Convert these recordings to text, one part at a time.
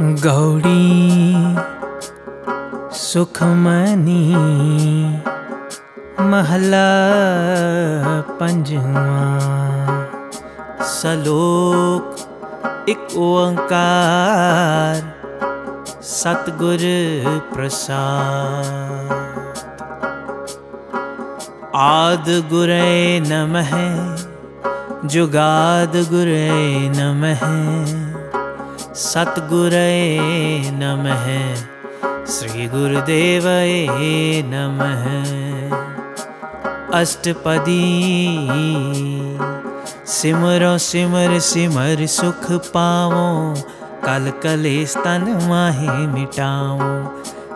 गौड़ी सुखमनी महला पंजवा सलोक एक ओंकार सतगुर प्रसाद। आद गुरे नमः। जुगाद गुरे नमः। सतगुरये नमः। श्री गुरुदेव नमः। अष्टपदी। सिमरो सिमर सिमर सुख पावो। कल कलेश तन माहे मिटाओ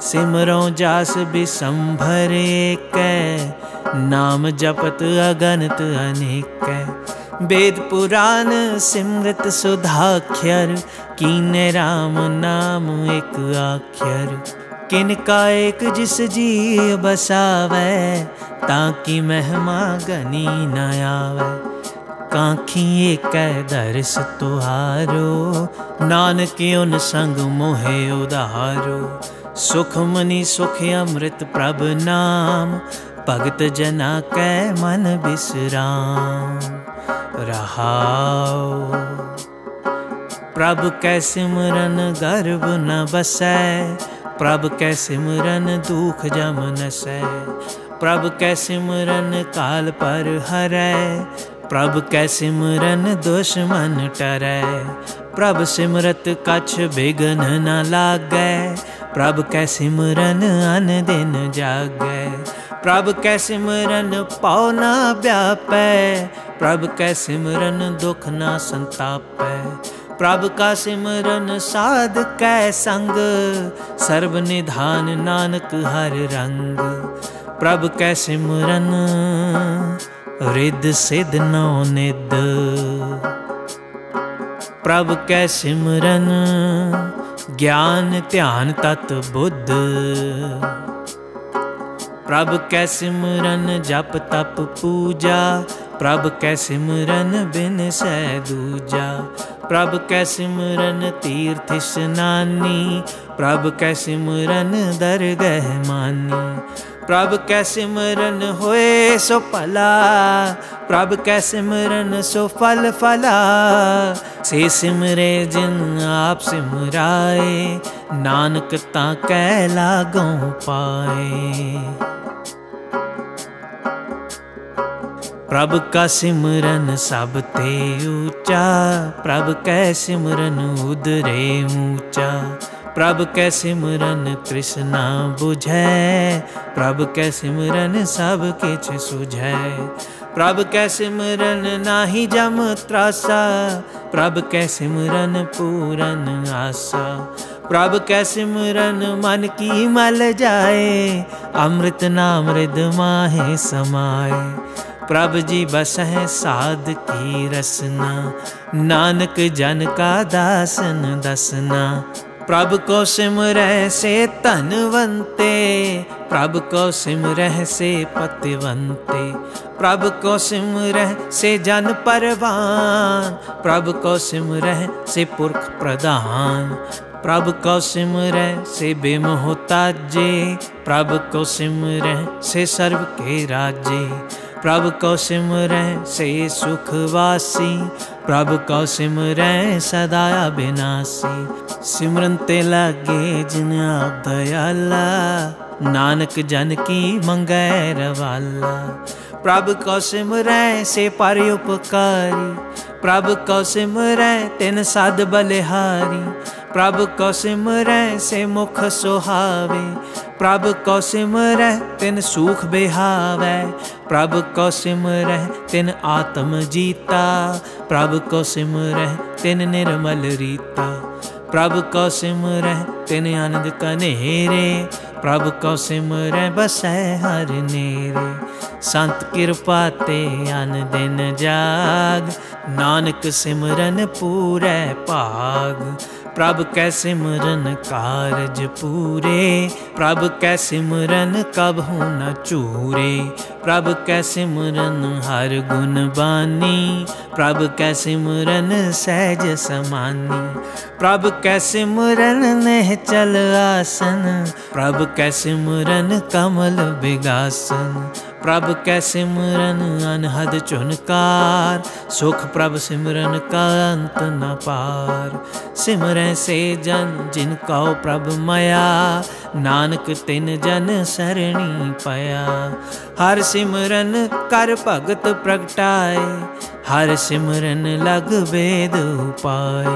सिमरो जास बिसंभर एक। नाम जपत अगनत अनेक। वेद पुराण सिमृत सुधाख्यर, कीन राम नाम एक आख्यर। किन एक जिस जी बसावे, ताकि महिमा गनी न आवे। काखी एक दर्श तुहारो, नानक उन संग मोहे उदारो सुख मनी सुख अमृत प्रभ नाम भगत जना कै मन विश्राम रहाओ। प्रभ कै सिमरन गर्भ न बसै। प्रभ कै सिमरन दुख जम नसै प्रभ कै सिमरन काल पर हरै। प्रभ कै सिमरन दुश्मन टरै। प्रभ सिमरत कछ बिघन न लागै। प्रभ कै सिमरन अन दिन जागै। प्रभ कै सिमरन पौ न व्यापै प्रभ कै सिमरन दुख न संतापै। प्रभ का सिमरन साध कै संग, सर्व निधान नानक हर रंग। प्रभ कै सिमरन रिद सिद्ध नौ निद प्रभ कै सिमरन ज्ञान ध्यान तत् बुद्ध। प्रभ कै सिमरन जप तप पूजा, प्रभ कै सिमरन बिन सै दूजा। प्रभ कै सिमरन तीर्थ स्नानी, प्रभ कै सिमरन दरगह मानी। प्रभ कै सिमरन होए सो भला, प्रभ कै सिमरन सो फल फला। से सिमरे जिन आप सिमराए, नानक ता कै लागों पाए। प्रभ का सिमरन सब ते ऊँचा, प्रभ कै सिमरन उदरे ऊँचा। प्रभ कै सिमरन तृष्णा बुझै, प्रभ कै सिमरन सब किछ सुझै। प्रभ कै सिमरन नाही जम त्रासा, प्रभ कै सिमरन पूरन आसा। प्रभ कै सिमरन मन की मल जाए, अमृत नाम रिद माहे समाए। प्रभ जी बस है साध की रसना। नानक जन का दासन दसना। प्रभ को सिमर से धनवंते प्रभ को सिमर से पतिवंते। प्रभ को सिमर से जन परवान। प्रभ को सिमर से पुरख प्रधान। प्रभ को सिमर से बिम होता जे प्रभ को सिमर से सर्व के राजे। प्रभ को सिमरें से सुखवासी, प्रभु को सिमरें सदा अविनाशी। सिमरन ते लागे जिन दयाला, नानक जन की मंगैर रवाला। प्रभ को सिमरैं से पर उपकारी प्रभ को सिमरैं तिन सद बलिहारी। प्रभ को सिमरैं से मुख सुहावे। प्रभ को सिमरैं तिन सुख बिहावे। प्रभ को सिमरैं तिन आत्म जीता। प्रभ को सिमरैं तिन निर्मल रीता। प्रभ को सिमरैं तिन आनंद कनेरे प्रभ को सिमरैं बसै हर नेरे। संत कृपा ते अन दिन जाग। नानक सिमरन पूरे भाग प्रभ कैसे सिमरन कारज पूरे? प्रभ कै सिमरन कबहू न चूरे? प्रभ कैसे सिमरन हर गुण बानी? प्रभ कैसे सिमरन सहज समानी? प्रभ कैसे सिमरन नह चल आसन? प्रभ कैसे सिमरन कमल बिगासन? ਪ੍ਰਭ ਕੈ ਸਿਮਰਨ ਅਨਹਦ ਚੁਨਕਾਰ ਸੁਖ ਪ੍ਰਭ ਸਿਮਰਨ ਕਾ ਅੰਤ ਨ ਪਾਰ ਸਿਮਰੈ ਸੇ ਜਨ ਜਿਨ ਕਉ ਪ੍ਰਭ ਮਇਆ ਨਾਨਕ ਤਿਨ ਜਨ ਸਰਣੀ ਪਿਆ ਹਰ ਸਿਮਰਨ ਕਰ ਭਗਤ ਪ੍ਰਗਟਾਏ ਹਰ ਸਿਮਰਨ ਲਗ ਵੇਦ ਉਪਾਏ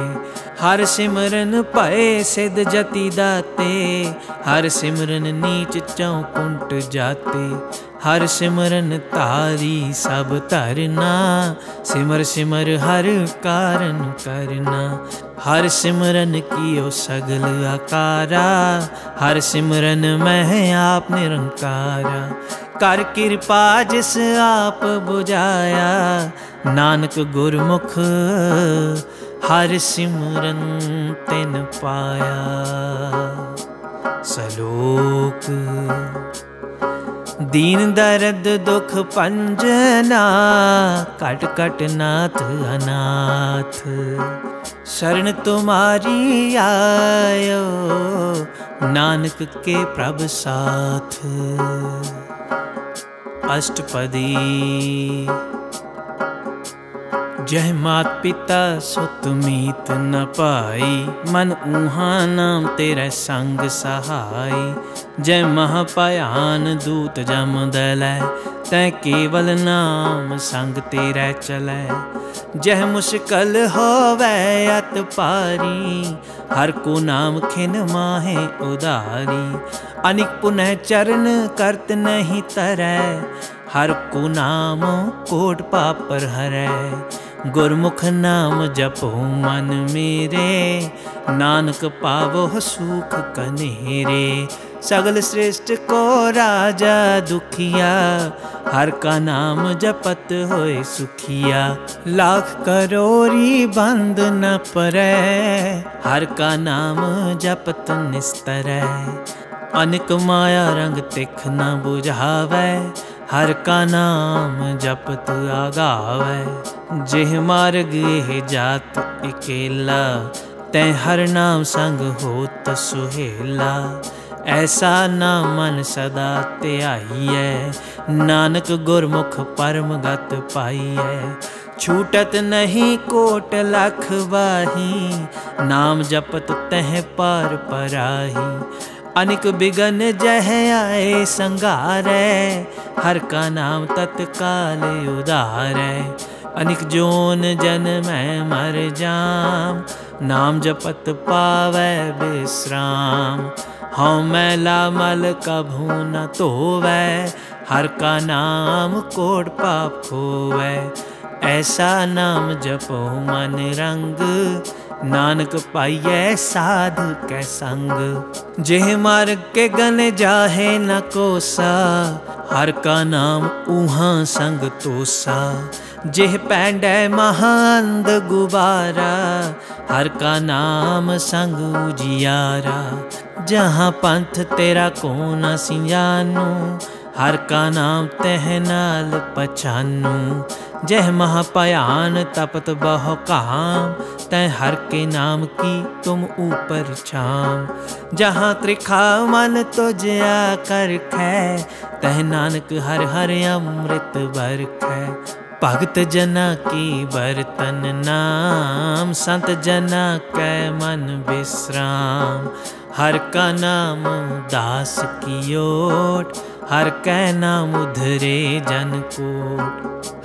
ਹਰ ਸਿਮਰਨ ਭਏ ਸਿਧ ਜਤੀ ਦਾਤੇ ਹਰ ਸਿਮਰਨ ਨੀਚ ਚਉ ਕੁੰਟ ਜਾਤੇ हर सिमरन तारी सब तरना। सिमर सिमर हर कारण करना। हर सिमरन कियो सगल आकारा। हर सिमरन मह आप निरंकारा। कर कृपा जिस आप बुझाया। नानक गुरमुख हर सिमरन तिन पाया। सलोक दीन दर्द दुख पंजना, कट कट नाथ अनाथ। शरण तुम्हारी आयो, नानक के प्रभ साथ। अष्टपदी जय मात पिता सुत मीत न पाई, मन ऊहा नाम तेरे संग सहाय जय महापयान दूत जम दल, तै केवल नाम संग तेरे चलै। जह मुश्किल होवै अत पारी, हर को नाम खिन माहे उदारी। अनिक पुनः चरण करत नहीं तरੈ हर को नाम कोट पापर हरै गुरमुख नाम जपो मन मेरे। नानक पावो सुख कन्हेरे सगल श्रेष्ठ को राजा दुखिया। हर का नाम जपत होए सुखिया। लाख करोरी बंद न परे। हर का नाम जपत निस्तर। अनक माया रंग तिख न बुझावै। हर का नाम जपत आगावे। जेह मार्ग एह जात इकेला तै हर नाम संग होत सुहेला। ऐसा नाम मन सदा त्याई है नानक गुरमुख परम गत पाई है छूटत नहीं कोट लख बाही नाम जपत तह पार पराही। अनिक बिगन जह आए, संगारै। हर का नाम तत्काल उदारै। अनिक जोन जन मैं मर जाम, नाम जपत पावै विश्राम हऊँ मैला मल कभू न धोवै हर का नाम कोट पाप खोवै। ऐसा नाम जपो मन रंग नानक पाइय साध कै संग। जेह मार्ग के गने जाहे न कोसा, हर का नाम ऊहा संग तोसा। जेह पैंड महांद गुबारा, हर का नाम संग जियारा जहाँ पंथ तेरा को न सिंजानू हर का नाम तह नाल पछानू। जह महापयान तपत बहु काम तय हर के नाम की तुम ऊपर छाम। जहाँ त्रिखा मन तुझया कर खै तह नानक हर हर अमृत बर खे भगत जना की बर्तन नाम, संत जना कै मन विश्राम। हर का नाम दास की ओट हर कहना उधरे जन को।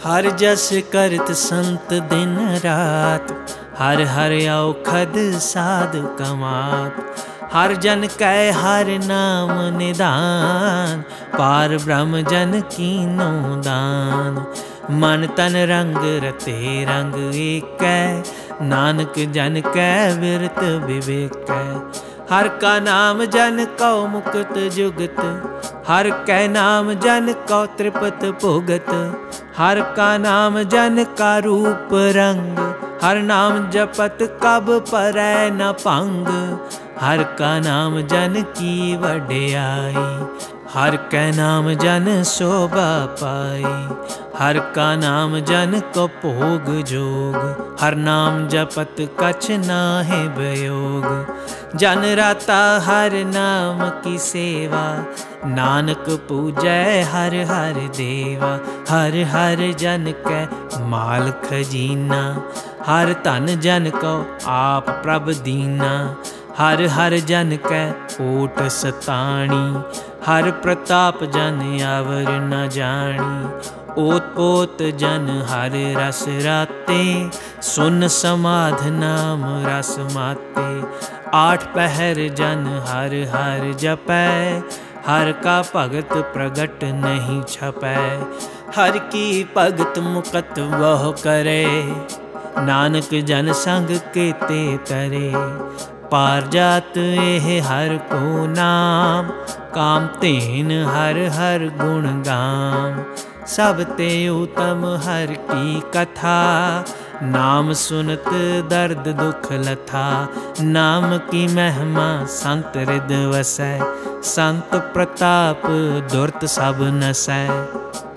हर जस करत संत दिन रात। हर हर औखद साध कमात। हर जन कै हर नाम निदान। पार ब्रह्म जन कीनो दान। मन तन रंग रते रंग एक। नानक जन कै विरत विवेक। हर का नाम जन कौ मुकुत जुगत, हर कै नाम जन कौ त्रिपत भुगत, हर का नाम जन का रूप रंग, हर नाम जपत कब पर न पंग, हर का नाम जन की वड्याई हर कै नाम जन शोभा पाई, हर का नाम जन को भोग जोग, हर नाम जपत कछ नाहे बयोग। जन राता हर नाम की सेवा, नानक पूजै हर हर देवा, हर हर जन कै माल खजीना हर धन जन को आप प्रभ दीना, हर हर जन कै ओट सताणी हर प्रताप जन आवर न जानी ओत पोत जन हर रस राते। सुन समाध नाम रस माते। आठ पहर जन हर हर जपै। हर का भगत प्रगट नहीं छपै। हर की भगत मुकत वह करे। नानक जन संग केते तरे पार जात एह हर को नाम। काम तेन हर हर गुण गाम। सब ते उत्तम हर की कथा। नाम सुनत दर्द दुख लथा। नाम की महिमा संत हृद वसै। संत प्रताप दुर्त सब नसै।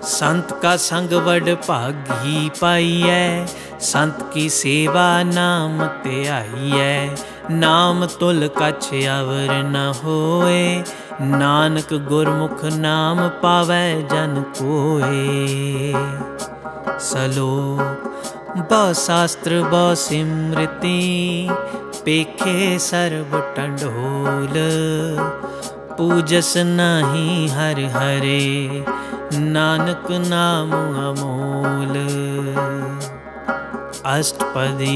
संत का संग वड भागी पाइयै। संत की सेवा नाम ते आइयै। नाम तुल कछ अवर न होए। नानक गुरमुख नाम पावै जन कोए। सलोक ब शास्त्र ब सिमृति पेखे सर्व टंडोल पूजस नाही हर हरे, नानक नाम अमोल। अष्टपदी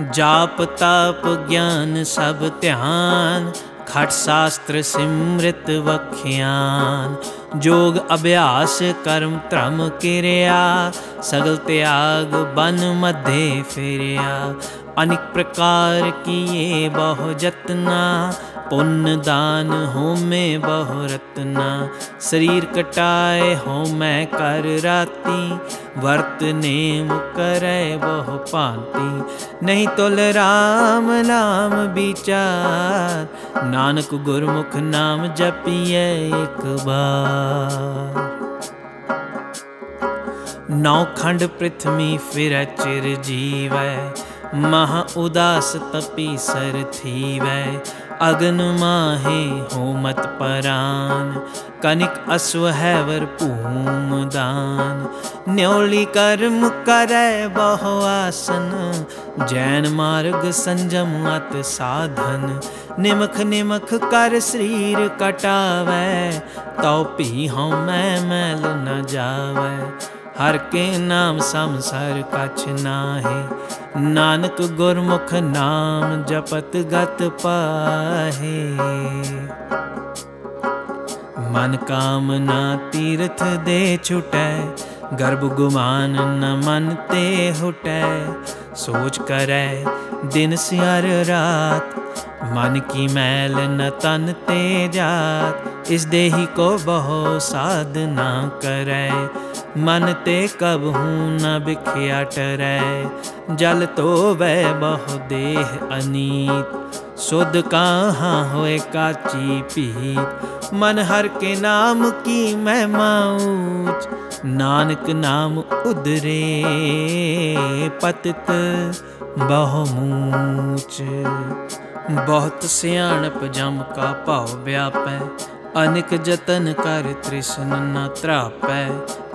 जाप, ताप, ज्ञान, सब ध्यान, खट शास्त्र, सिमृत, वख्यान। जोग, अभ्यास, कर्म, त्रम, किरिया, सगल त्याग, बन, मध्य, फिरया। अनेक प्रकार किए, बहु जतना पुण्य दान हो में बहु रत्ना शरीर कटाए हो मैं कर राती। वर्त नेम करे बहु पाती नहीं तुल राम नाम विचार। नानक गुरमुख नाम जपिए एक बार। नौ खंड पृथ्वी फिर चिर जीवै महा उदास तपी सर थीवै। अगन माहे होमत परान, कनिक अश्वहैवर भूम दान। न्योली कर्म करे बहु आसन, जैन मार्ग संजम अत साधन। निमख निमख कर शरीर कटावै तो पी हम मैं मैल न जावै। हर के नाम संसार कछ नाहे। नानक गुरमुख नाम जपत गत पाहे। मन कामना तीर्थ दे छुटै, गर्भ गुमान न मन ते हुटै। सोच करे दिन सियार रात। मन की मैल न तन ते जात। इस देही को बहु साधना करे मन ते कब हूँ न बिखिया टरै जल तो वह बहु देह अनीत। शुद्ध कहाँ होए काची पीत। मन हर के नाम की मैं ऊंच नानक नाम उदरे, पतित बहुमूच। बहुत सियाणप जम का भाव व्यापै अनिक जतन कर तृष्ण न त्रापै।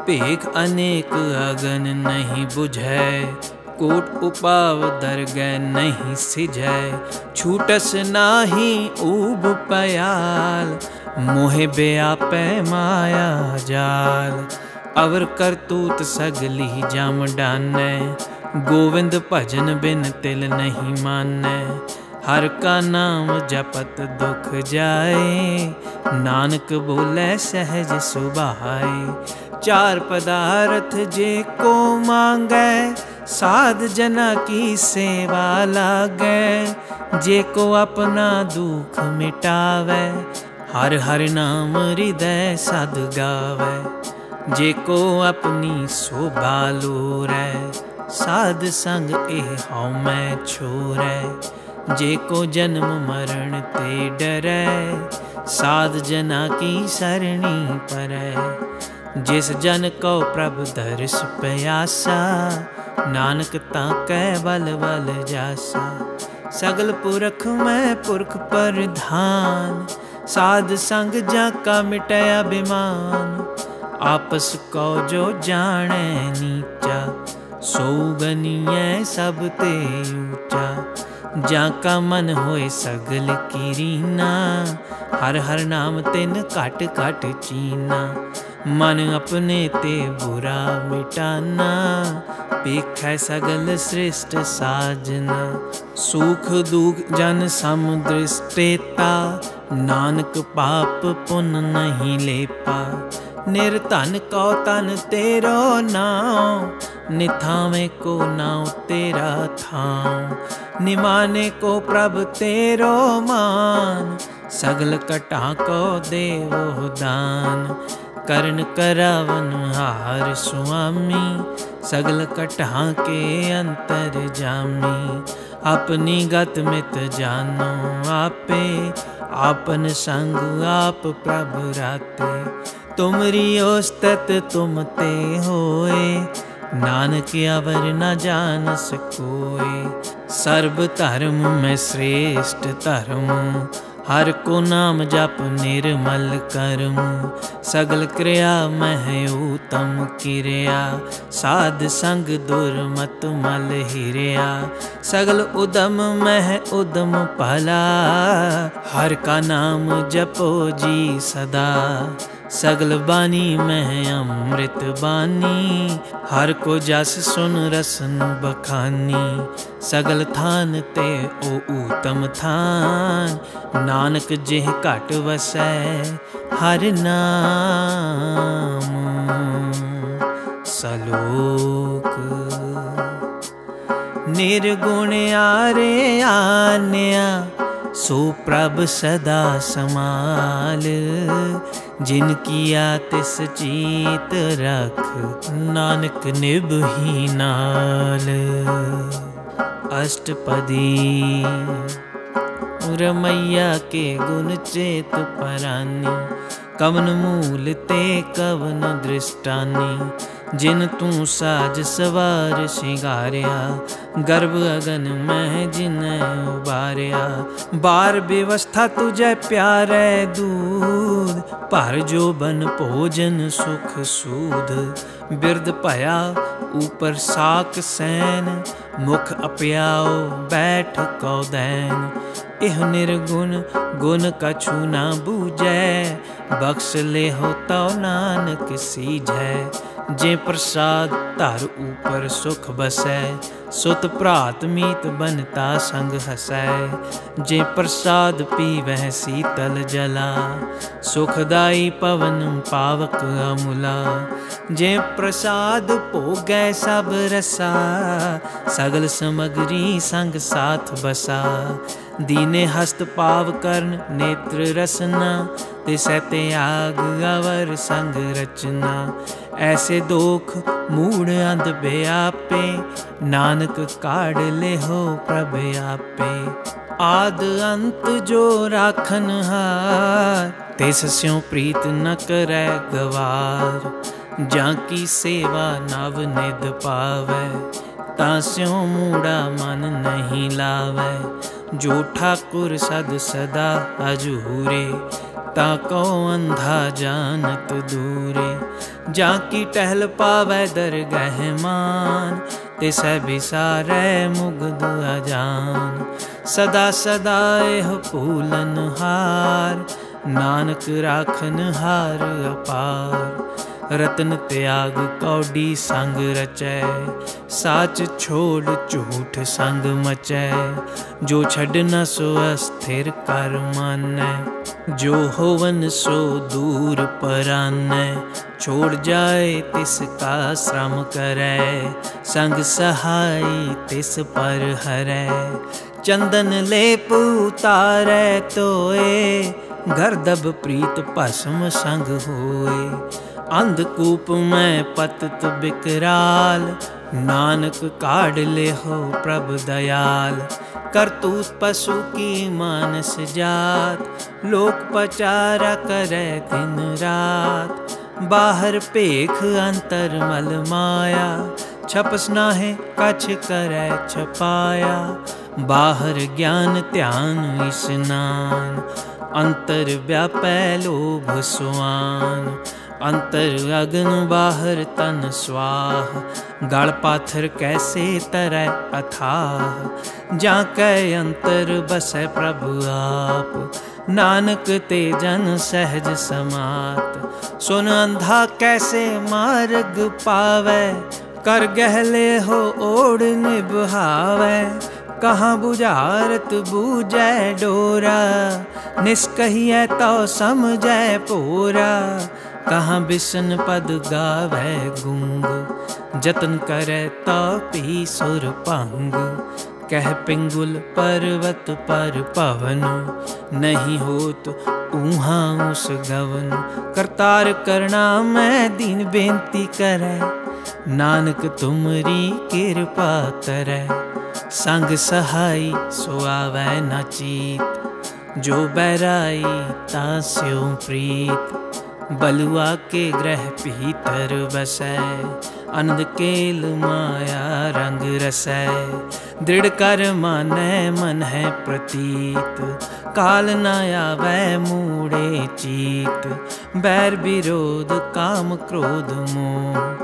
भेख अनेक अगन नहीं बुझै। कोट उपाव दरगह नहीं सिझै। छूटस नाही ऊब पयाल। मोहे व्यापै माया जाल। अवर करतूत सगली जम डानै। गोविंद भजन बिन तिल नहीं मानै। हर का नाम जपत दुख जाए। नानक बोले सहज सुभाए चार पदार्थ जे को मांगे, साध जना की सेवा लागे। जे को अपना दुख मिटावे, हर हर नाम हृदय सद गावे। जे को अपनी शोभा लोरै साध संग ए हौ मैं छोरै, जे को जन्म मरण ते डरै, साध जना की सरणी परै। जिस जन को प्रभ दर्श प्यासा नानक ता कै बल बल जासा। सगल पुरख मैं पुरख प्रधान, साध संग जा का मिटे अभिमान। आपस को जो जाने नीचा सौगनिय सब ते ऊँचा, जा का मन होए सगल की हर हर नाम तेन काट काट चीना, मन अपने ते बुरा मिटाना। पेख सगल श्रेष्ठ साजना, सुख दुख जन समुद्रिष्टेता नानक पाप पुन नहीं ले निर्धन को तन तेरो नाम निथावे को नाव तेरा थाम। निमाने को प्रभ तेरो मान, सगल कटा को देवो दान। करण करावन हार स्वामी सगल कटहा के अंतर जामी। अपनी गत मित जानो आपे, आपन संग आप प्रभु राते। तुमरी ओस्तत तुम ते होए। नानक अवर न जान सकोए। सर्व धर्म में श्रेष्ठ धर्म। हर को नाम जप निर्मल करम। सगल क्रिया मह उत्तम किरिया। साध संग दुर्मत मल हिरिया। सगल उदम मह उदम भला। हर का नाम जपो जी सदा। सगल बानी में अमृत बानी हर को जस सुन रसन बखानी सगल थान ते ओ उत्तम थान नानक जिह घट वसै हर नाम सलोक निर्गुण आरे आन्या सो प्रभ सदा समाल जिन किया तिस चीत रख नानक निभही नाल अष्टपदी रमैया के गुण चेत परानी कवन मूल ते कवन दृष्टानी जिन तू साज सवार शिंगारिया गर्भ अगन में जिन उबारिया। बार व्यवस्था तुझे प्यारे दूध पर जो बन भोजन सुख सूद। बिरद पया, ऊपर साक सैन, मुख अपयाओ बैठ कौ दैन। इह निर्गुण गुण कछु ना बूझै, बख्श ले हो तो नानक सीझै। जे प्रसाद धर ऊपर सुख बसै, सुत भ्रात मीत बनता संग हसै। जे प्रसाद पीवह शीतल जला, सुखदाई पवन पावक अमुला। जे प्रसाद भोगै सब रसा, सगल समग्री संग साथ बसा। दीने हस्त पाव कर्ण नेत्र रसना, तिसै त्याग अवर संग रचना। ऐसे दोख मूड अंध व्यापे नानक काढ़ ले हो प्रभ आपे। आद अंत जो राखन हार तिस स्यों प्रीत न करे गवार। जाकी सेवा नव निध पावे तास्यों मूड़ा मन नहीं लावे। जो ठाकुर सद सदा अजूरे, ताको अंधा जानत दूरे। जाकी टहल पावे दरगह मान तिस बिसारे मुग्ध अजान। सदा सदा एह फूलन हार, नानक राखन हार अपार। रतन त्याग कौडी संग रचै। साच छोड़ झूठ संग मचै। जो छड़ न सो अस्थिर कर मानै। जो होवन सो दूर परानै। छोड़ जाए तिसका श्रम करे। संग सहाय तिस पर हरै। चंदन ले पुतारे तोए। गर्दब प्रीत भस्म संग होए। अंधकूप में पतत बिकराल। नानक काढ़ ले हो प्रभ दयाल। करतूत पशु की मानस जात। लोक पचारा करे दिन रात। बाहर पेख अंतर मल माया। छपस नाहे कछ करे छपाया। बाहर ज्ञान ध्यान स्नान अंतर व्यापै लोभ सुआन। अंतर अग्न बाहर तन स्वाह। गल पाथर कैसे तरह अथाह। जा कै अंतर बस प्रभु आप। नानक ते जन सहज समात। सुन अंधा कैसे मार्ग पावे। कर गहले हो ओढ़ निभावे। कहाँ बुझारत बूझै डोरा। निष्कहिए तो समझै पोरा। कहाँ बिसन पद गावे गुंग, जतन करे तापी सुर पंग। कह पिंगुल पर्वत पर पवन, नहीं हो तो ऊहा उस गवन। करतार करना मैं दिन बेनती करे, नानक तुमरी कृपा करे संग सहाय सो आवे न जो बैराई तास्यो प्रीत। बलुआ के ग्रह भीतर बसै अनंद केल माया रंग रसै। दृढ़ कर मानै, मन है प्रतीत। काल न आवै, मूड़े चीत। बैर विरोध, काम क्रोध, मोह।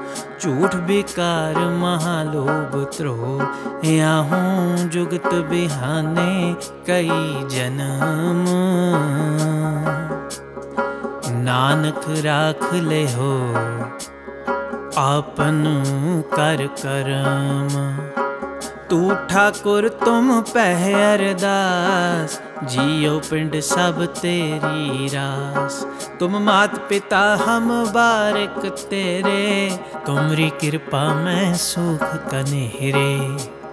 झूठ बेकार महालोभ त्रो या हूँ जुगत बिहाने कई जन्म। नानक राख ले हो, आपन कर करम। तू ठाकुर, तुम पह अरदास, जियो पिंड सब तेरी रास। तुम मात पिता हम बारिक तेरे, तुमरी कृपा में सुख कनेरे।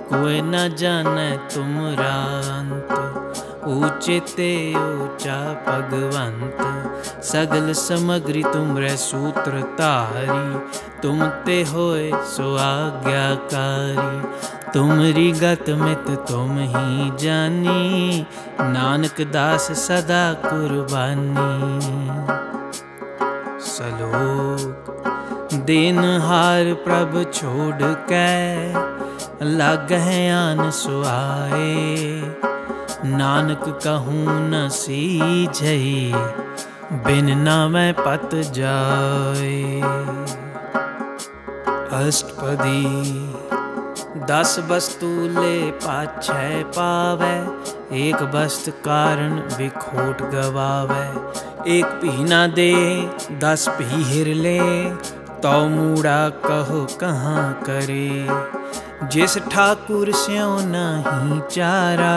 कोई न जाने तुमरा अंत ऊँचे ते ऊँचा भगवंत, सगल समग्री तुमरे सूत्र तारी। तुम ते होए सो आज्ञाकारी, तुमरी गत मित तुम ही जानी। नानक दास सदा कुर्बानी। सलोक, दिन हार प्रभ छोड़ के, लग है आन सुआए नानक कहूँ न सीझई बिन मैं पत जाए। अष्टपदी, दस वस्तु ले पाछे पावे, एक वस्त कारण विखोट गवावे। एक पीना दे, दस पीहिर ले तो मूड़ा कहो कहाँ करे। जिस ठाकुर स्यों नहीं चारा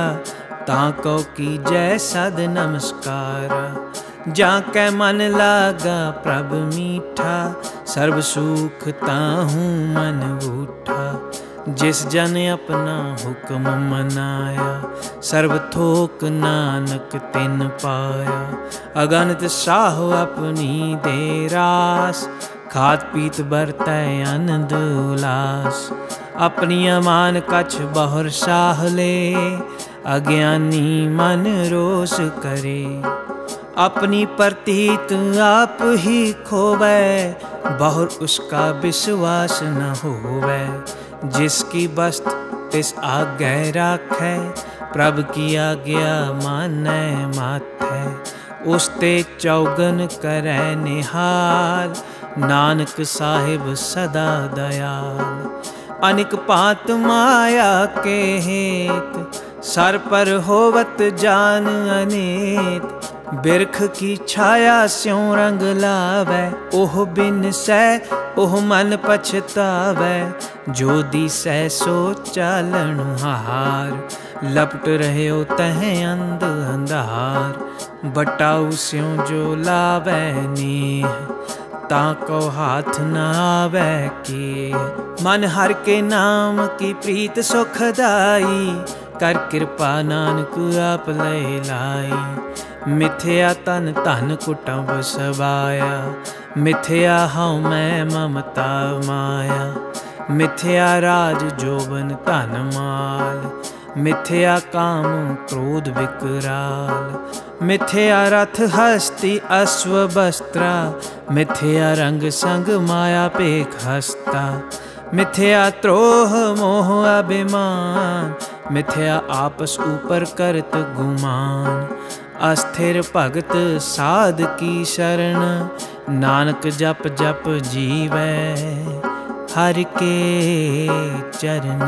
ताको की जय सद नमस्कार। जाके मन लागा प्रभ मीठा, सर्व सुख ताहूँ मन बूठा। जिस जन अपना हुक्म मनाया, सर्व थोक नानक तिन पाया। अगनत साह अपनी दे रास खात पीत बरत आनंद उलास। अपनी अमान कछ बहुर साह ले अज्ञानी मन रोष करे। अपनी प्रतीत आप ही खोवे, बहुर उसका विश्वास न होवे। जिसकी बस्त तिस आज्ञा है प्रभ की आज्ञा माने माथे। उसते चौगन करे निहाल, नानक साहिब सदा दयाल। अनिक पात माया के हेत सर पर होवत जान अनेत ਬਿਰਖ ਕੀ ਛਾਇਆ ਸਿਉ ਰੰਗ ਲਾਵੇ ਉਹ ਬਿਨ ਸੈ ਉਹ ਮਨ ਪਛਤਾਵੇ ਜੋ ਦੀਸੈ ਸੋ ਚਾਲਣ ਹਾਰ ਲਪਟ ਰਹਿਓ ਤਹ ਅੰਧ ਅੰਧਾਰ ਬਟਾਉ ਸਿਉ ਜੋ ਲਾਵੇ ਨੀ ਤਾਂ ਕੋ ਹਾਥ ਨਾ ਆਵੇ ਕੀ ਮਨ ਹਰ ਕੇ ਨਾਮ ਕੀ ਪ੍ਰੀਤ ਸੁਖਦਾਈ ਕਰ ਕਿਰਪਾ ਨਾਨਕ ਆਪ ਲੈ ਲਾਈ ਮਿਥਿਆ ਤਨ ਧਨ ਕੁਟਾਂ ਵਸਵਾਇਆ ਮਿਥਿਆ ਹਉ ਮੈਂ ਮਮਤਾ ਮਾਇਆ ਮਿਥਿਆ ਰਾਜ ਜੋਬਨ ਧਨ ਮਾਲ ਮਿਥਿਆ ਕਾਮ ਕ੍ਰੋਧ ਵਿਕਰਾਲ ਮਿਥਿਆ ਰਥ ਹਸਤੀ ਅਸਵ ਬਸਤਰਾ ਮਿਥਿਆ ਰੰਗ ਸੰਗ ਮਾਇਆ ਪੇਖ ਹਸਤਾ ਮਿਥਿਆ ਤ੍ਰੋਹ ਮੋਹ मिथ्या आपस ऊपर करत गुमान। अस्थिर भगत साध की शरण, नानक जप जप जीवै हर के चरण।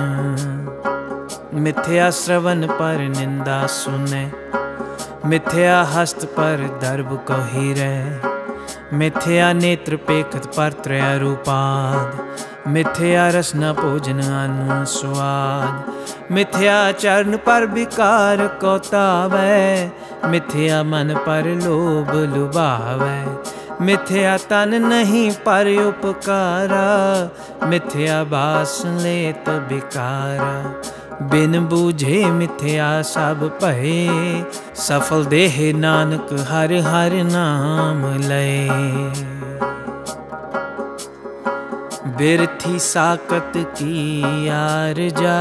मिथ्या श्रवण पर निंदा सुने, मिथ्या हस्त पर दर्भ को मिथ्या नेत्र पेखत पर त्रय रूपाद। मिथ्या रसना भोजन अनुस्वाद। मिथ्या चरण पर विकार कोतावै मिथ्या मन पर लोभ लुभावै। मिथ्या तन नहीं पर उपकारा। मिथ्या बास ले तो बिकारा बिन बूझे मिथ्या सब पहे। सफल देह नानक हर हर नाम लय बिरथी साकत की यार जा।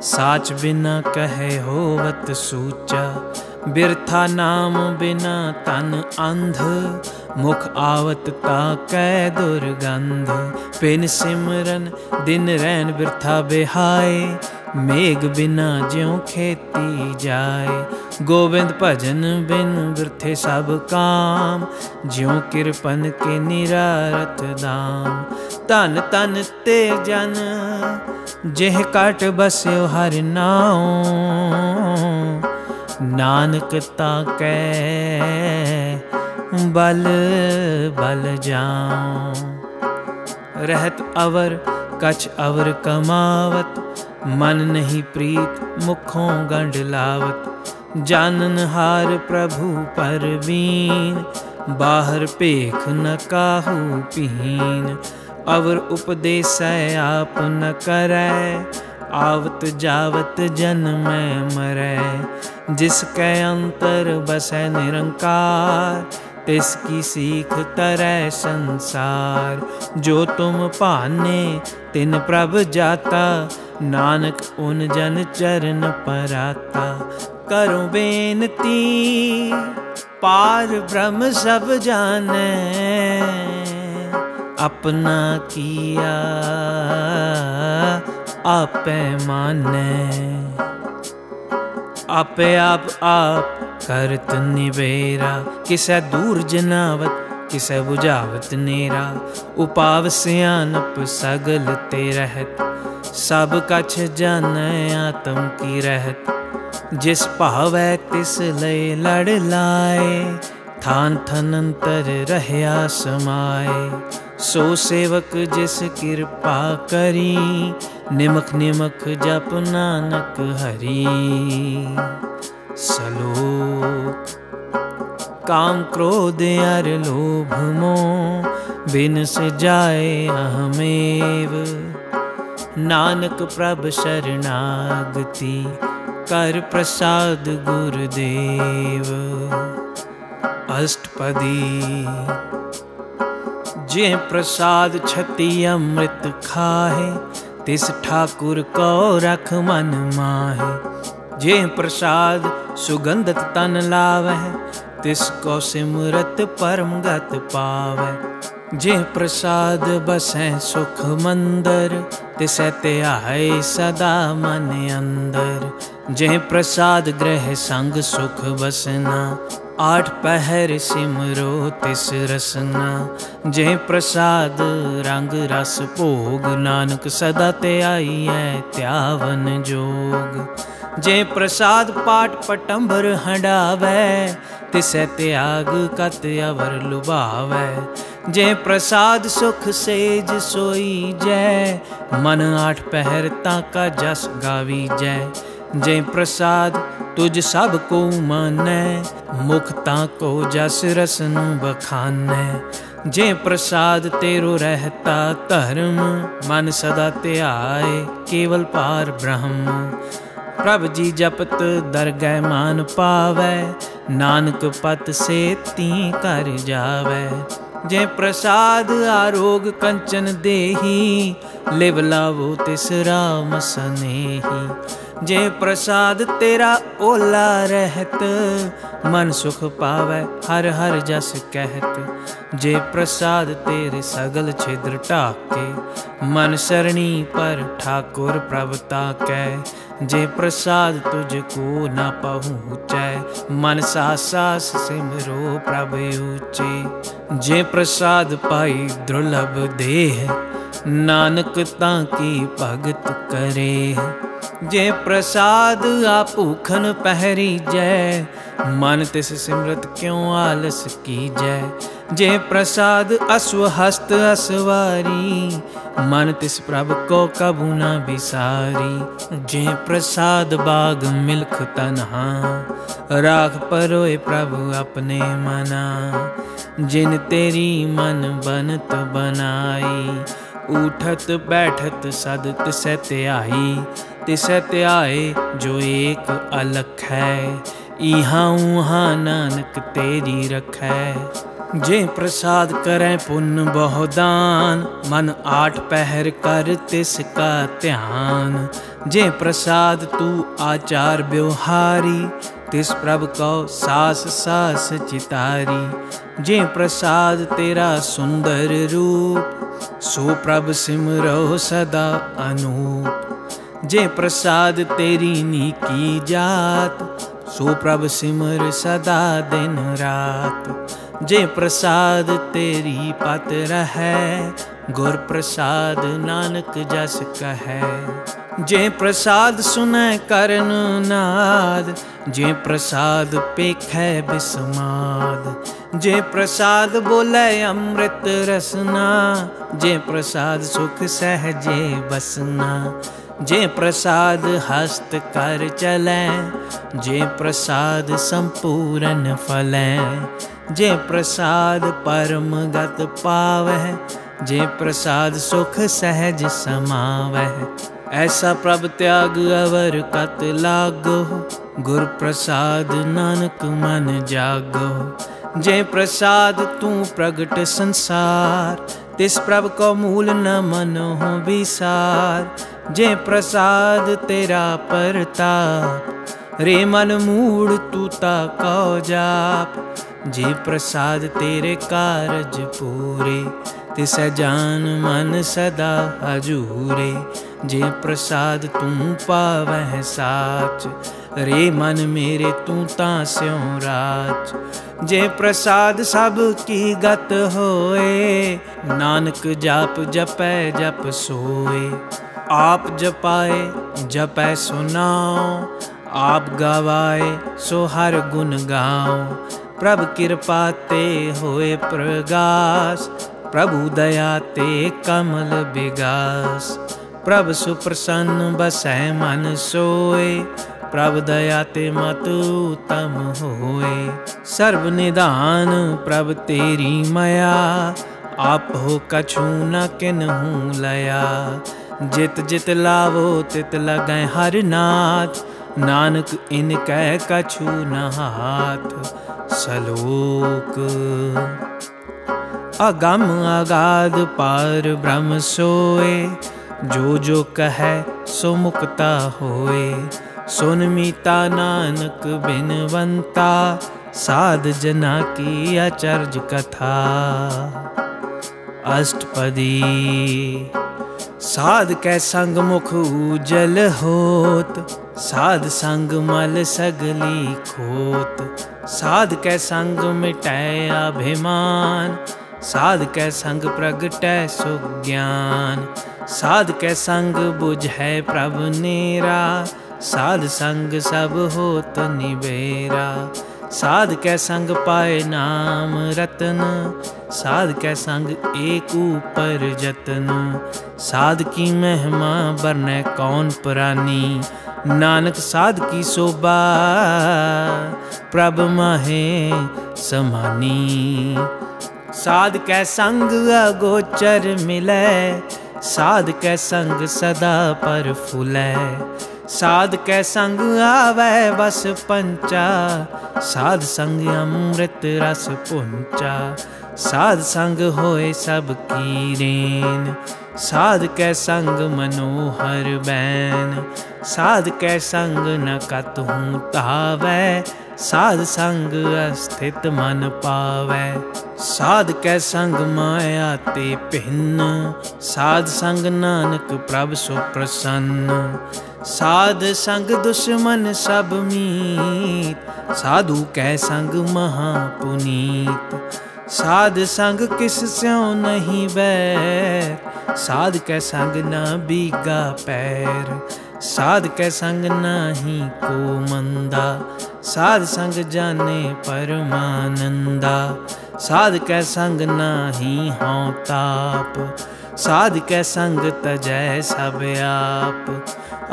साच बिना कहे होवत सूचा। बिरथा नाम बिना तन अंध। मुख आवत ताकै दुर्गंध। पिन सिमरन दिन रैन बिरथा बेहाय मेघ बिना ज्यों खेती जाए। गोविंद भजन बिन बिरथे सब काम। ज्यों किरपन के निरारत दाम। ਤਨ ਤਨ ਤੇ ਜਨ ਜਿਹ ਕਟ ਬਸਿਓ ਹਰਿ ਨਾਉ ਨਾਨਕ ਤਾ ਕੈ ਬਲ ਬਲ ਜਾਉ ਰਹਿਤ ਅਵਰ ਕਛ ਅਵਰ ਕਮਾਵਤ ਮਨ ਨਹੀਂ ਪ੍ਰੀਤ ਮੁਖੋਂ ਗੰਢ ਲਾਵਤ ਜਾਨਨ ਹਾਰ ਪ੍ਰਭੂ ਪਰਵੀਨ ਬਾਹਰ ਭੇਖ ਨ ਕਾਹੂ ਪੀਨ ਅਵਰ अवर उपदेश आप न करय आवत जावत जन में मरे। जिसके अंतर बस निरंकार, तिसकी सीख तरह संसार। जो तुम पाने, तिन प्रभ जाता। नानक उन जन चरण पर आता करो बेनती, पार ब्रह्म सब जाने। अपना किया, आप माने। आपे आप आप करत निबेरा किसे दूर जनावत, किसे बुझावत नेरा। उपाव सियानप सगल ते रहत, सब कछ जान आत्म की रहत। जिस भाव तिस लय लड़ लाए थान थन अंतर रहया समाए सो सेवक जिस कृपा करी निमक निमक जप नानक हरी। सलोक, काम क्रोध अर लोभ मो बिन से जाए अहमेव। नानक प्रभ शरणागति, कर प्रसाद गुरुदेव। अष्टपदी। जे प्रसाद क्षति अमृत खाहे, तिस ठाकुर को रख मन माहे। जे प्रसाद सुगंधत तन लावे, तिस को सिमरत परम गत पावह जे प्रसाद बसें सुख मंदर, तिस त्याहे सदा मन अंदर। जे प्रसाद ग्रह संग सुख बसना ਆਠ ਪਹਿਰ ਸਿਮਰੋ ਤਿਸ ਰਸਨਾ ਜੇ ਪ੍ਰਸਾਦ ਰੰਗ ਰਸ ਭੋਗ, ਨਾਨਕ ਸਦਾ ਤੇ ਆਈਐ ਧਿਆਵਨ ਜੋਗ। ਜੇ ਪ੍ਰਸਾਦ ਪਾਟ ਪਟੰਬਰ ਹੰਡਾਵੇ ਤਿਸੈ ਤਿਆਗ ਕਤ ਅਵਰ ਲੁਭਾਵੇ। ਜੇ ਪ੍ਰਸਾਦ ਸੁਖ ਸੇਜ ਸੋਈ ਜੈ, ਮਨ ਆਠ ਪਹਿਰ ਤਾਂ ਕਾ ਜਸ ਗਾਵੀ ਜੈ। ਜੇ ਪ੍ਰਸਾਦ ਤੁਝ ਸਭ ਕੋ ਮਾਨੈ, ਮੁਖ ਤਾਂ ਕੋ ਜਸ ਰਸ ਨੂੰ ਬਖਾਨੈ ਜੇ ਪ੍ਰਸਾਦ ਤੇਰੋ ਰਹਤਾ ਧਰਮ, ਮਨ ਸਦਾ ਧਿਆਏ, ਕੇਵਲ ਪਾਰ ਬ੍ਰਹਮ। ਪ੍ਰਭ ਜੀ ਜਪਤ ਦਰਗਹਿ ਮਾਨ ਪਾਵੈ, ਨਾਨਕ ਪਤ ਸੇ ਤੀ ਕਰ ਜਾਵੈ। ਜੇ ਪ੍ਰਸਾਦ ਆਰੋਗ ਕੰਚਨ ਦੇਹੀ, ਲਿਵ ਲਾਵੋ ਤਿਸ ਰਾਮ ਸਨੇਹੀ। जे प्रसाद तेरा ओला रहत, मन सुख पावे हर हर जस कहत। जे प्रसाद तेरे सगल छिद्र ढाके मन सरणी पर ठाकुर प्रभता कै जे प्रसाद तुझ को न पहुँचै, मन सा सास सिमरो प्रभ ऊचे। जे प्रसाद पाई दुर्लभ देह, नानक ताकी भगत करे। जे प्रसाद आपूखन पहरी जय, मन तिस सिमरत क्यों आलस की जय? जे प्रसाद अश्व हस्त असवारी, मन तिस प्रभ को कबू ना बिसारी। जे प्रसाद बाग मिल्ख तनहा, राख परोए प्रभु अपने मना। जिन तेरी मन बनत बनाई, उठत बैठत सदत सत्याई तिसे त्याए जो एक अलख है। इहा उहा नानक तेरी रख। है जे प्रसाद करें पुन बहुदान मन आठ पहर कर तिसका ध्यान। जे प्रसाद तू आचार व्यवहारी तिस प्रभ कौ सास सास चितारी। जे प्रसाद तेरा सुंदर रूप, सो प्रभ सिमरो सदा अनूप। जे प्रसाद, तेरी नी की जात, सो प्रभ सिमर सदा दिन रात। जे प्रसाद, तेरी पत रह, गुर प्रसाद नानक जस कह। जे प्रसाद, सुन करन नाद जे प्रसाद पेख बिस्माद। जे प्रसाद, बोले अमृत रसना जे प्रसाद सुख सहजे बसना। जे प्रसाद हस्त कर चलें, जे प्रसाद संपूर्ण फलें, जे प्रसाद परम गत पावह जे प्रसाद सुख सहज समावह ऐसा प्रभ त्याग अवर कत लागो, गुर प्रसाद नानक मन जागो। जे प्रसाद तू प्रगट संसार, तिस प्रभ को मूल न मन विसार। जे प्रसाद तेरा परताप रे मन मूड तू ता कौ जाप जे प्रसाद तेरे कारज पूरे तिस जान मन सदा हजूरे। जे प्रसाद तू पावह साच, रे मन मेरे तू ता स्यों राच। जे प्रसाद सब की गत होए, नानक जाप जपै जप सोए। आप जपाए, जपै सुनाओ, आप गवाए, सो हर गुण गाओ। प्रभ कृपा ते होए प्रगास, प्रभु दया ते कमल विगास। प्रभु सुप्रसन्न बसै मन सोए, प्रभ दया ते मतु तम होए। सर्व निदान प्रभ तेरी मया, आप हो कछु न किन लया। जित जित लावो तित लगै हर नाथ। नानक इन कह कछु न हाथ। सलोक। अगम अगाध पार ब्रह्म सोए। जो जो कह सुमुक्ता होए। सुन मीता नानक बिनवंता साध जना की अचर्ज कथा। अष्टपदी। ਸਾਧ ਕੈ ਸੰਗ ਮੁਖ ਉਜਲ ਹੋਤ, ਸਾਧ ਸੰਗ ਮਲ ਸਗਲੀ ਖੋਤ। ਸਾਧ ਕੈ ਸੰਗ ਮਿਟੈ ਅਭਿਮਾਨ, ਸਾਧ ਕੈ ਸੰਗ ਪ੍ਰਗਟੈ ਸੁਖ ਗਿਆਨ। ਸਾਧ ਕੈ ਸੰਗ ਬੁਝੈ ਪ੍ਰਭ ਨੀਰਾ, ਸਾਧ ਸੰਗ ਸਭ ਹੋਤ ਨਿਵੇਰਾ। साध कै संग पाए नाम रतन साध कै संग एक ऊपर जतन। साध की महिमा बरने कौन प्रानी? नानक साध की शोभा प्रभ माहे समानी। साध कै संग अगोचर मिले साध कै संग सदा पर फुलै साध कै संग आवे बस पंचा। साध संग अमृत रस पुंचा। साध संग होए सब की रेन साध कै संग मनोहर बैन। साध कै संग न कतहूँ तावै। साध संग अस्थित मन पावै। साध कै संग माया ते भिन्न। साध संग नानक प्रभ सो प्रसन्न साध संग दुश्मन सब मीत, साधु कै संग महापुनीत। साध संग किस स्यों नहीं बैर, साध कै संग ना बीगा पैर। साध कै संग नाही को मंदा, साध संग जाने परमानंदा साध कै संग नाही हों ताप साध कै संग तजै सब आप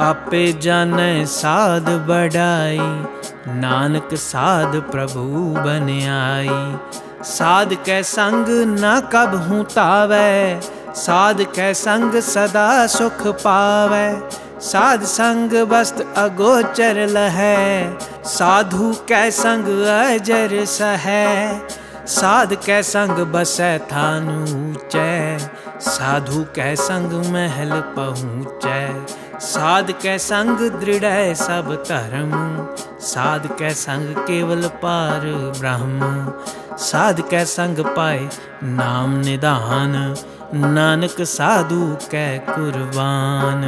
आपे जाने साध बढ़ाई नानक साध प्रभु बन आई साध कै संग न कब हूँ तावै साध कै संग सदा सुख पावै साध संग वस्त अगोचर लहै साधु कै संग अजर सहै साध कै संग बसै थानु ऊंचै साधु कै संग महल पहुँचै साध कै संग दृढ़ सब धर्म। साध कै संग केवल पार ब्रह्म। साध कै संग पाए नाम निदान। नानक साधु कै कुर्बान।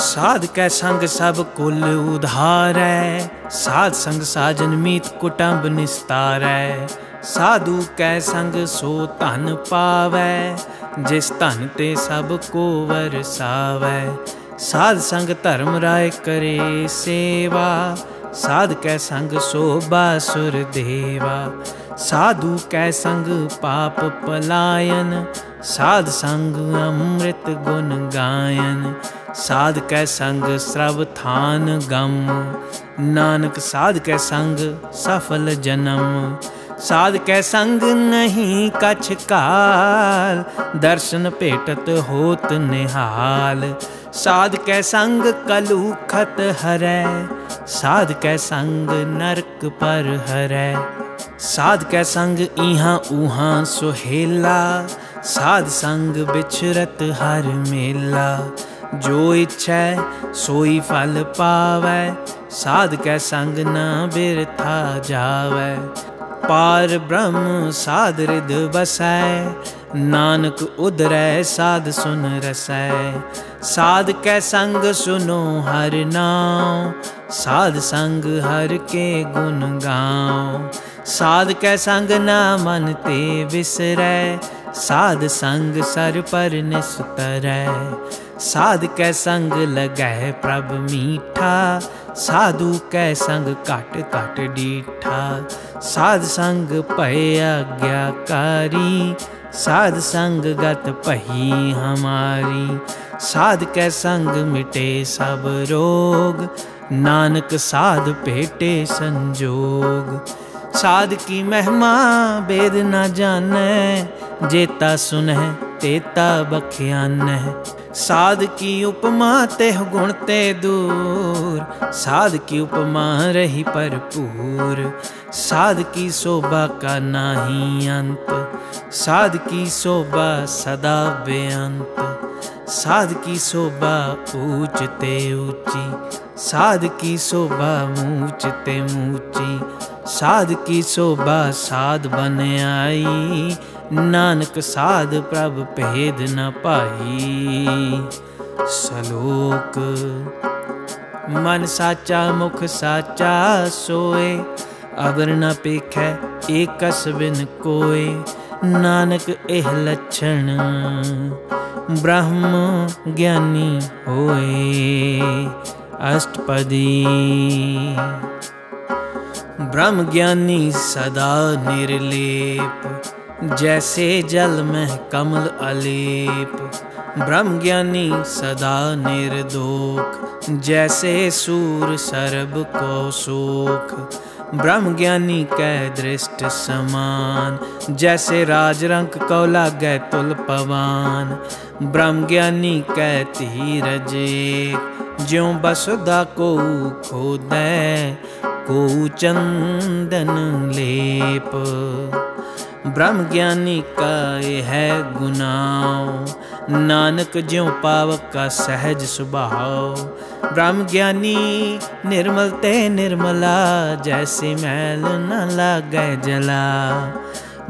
साध कै संग सब कुल उधार है। साध संग साजन मीत कुटुंब निस्तार है। साधु कै संग सो धन पावै। ਜਿਸ ਧਨ ਤੇ ਸਭ ਕੋ ਵਰਸਾਵੇ ਸਾਧ ਸੰਗ ਧਰਮ ਰਾਏ ਕਰੇ ਸੇਵਾ ਸਾਧ ਕੈ ਸੰਗ ਸੋਭਾ ਸੁਰ ਦੇਵਾ ਸਾਧੂ ਕੈ ਸੰਗ ਪਾਪ ਪਲਾਇਨ ਸਾਧ ਸੰਗ ਅੰਮ੍ਰਿਤ ਗੁਣ ਗਾਇਨ ਸਾਧ ਕੈ ਸੰਗ ਸਰਬ ਥਾਨ ਗਮ ਨਾਨਕ ਸਾਧ ਕੈ ਸੰਗ ਸਫਲ ਜਨਮ साध के संग नहीं कछ काल, दर्शन भेटत होत निहाल। साध के संग कलू खत हरै साध के संग नरक पर हरै साध के संग इहां ऊहा सुहेला साध संग बिछरत हर मेला। जो इच्छा सोई फल पावै साध के संग ना बिरथा जावै। पार ब्रह्म साध रिद बसै, नानक उदरय साध सुन रसै। साध के संग सुनो हर नाम साध संग हर के गुण गाओ साध के संग ना मन ते बिसरै साध संग सर पर निस्तरै साध कै संग लगै प्रभ मीठा। साधु कै संग घट घट डीठा। साध संग भय आज्ञाकारी साध संग गत पही हमारी। साध कै संग मिटे सब रोग। नानक साध भेटे संजोग। साध की महिमा वेद न जाने, जेता सुनह, तेता बख्यान। साध की उपमा तेह गुण ते दूर, साध की उपमा रही भरपूर साध की शोभा का नाही अंत, साध की शोभा सदा बेअंत। साध की शोभा ऊंच ते ऊँची साध की शोभा मूच ते मूची साध की शोभा साध बन आई नानक साध प्रभ भेद न पाई सलोक मन साचा मुख साचा सोए अगर न पेखै एक बिन कोय नानक एह लक्षण ब्रह्म ज्ञानी होए अष्टपदी। ब्रह्म ज्ञानी सदा निर्लेप, जैसे जल में कमल अलेप। ब्रह्म ज्ञानी सदा निर्दोख जैसे सूर सरब को सुख ब्रह्म ज्ञानी कै दृष्ट समान, जैसे राजरंक को लागे तुल पवान। ब्रह्म ज्ञानी कै धीरज ज्यों बसुदा को खोदै, को चंदन लेप। ब्रह्म ज्ञानी का है गुनाव, नानक ज्यों पावक का सहज स्वभाव ब्रह्म ज्ञानी निर्मल ते निर्मला, जैसे मैल न लागे जला।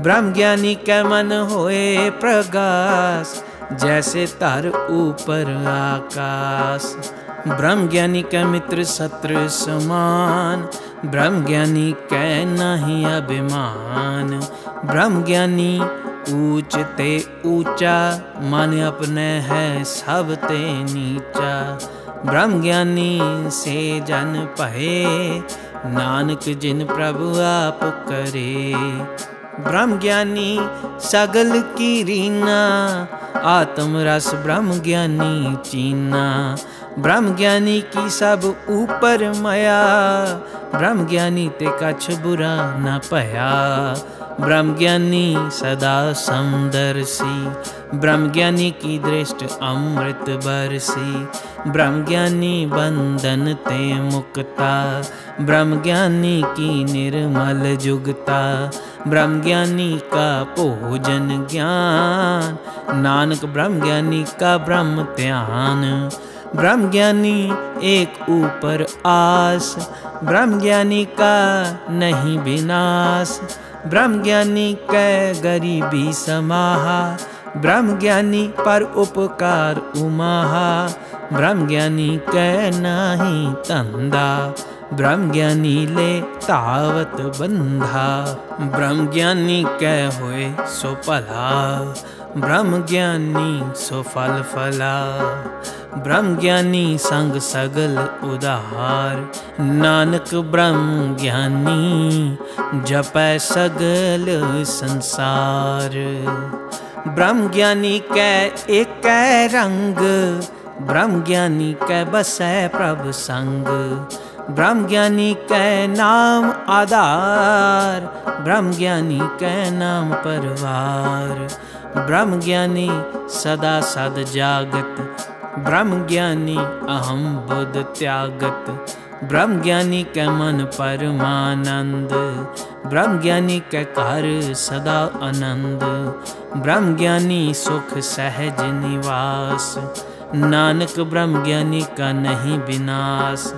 ब्रह्म ज्ञानी के मन होए प्रकाश जैसे तार ऊपर आकाश। ब्रह्म ज्ञानी के मित्र सत्र समान। ब्रह्म ज्ञानी कै नहीं अभिमान। ब्रह्म ज्ञानी ऊंच ते ऊँचा, मन अपने है सब ते नीचा। ब्रह्म ज्ञानी से जन पहे, नानक जिन प्रभु आप करे। ब्रह्म ज्ञानी सगल की रीना, आत्म रस ब्रह्म ज्ञानी चीना। ब्रह्म ज्ञानी की सब ऊपर माया ब्रह्म ज्ञानी ते कछ बुरा न पया। ब्रह्म ज्ञानी सदा समदर्शी ब्रह्म ज्ञानी की दृष्ट अमृत बरसी। ब्रह्म ज्ञानी बंधन ते मुक्ता ब्रह्म ज्ञानी की निर्मल जुगता। ब्रह्म ज्ञानी का भोजन ज्ञान, नानक ब्रह्म ज्ञानी का ब्रह्म ध्यान। ब्रह्म ज्ञानी एक ऊपर आस ब्रह्म ज्ञानी का नहीं विनाश। ब्रह्म ज्ञानी कै गरीबी समाहा ब्रह्म ज्ञानी पर उपकार उमाहा ब्रह्म ज्ञानी कै नाही तंदा ब्रह्म ज्ञानी ले तावत बंधा ब्रह्म ज्ञानी कै होए सो भला ब्रह्म ज्ञानी सो फल फला। ब्रह्म ज्ञानी संग सगल उदार। नानक ब्रह्म ज्ञानी जप सगल संसार। ब्रह्म ज्ञानी कै एक रंग। ब्रह्म ज्ञानी कै बसै प्रभ संग। ब्रह्म ज्ञानी कै नाम आधार। ब्रह्म ज्ञानी कै नाम परवार। ब्रह्म ज्ञानी सदा सद जागत। ब्रह्म ज्ञानी अहम बुद्ध त्यागत। ब्रह्म ज्ञानी के मन परमानंद। ब्रह्म ज्ञानी के कर सदा आनंद। ब्रह्म ज्ञानी सुख सहज निवास। नानक ब्रह्म ज्ञानी का नहीं विनाश।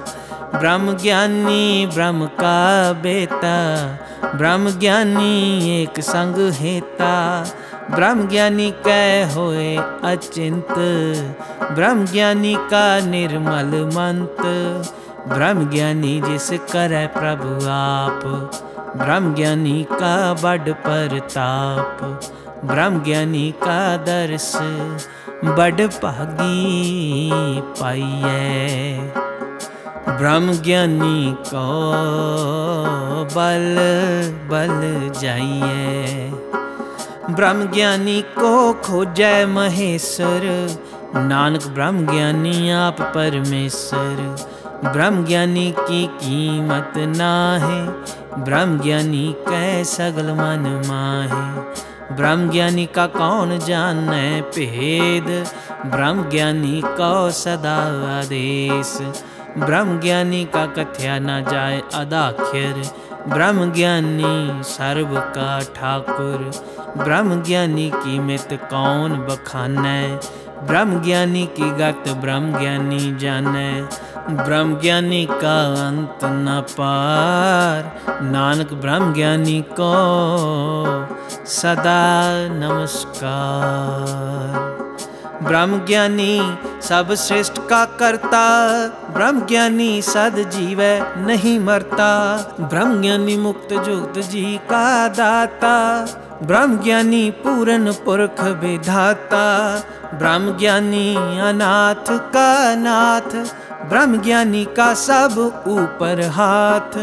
ब्रह्म ज्ञानी ब्रह्म का बेटा। ब्रह्म ज्ञानी एक संग हेता। ब्रह्म ज्ञानी कै होए अचिंत? ब्रह्म ज्ञानी का निर्मल मंत। ब्रह्म ज्ञानी जिस करे प्रभु आप। ब्रह्म ज्ञानी का बड़ परताप। ब्रह्म ज्ञानी का दर्श बड़ भागी पाइए। ब्रह्म ज्ञानी को बल बल जाइए। ब्रह्म ज्ञानी को खोजै महेश्वर। नानक ब्रह्म ज्ञानी आप परमेश्वर। ब्रह्म ज्ञानी की कीमत ना है ब्रह्म ज्ञानी कै सगल मन माहे। ब्रह्म ज्ञानी का कौन जाने भेद? ब्रह्म ज्ञानी को सदा आदेश। ब्रह्म ज्ञानी का कथ्या ना जाए अदाख्यर। ब्रह्म ज्ञानी सर्व का ठाकुर। ब्रह्म ज्ञानी की मित कौन बखाने? ब्रह्म ज्ञानी की गत ब्रह्म ज्ञानी जाने। ब्रह्म ज्ञानी का अंत न पार। नानक ब्रह्म ज्ञानी को सदा नमस्कार। ब्रह्म ज्ञानी सब श्रेष्ठ का करता। ब्रह्म ज्ञानी सद जीव नहीं मरता। ब्रह्म ज्ञानी मुक्त जुक्त जी का दाता। ब्रह्म ज्ञानी पूरन पुरख विधाता। ब्रह्म ज्ञानी अनाथ का नाथ। ब्रह्म ज्ञानी का सब ऊपर हाथ।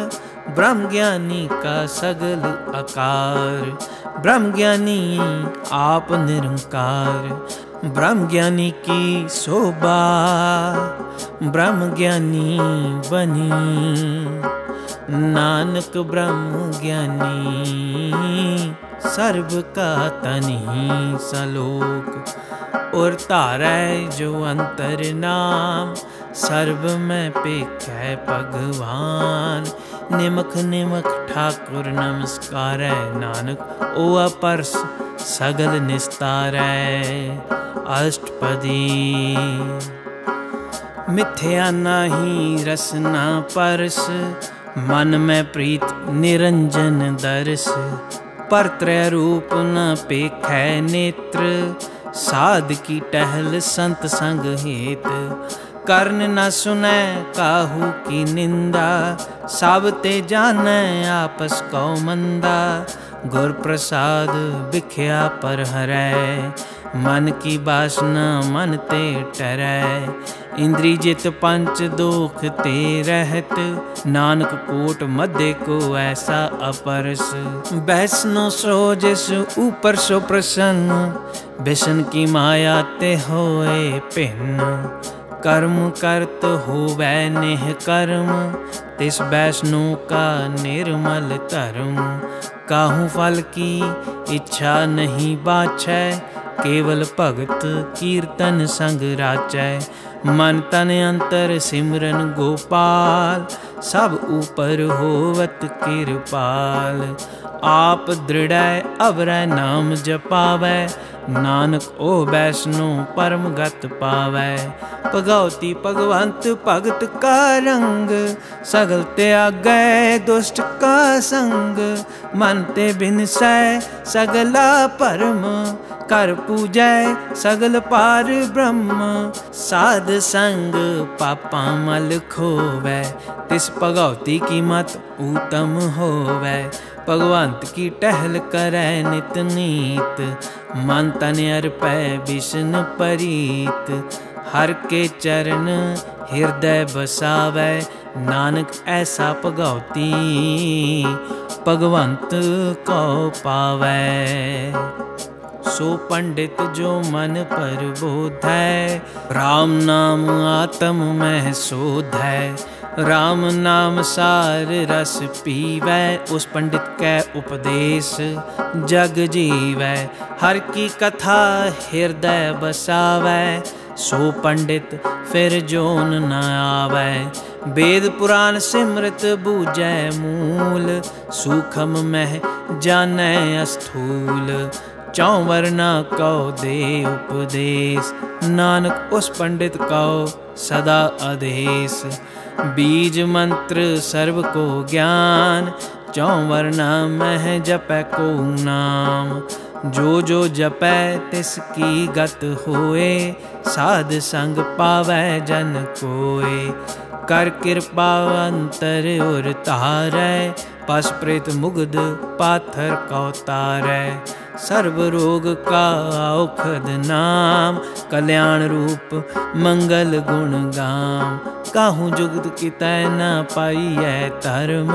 ब्रह्म ज्ञानी का सगल आकार ब्रह्म ज्ञानी आप निरंकार। ब्रह्म ज्ञानी की शोभा ब्रह्म ज्ञानी बनी। नानक ब्रह्म ज्ञानी सर्व का तनी सलोक। और तारै जो अंतर नाम, सर्व में पेख है भगवान। निमख निमख ठाकुर नमस्कार है नानक ओ अपर्स सगल निस्तार अष्टपदी। मिथ्या नाही रसना परस, मन में प्रीत निरंजन दर्श पर त्रय रूप न पेख नेत्र, साध की टहल संत संग हेत। कर्ण न सुनै काहू की निंदा सब ते जाने आपस कौ मंदा गुर प्रसाद बिख्या पर हरै मन की बासना मन ते टरै इंद्री जित पंच दोख ते रहत। नानक कोट मध्य को ऐसा अपरस। बैसनो सो जिस ऊपर सो प्रसन्न। बिशन की माया ते होए भिन्न कर्म करत होवै निह कर्म, तिस वैष्णो का निर्मल धर्म। काहू फल की इच्छा नहीं बाछै, केवल भगत कीर्तन संग राचै। मन तन अंतर सिमरन गोपाल, सब ऊपर होवत कृपाल आप दृढ़ अवर नाम जपावै नानक ओ वैष्णो परम गत पावै भगवती भगवंत भगत का रंग सगल त्यागै दुष्ट का संग मन ते बिन सै सगला परम कर पूजै सगल पार ब्रह्म साध संग पापा मल खोवै तिस भगवती की मत उत्तम होवै भगवंत की टहल करै नित नीत मन तन अर्पै विष्ण परीत, हर के चरण हृदय बसावै। नानक ऐसा भगवती, भगवंत को पावै। सो पंडित जो मन पर बोध है राम नाम आत्म में शोध। है राम नाम सार रस पीवै, उस पंडित कै उपदेश जग जीवै। हर की कथा हृदय बसावै, सो पंडित फिर जोन न आवै। वेद पुराण सिमृत बूझै मूल, सूखम मह जानै अस्थूल। चौवरना कौ दे उपदेश, नानक उस पंडित कौ सदा आदेश। बीज मंत्र सर्व को ज्ञान चौवरना मह जप को नाम। जो जो जपै तिसकी गत होए, साध संग पावै जन कोए। कर कृपा अंतर उर तारै पस प्रेत मुग्ध पाथर कौतारै। सर्व रोग का औखद नाम, कल्याण रूप मंगल गुण गाम। काहू जुगत की तय न पाई है धर्म?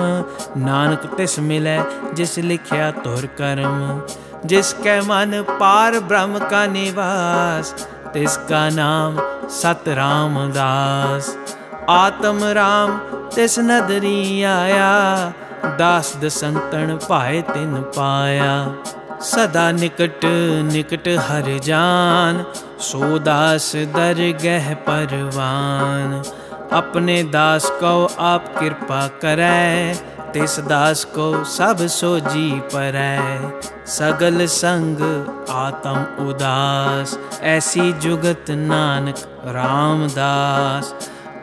नानक तिस मिले जिस लिखया तुर कर्म। जिसके मन पार ब्रह्म का निवास तिसका नाम सत रामदास आत्म राम तिस नदरी आया दास दसंतन पाए तिन पाया। सदा निकट निकट हर जान, सो दास दर गह परवान। अपने दास को आप कृपा करे, तिस दास को सब सो जी परै। सगल संग आत्म उदास, ऐसी जुगत नानक रामदास।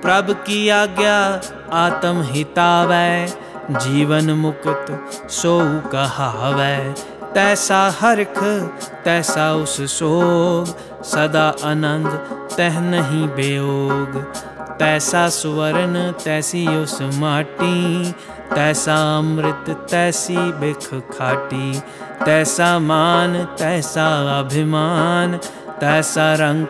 प्रभ की आज्ञा आत्म हितावै जीवन मुक्त सो कहावै। तैसा हरख तैसा उस सोग। सदा आनंद, तह नहीं बेयोग तैसा सुवर्ण, तैसी उस माटी। तैसा अमृत, तैसी बिख खाटी। तैसा मान, तैसा अभिमान। तैसा रंक,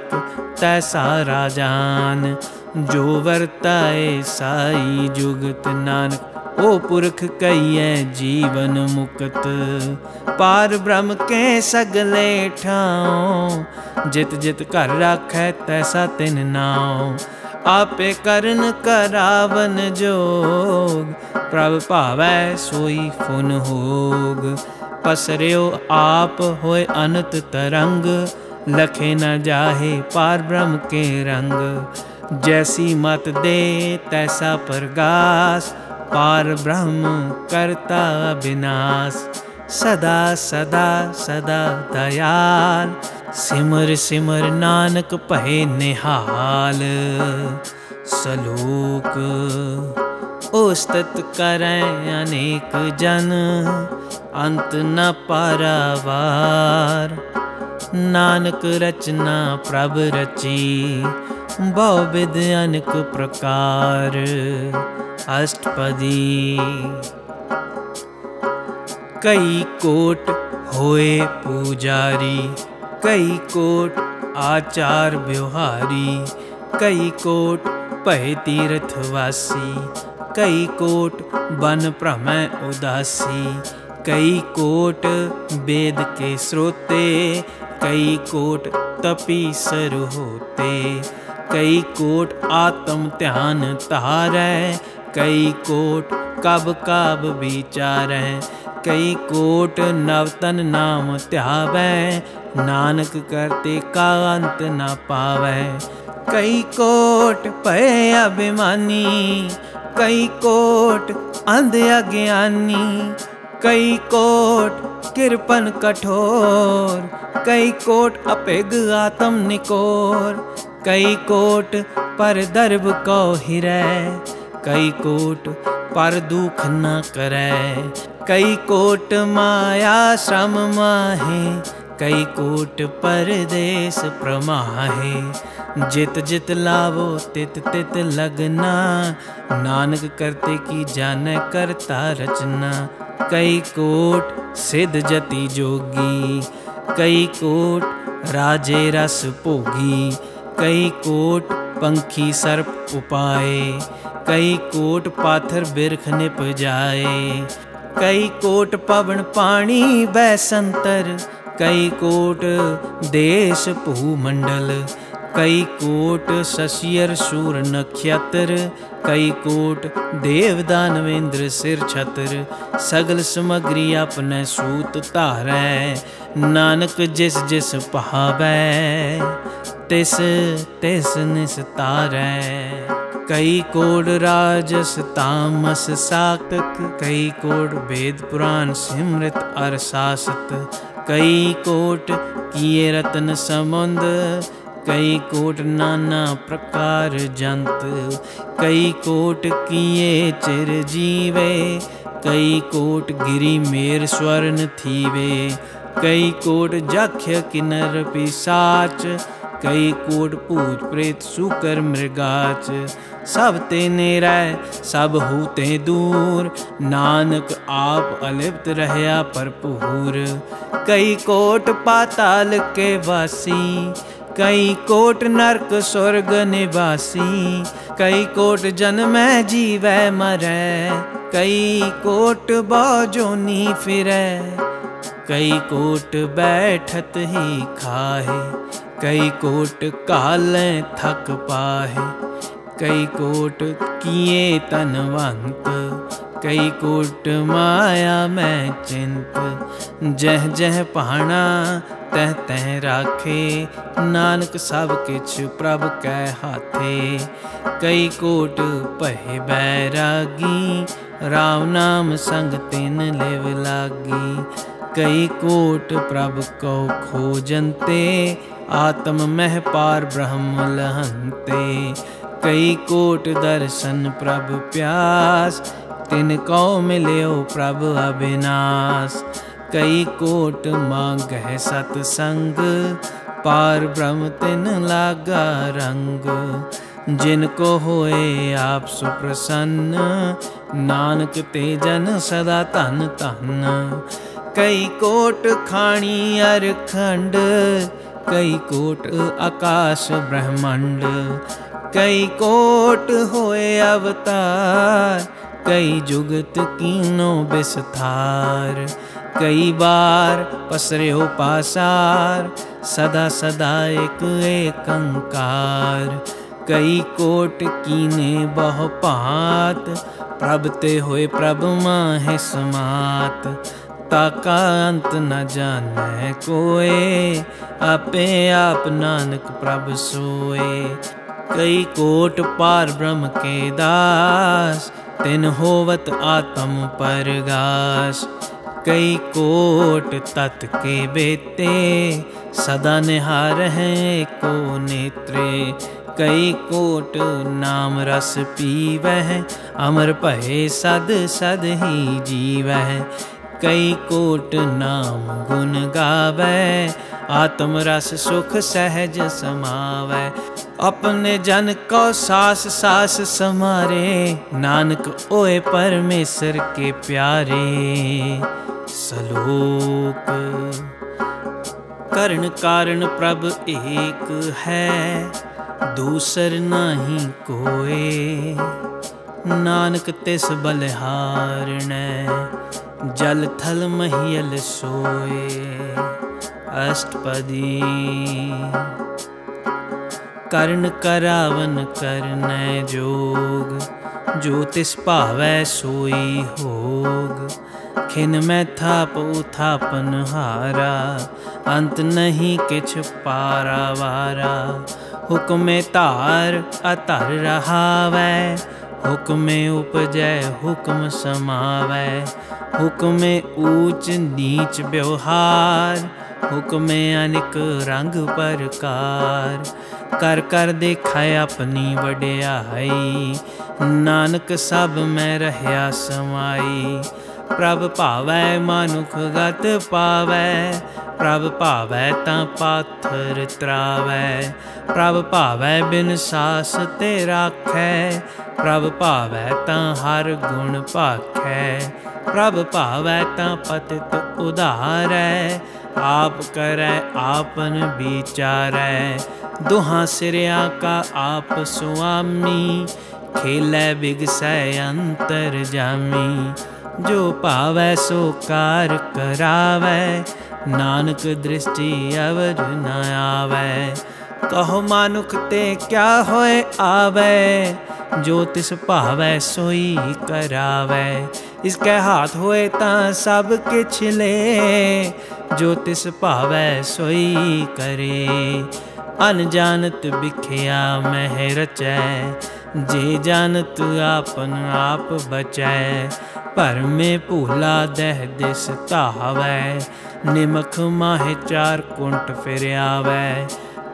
तैसा राजान। जो वरताए साई जुगत नानक। ओ पुरख कहिए जीवन मुक्त। पार ब्रह्म के सगले ठाओ जित जित कर राख तैसा तिन नाओ आपे करन करावन जोग। प्रभ पावे सोई फुन होग। पसरियो आप होए अनत तरंग। लखे न जाहे पार ब्रह्म के रंग। जैसी मत दे तैसा प्रगास। पार ब्रह्म करता विनाश, सदा सदा सदा दयाल। सिमर सिमर नानक पहे निहाल। सलोक ओस्तत करें अनेक जन, अंत न पारावार। नानक रचना प्रभ रची, बहुविध अनक प्रकार। अष्टपदी। कई कोट होए पुजारी, कई कोट आचार व्यवहारी, कई कोट पह तीर्थवासी, कई कोट बन प्रमय उदासी, कई कोट वेद के स्रोते, कई कोट तपी सर होते, कई कोट आत्म ध्यान तारै कई कोट कब कब विचारै कई कोट नवतन नाम ध्यावै नानक करते का अंत न पावै कई कोट भय अभिमानी, कई कोट अंध अज्ञानी, कई कोट किरपन कठोर, कई कोट अपेग आत्म निकोर, कई कोट पर दर्भ को हिरै कई कोट पर दुख न करे। कई कोट माया श्रम माहे। कई कोट परदेश प्रमाहे। जित जित लावो, तित तित लगना। नानक करते की जान करता रचना। कई कोट सिद्ध जति जोगी। कई कोट राजे रस भोगी। कई कोट पंखी सर्प उपाए। कई कोट पाथर बिरख निप जाए कई कोट पवन पानी बैसंतर, कई कोट देश भूमंडल कई कोट शशियर सूर नक्षत्र, कई कोट देव दानवेंद्र सिर छत्र। सगल समग्री अपने सूत धारै, नानक जिस जिस पहावै तिस तिस निस्तारै कई कोड राजस तामस सातक, कई कोड वेद पुराण सिमृत अर सासत कई कोट किए रतन समुंद, कई कोट नाना प्रकार जंत, कई कोट किए चिर जीवे, कई कोट गिरी मेर स्वर्ण थीवे, कई कोट जख्य किन्नर पिसाच कई कोट भूत प्रेत सुकर मृगाच। सब ते नेरै सब हूते दूर। नानक आप अलिप्त रहया भरपूर कई कोट पाताल के वासी, कई कोट नरक स्वर्ग निवासी। कई कोट जन्म जीवै मरै, कई कोट बौजोनी फिरै। कई कोट बैठत ही खाहे कई कोट काले थक पाहे, कई कोट किए तनवंत, कई कोट माया में चिंत। जह जह पहाना तह तह राखे, नानक सब किछ प्रभ कै हाथे। कई कोट पहे बैरागी, राम नाम संग तिन लिव लागी। कई कोट प्रभ को खोजनते आत्म मह पार ब्रह्म लहंते। कई कोट दर्शन प्रभ प्यास, तिन कौ मिल्यो प्रभ अविनाश। कई कोट मांग है सतसंग, पार ब्रह्म तिन लागा रंग। जिनको होए आप सुप्रसन्न, नानक ते सदा धन धन कई कोट खाणी अरखंड कई कोट आकाश ब्रह्मांड, कई कोट होए अवतार, कई जुगत कीनो बिसथार कई बार पसरे हो पासार, सदा सदा एक एक अंकार, कई कोट कीने बहु पात प्रभ ते होए प्रभ माहे समात ताका अंत न जाने कोए, आपे आप नानक प्रभ सोए। कई कोट पार ब्रह्म के दास, तिन होवत आत्म परगास कई कोट तत् के बेते, सदा निहार हैं को नेत्रे। कई कोट नाम रस पीवह, अमर पहे सद सद ही जीवह। कई कोट नाम गुण गावे, आत्म रस सुख सहज समावे। अपने जन को सास सास समारे, नानक ओए परमेश्वर के प्यारे। सलोक, कर्ण कारण प्रभ एक है, दूसर नहीं कोए। नानक तिस बलिहारण जल थल महियल सोए अष्टपदी। कर्ण करावन करण जोग, जो तिस भावै सोई होग। खिन में थाप उथापन हारा, अंत नहीं किछ पारा वारा। हुक्मे तार अतर रहावै हुक्मे उपजै, हुक्म समावै। हुक्मे ऊच नीच व्यवहार, हुक्मे अनेक रंग प्रकार। कर कर देखा अपनी वड्याई, नानक सब मैं रहया समाई। प्रभ भावै मानुख गत पावै ਪ੍ਰਭ ਭਾਵੈ ਤਾਂ ਪਾਥਰ ਤਰਾਵੈ ਪ੍ਰਭ ਭਾਵੈ ਬਿਨ ਸਾਸ ਤੇ ਰਾਖੈ ਪ੍ਰਭ ਭਾਵੈ ਤਾਂ ਹਰ ਗੁਣ ਭਾਖੈ ਪ੍ਰਭ ਭਾਵੈ ਤਾਂ ਪਤਿਤ ਉਧਾਰੈ ਆਪ ਕਰੈ ਆਪਨ ਵਿਚਾਰੈ ਦੁਹਾਂ ਸਿਰਿਆ ਕਾ ਆਪ ਸੁਆਮੀ ਖੇਲੇ ਬਿਗਸੈ ਅੰਤਰ ਜਾਮੀ जो पावे सो कार करावे। नानक दृष्टि अवर न आवे। कहो मानुख ते क्या होए आवै? जो तिस पावे सोई करावै। इसके हाथ होए ता सब किछ ले। जो तिस पावे सोई करे। अनजानत बिखिया मह रचै जे जानत आपन आप बचाए पर में भूला दह दिस तावे निमख माहे चार कुंट फिर आवे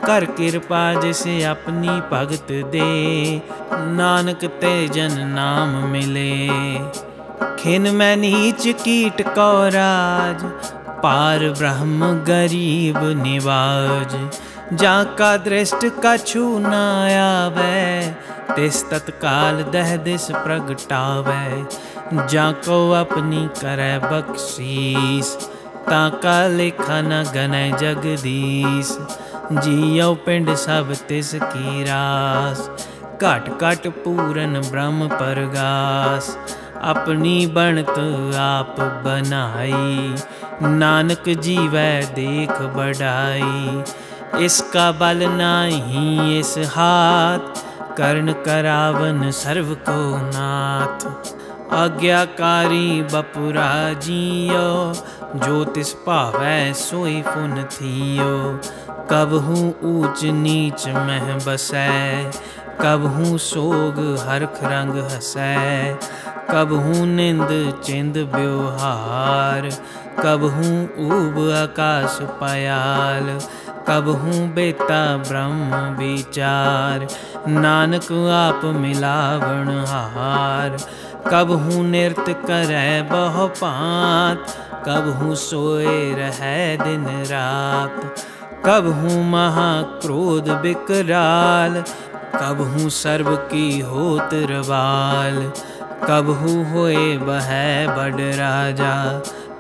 कर कृपा जिसे अपनी भगत दे। नानक ते जन नाम मिले, खिन मैं नीच कीट कौराज पार ब्रह्म गरीब निवाज। जा का दृष्ट कछु न आवे, तिस तत्काल दह दिस प्रगटावे। जाको अपनी करे बख्शीस, ताका लेखा न गनै जगदीश जियो पिंड सब तिस की रास, घट घट पूरन ब्रह्म परगास अपनी बनत आप बनाई, नानक जीवै देख बढ़ाई इसका बल नाही इस हाथ, कर्ण करावन सर्व को नाथ। आज्ञाकारी बपुरा जियो, ज्योतिष पावै सोई पुन थियो। कबहू ऊंच नीच मह बसै कबहू सोग हरख रंग हसै। कबहू निंद चिंद व्यवहार कबहू ऊब आकाश पयाल। कबहू बेता ब्रह्म विचार। नानक आप मिलावण हार। कब हूँ नृत्य करे बहु पात कब हूँ सोए रहे दिन रात। कबहू महाक्रोध बिकराल। कब हूँ सर्व की होत रवाल। कबहू होए बह बड़ राजा।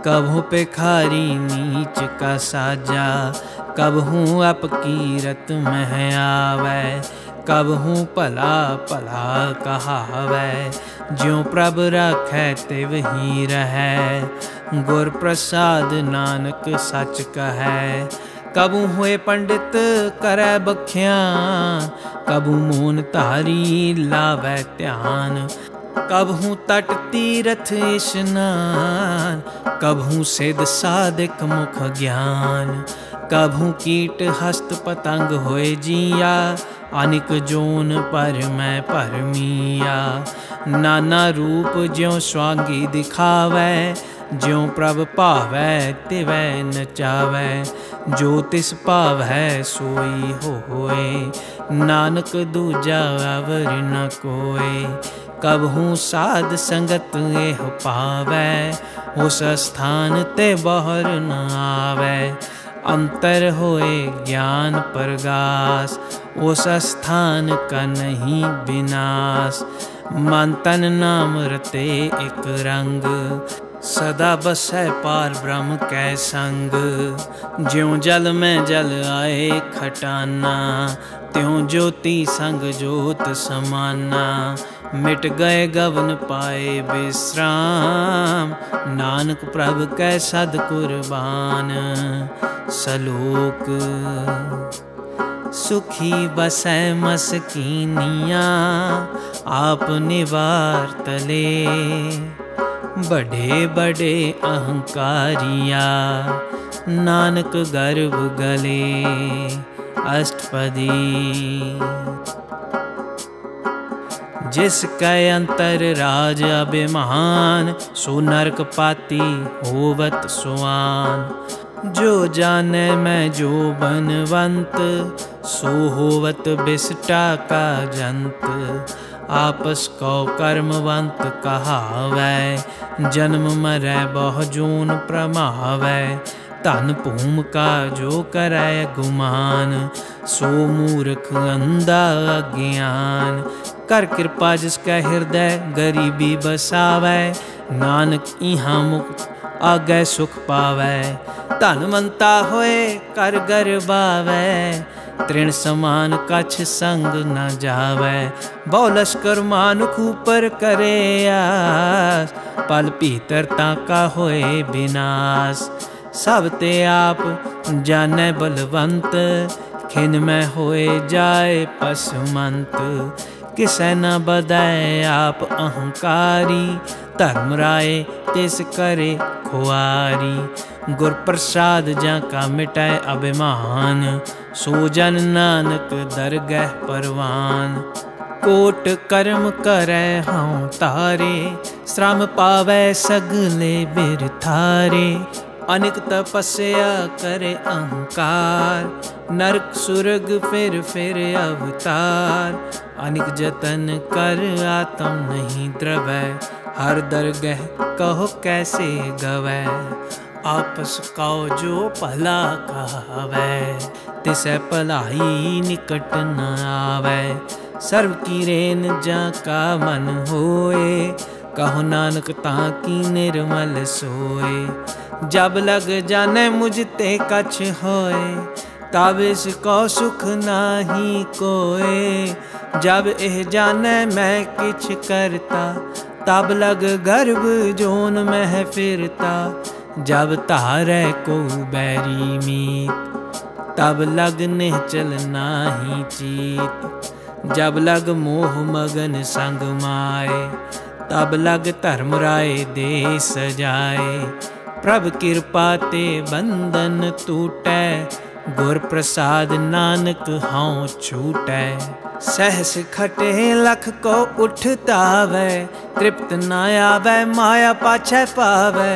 कबहू पे खारी नीच का साजा। कबहू अप कीरत मह आवे? कब हूँ भला भला कहावै? ज्यों प्रभ राखै तिव ही रहै। गुर प्रसाद नानक सच कहै। कबू हुए पंडित करे बख्या? कबू मोन धारी लावै ध्यान कबहू तट तीरथ स्नान कबहू सिद्ध साधिक मुख ज्ञान? कभू कीट, हस्त पतंग होए जिया, अनिक जोन पर मैं परमिया नाना रूप ज्यों स्वांगी दिखावै, ज्यों प्रभ पावै तिवै नचावै। जो तिस पावै सोई होए, नानक दूजा अवर न कोय कबहू साध संगत एह पावै, उस स्थान ते बहर न आवै। अंतर होए ज्ञान प्रगास, उस स्थान का नहीं विनाश। मन तन नाम रते एक रंग, सदा बसै पार ब्रह्म कै संग। ज्यों जल में जल आए खटाना, त्यों ज्योति संग ज्योत समाना। मिट गए गवन पाए विश्राम। नानक प्रभ कै सद कुर्बान। सलोक सुखी बसै मसकीनिया, आप निवार तले बड़े बड़े अहंकारिया, नानक गर्भ गले। अष्टपदी जिसकै अंतर राज अभिमान, सो नरक पाती होवत सुआन जो जाने मैं जो बनवंत, सो होवत बिसटा का जंत। आपस को कर्मवंत कहावै, जन्म मरै बहु जून प्रमावै। धन भूम का जो करै गुमान, सो मूर्ख अंधा अज्ञान। कर कृपा जिसका हृदय गरीबी बसावै, नानक इहाँ मुक्त आगे सुख पावै। धनवंता होए, कर गरबावै तृण समान कछ संग न जावै। बहु लश्कर मानुख ऊपर करे आस, पल भीतर ताका होए विनाश सब ते आप जाने बलवंत खिन में होए जाए पसुमंत किसै न बदै आप अहंकारी, धर्म राय तिस करे खुआरी। गुर प्रसाद जा का मिटाए अभिमान सो जन नानक दरगह परवान। कोट कर्म करे हाँ तारे, श्रम पावै सगले बिर थारे अनिक तपस्या करे अहंकार, नरक, सुरग, फिर फिर अवतार। अनिक जतन कर आत्म नहीं द्रवै, हर दरगह कहो कैसे गवै। आपस कहो जो भला कहवै, तिसे भलाई निकट न आवै। सर्व की रेन जा का मन होए, कहो नानक ताकी निर्मल सोए। जब लग जाने मुझते कछ होए, तब इसको सुख नाही कोए। जब एह जाने मैं किछ करता, तब लग गर्भ जोन में फिरता। जब तारे को बैरी मीत, तब लग निहचल नाही चीत। जब लग मोह मगन संग माए, तब लग धर्म राय दे सजाए। प्रभ कृपा ते बंधन टूटै गुर प्रसाद नानक हौ छूटै। सहस खटे लख को उठतावै तृप्त ना आवै, माया पाछ पावै।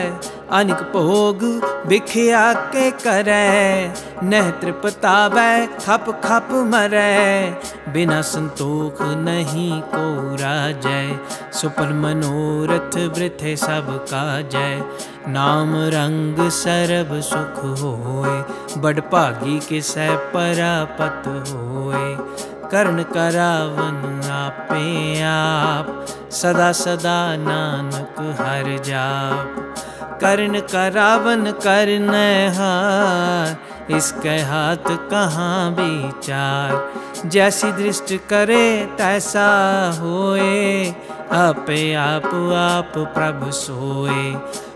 अनिक भोग बिखिया के करे। नह तृपतावै खप खप मरै। बिना संतोख नहीं को राजय सुपर मनोरथ वृथे सब का जय नाम रंग सरब सुख होए। बड़ भागी किसै परापत होए। कर्ण करावन आपे आप, सदा सदा नानक हर जाप। कर्ण करावन करण हार इसके हाथ कहाँ विचार। जैसी दृष्टि करे तैसा होए, आपे आप आप प्रभु सोए।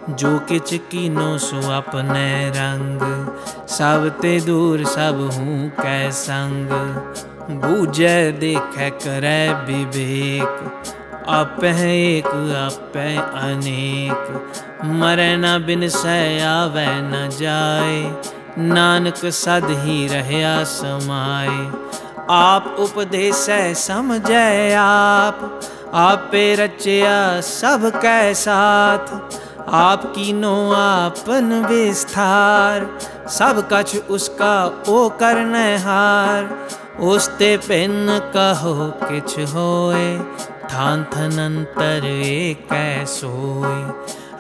जो किच कीनो सो अपने रंग, सब ते दूर सब हूँ कै संग। बूझे देखे करे विवेक। आप एक, आप अनेक। मरे न बिन सह आवे न जाए। नानक सद ही रहया समाए आप उपदेश समझे आप। आपे रचया सब कै साथ। आपकी नो आपन विस्तार। सब कछ उसका ओ करने हार उसते पिन कहो, किछ होए थान थनंतर एक सोए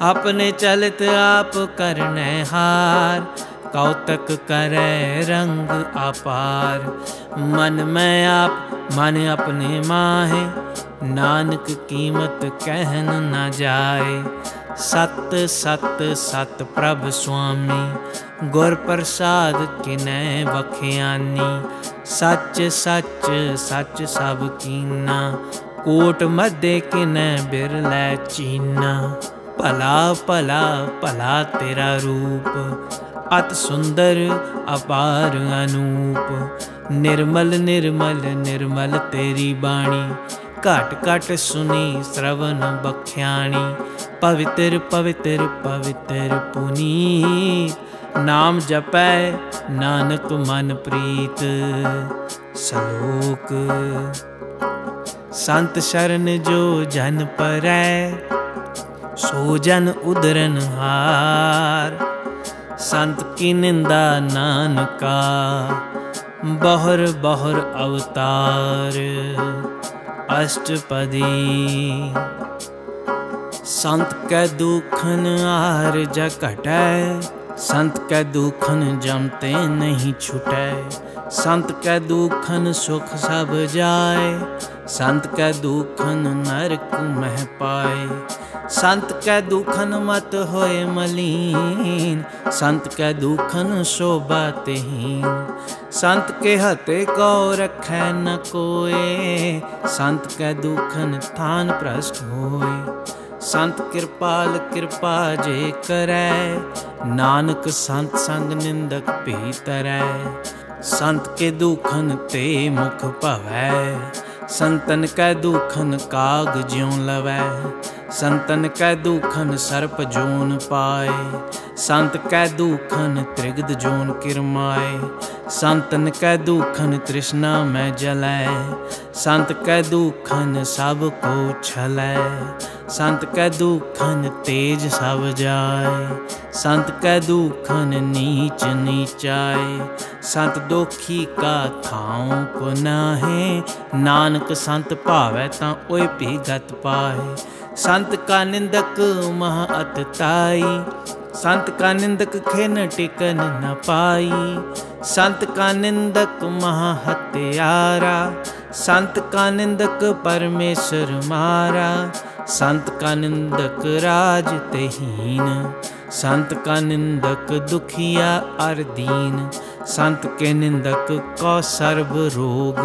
अपने चलत आप करने हार, कौतक करे रंग अपार। मन में आप, मन अपने माहे, नानक कीमत कहन न जाए। सत सत सत प्रभ स्वामी, गुर प्रसाद किने बखियानी। सच सच सच सब कीना। कोट मध्य किने बिरलै चीना। भला भला भला तेरा रूप। अत सुंदर, अपार अनूप। निर्मल निर्मल निर्मल तेरी बाणी। घट घट सुनी श्रवण बख्याणी। पवित्र पवित्र पवित्र पुनीत। नाम जपै नानक मन प्रीत सलोक संत शरण जो जन परै सो जन उदरन हार संत की निंदा नानका बहुर बहुर अवतार अष्टपदी संत के दुखन आर जकटै संत के दुखन जमते नहीं छुटे। संत के दुखन सुख सब जाए। संत के दुखन नरक मह पाए। संत के दुखन मत होए मलीन। संत के दुखन शोभा तेहीन। संत के हते को रखे न कोए। संत के दुखन थान प्रष्ट होए। संत कृपाल कृपा जे करे नानक संत संग निंदक भीतरै संत के दुखन ते मुख भवै संतन कै दुखन काग ज्यों लवै संतन कै दुखन सर्प जोन पाए, संत कै दुखन त्रिगद जोन किरमाए, संतन कै दुखन तृष्णा में जलै, संत कै दुखन सबको छलै, संत कै दुखन तेज सब जाए, संत कै दुखन नीच नीचाए, संत दोखी का थाओ को नाहे, नानक संत भावै ता ओए भी गत पाए। संत का निंदक मह अतताई संत का निंदक खेन टिकन न पाई। संत का निंदक महा हत्यारा। संत का निंदक परमेश्वर मारा। संत का निंदक राज तेहीन। संत का निंदक दुखिया अर दीन संत के निंदक को सर्व रोग,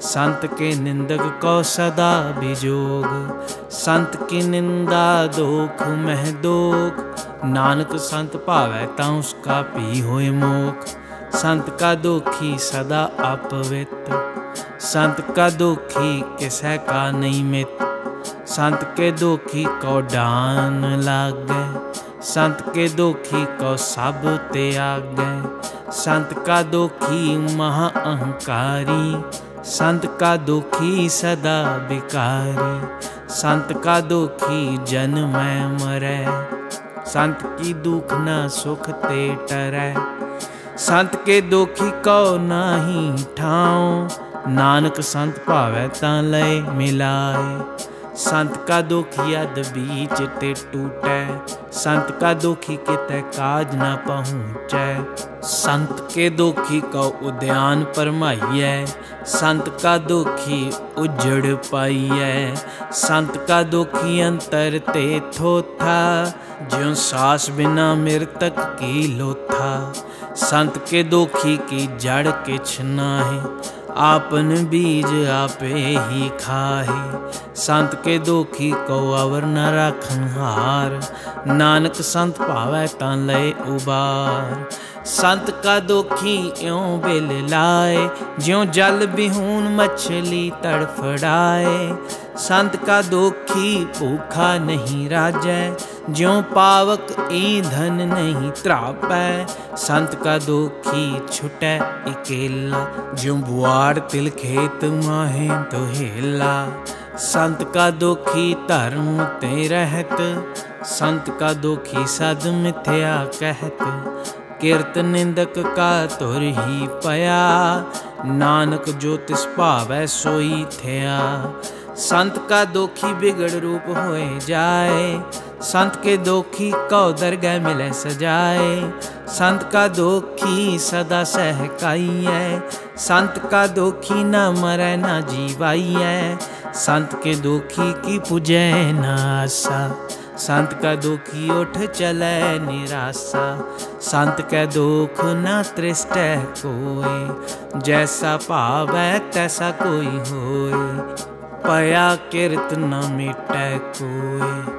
संत के निंदक को सदा विजोग। संत की निंदा दोख, मह दोख। नानक संत पावै ता उसका पी होए मोख। संत का दुखी सदा अपवित। संत का दुखी किसे का नहीं मित। संत के दुखी को डान लाग। संत के दुखी को सब त्याग। संत का दुखी महा अहंकारी। संत का दुखी सदा बिकारी संत का दुखी जन में मरे। संत की दुख न सुख ते टरै। संत के दुखी को नाही ठाओ नानक संत भावे ता लय मिलाए। संत का दुखी अद बीच ते टूटे, संत का दुखी किते काज न पहुँचे। संत के दुखी को उद्यान परमाइए संत का दुखी उजड़ पाइए संत का दुखी अंतर ते थोथा, ज्यो सास बिना मृतक की लोथा। संत के दोखी की जड़ किछ नाहे आपन बीज आपे ही खाहे। संत के दोखी को अवर न रखन हार। नानक संत पावे ता लय उबार। संत का दोखी यो बिल लाए, ज्यो जल बिहून मछली तड़फड़ाए। संत का दोखी भूखा नहीं राजै, ज्यो पावक ईंधन नहीं त्रापै। संत का दोखी छुटै अकेला ज्यो बुआड़ तिल खेत माहे तो हेला संत का दोखी धर्म ते रहत, संत का दोखी सद मिथ्या कहत। किरत निंदक का तुर ही पया। नानक जो तिस भावै सोई थया। संत का दोखी बिगड़ रूप होए जाए। संत के दोखी कौ दरगह मिले सजाए। संत का दोखी सदा सहकाई है संत का दोखी न मरे, न जीवाई है संत के दोखी की पूजे न आशा संत का दुखी उठ चले निराशा। संत के दुख न त्रिष्ट कोई। जैसा पावे तैसा कोई होए। पया किरत न मिटै कोय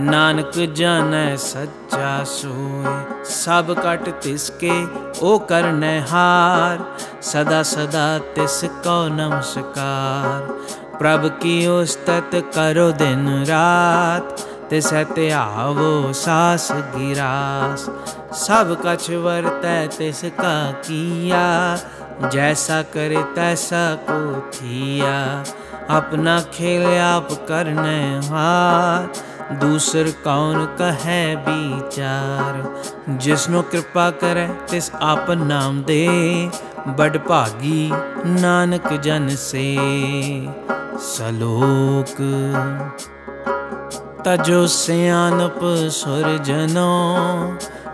नानक जानै सच्चा सोए। सब कट तिसके ओ करने हार। सदा सदा तिस तिसको नमस्कार। प्रभ की उस्तत करो दिन रात। तिस आवो सास गिरास, सब कछ वर्तै तिसका किया। जैसा करे तैसा को थिया, अपना खेल आप करने हार। दूसर कौन कहे विचार, जिसनो कृपा करे तिस आप नाम दे। बड़ भागी नानक जन से, सलोक। तजो सियानप सुर जनो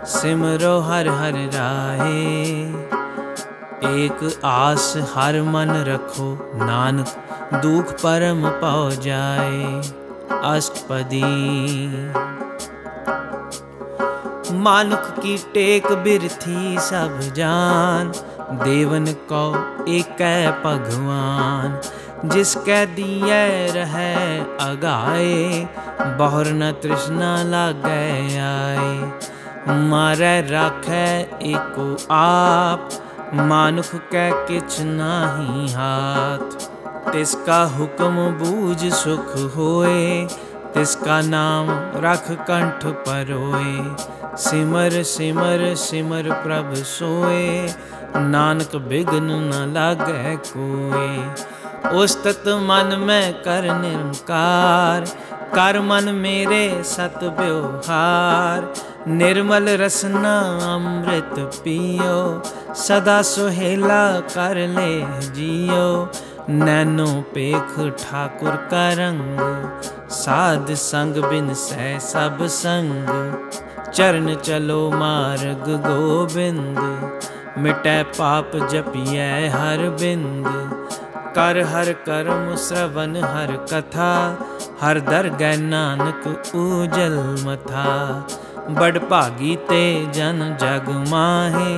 सिमरो हर हर राहे। एक आस हर मन रखो नानक, दुख परम पाओ जाए अष्टपदी। मानुख की टेक बिरथी सब जान, देवन को एक भगवान। जिसके दिए रहे अगाए, बहुर न तृष्णा लागे आए। मारे राखे एको आप, मानुख के किछ नाही हाथ। तिसका हुक्म बूझ सुख होए, तिसका नाम रख कंठ परोए सिमर सिमर सिमर प्रभ सोए, नानक बिघ्न न लागे कोए। उस्तत मन में कर निरंकार, कर मन मेरे सत व्यवहार। निर्मल रसना अमृत पियो, सदा सुहेला कर ले जियो। नैनो पेख ठाकुर का रंग, साध संग बिन सह सब संग। चरण चलो मार्ग गोबिंद मिटै पाप जपिय हर बिंद। कर हर कर्म श्रवण हर कथा, हर दरगह नानक उजल मथा। बड़ भागी ते जन जग माहे,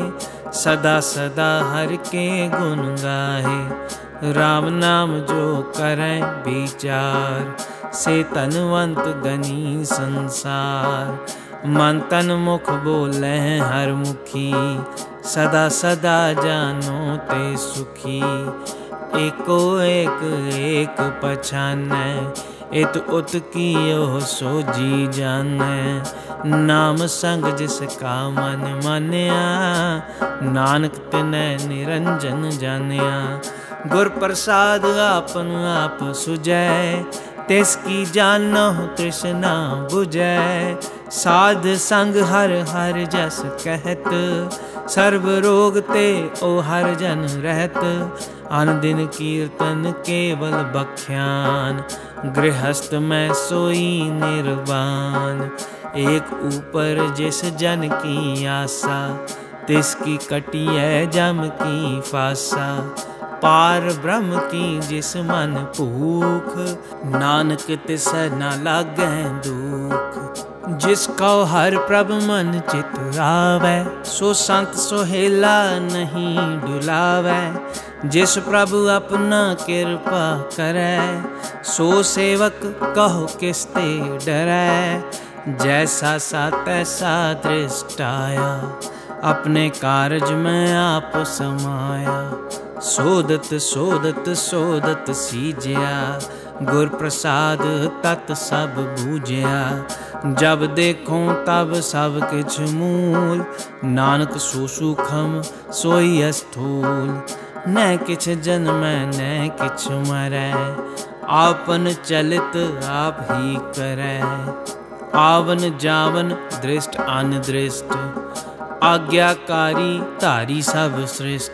सदा सदा हर के गुण गाहे। राम नाम जो करें विचार, से तनवंत गनी संसार। मन तन मुख बोले हर मुखी, सदा सदा जानो ते सुखी। एको एक एक पछाने इत उत कियो सो जी जाने नाम संग जिसका मन मान्या नानक तिने निरंजन जानिया गुर प्रसाद आपन आप सुजय तिसकी जानो तृष्णा बुझै। साध संग हर हर जस कहत। सर्व रोग ते ओ हर जन रहत। अन दिन कीर्तन केवल बख्यान। गृहस्थ में सोई निर्वाण। एक ऊपर जिस जन की आशा, तिसकी कटिय जम की फासा। पार ब्रह्म की जिस मन भूख नानक तिस न लागै दुख। जिसको हर प्रभ मन चितुरावै सो संत सोहेला नहीं डुलावै। जिस प्रभु अपना कृपा करै, सो सेवक कहो किसते डरै। जैसा सा तैसा दृष्टाया, अपने कार्य में आप समाया। सोदत सोदत सोदत सीजया। गुर प्रसाद तत् सब बूझया। जब देखो तब सब किच मूल। नानक सुसुखम सोई स्थूल न किछ जन्म, न किछ मरै। आपन चलित आप ही करै। आवन, जावन, दृष्ट, अनदृष्ट। आज्ञाकारी, तारी सब श्रेष्ठ।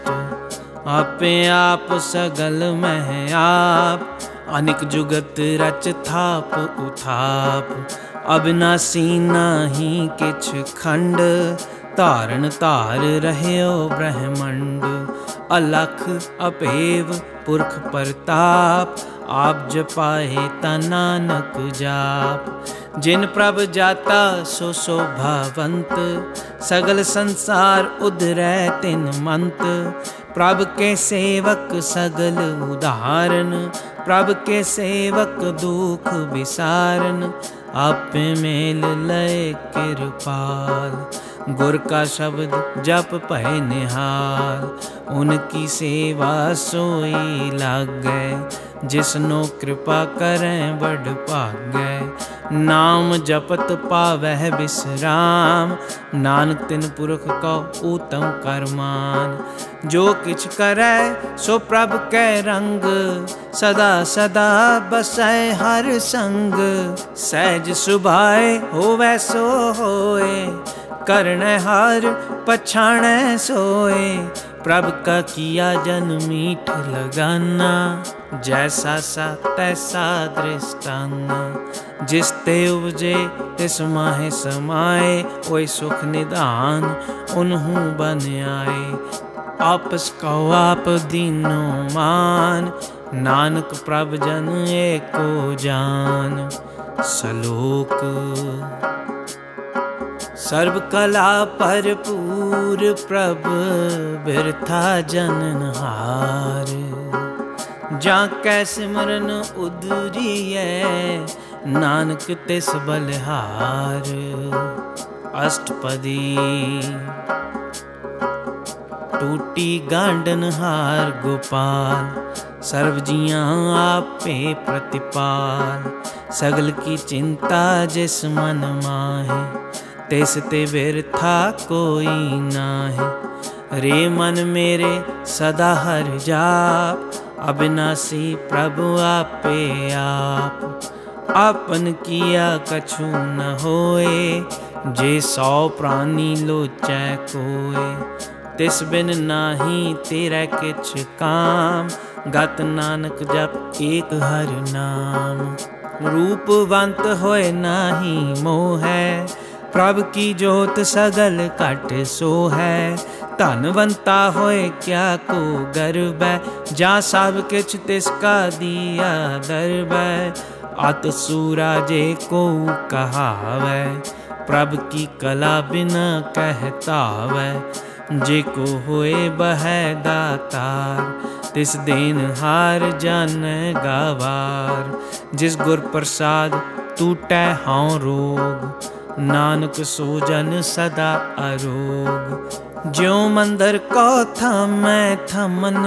आपे आप सगल मह आप। अनिक जुगत रच थाप उथाप। अब ना सीना ही किछ खंड। तारण तार रहो ब्रह्मंड। अलख अपेव पुरख प्रताप। आप जपाए तानक जाप। जिन प्रभ जाता सो शोभावंत। सगल संसार उदर तिन मंत। प्रभ के सेवक सगल उदाहरण प्रभ के सेवक दुख विसारण आप मेल लय कृपाल। गुर का शब्द जप पह निहाल उनकी सेवा सोई लाग गए जिसनो कृपा करें बड़ पाग। गए नाम जपत पावह विश्राम नानक तिन पुरख को उत्तम करमान। जो किछ करे, सो प्रभ के रंग। सदा सदा बसै हर संग। सहज सुभाए हो सो होए। करण हार, पछाण सोए। प्रभ का किया जन मीठ लगाना, जैसा सा तैसा दृष्टाना। जिस ते उपजे तिस माहे समाए ओए सुख निदान उन्हों बन आए आपस कहो आप दीनो मान, नानक प्रभ जन एको जान। सलोक सर्व कला भरपूर प्रभ बिरथा जनन जननहार जा कै सिमरन उदरिए नानक तिस बलहार। अष्टपदी टूटी गांडन हार गोपाल, सर्व जिया आपे प्रतिपाल। सगल की चिंता जिस मन माहे तेसते था कोई ना है रे मन मेरे सदा हर जाप अविनाशी प्रभु आपे आप। आपन किया कछु न होए, जे सौ प्राणी लोचै कोए। तिस बिन नाही तेरे किछ काम, गत नानक जप एक हर नाम। रूपवंत होए नाही मोह है ਪ੍ਰਭ ਕੀ ਜੋਤ ਸਗਲ ਘਟ ਸੋ ਹੈ ਧਨਵੰਤਾ ਹੋਏ ਕਿਆ ਕੋ ਗਰਬੈ ਜਾ ਸਭ ਕਿਛ ਤਿਸ ਕਾ ਦੀਆ ਦਰਬੈ ਅਤ ਸੂਰਾ ਜੇ ਕੋ ਕਹਾਵੈ ਪ੍ਰਭ ਕੀ ਕਲਾ ਬਿਨਾ ਕਹਤਾਵੈ ਜੇ ਕੋ ਹੋਏ ਬਹਿ ਦਾਤਾਰ ਤਿਸ ਦੇਨ ਹਾਰ ਜਨ ਗਵਾਰ ਜਿਸ ਗੁਰ ਪ੍ਰਸਾਦ ਟੂਟੈ ਹਉ ਰੋਗ ਨਾਨਕ ਸੋ ਜਨ ਸਦਾ ਅਰੋਗ ਜਿਉ ਮੰਦਰ ਕੋ ਥਮੈ ਥਮਨ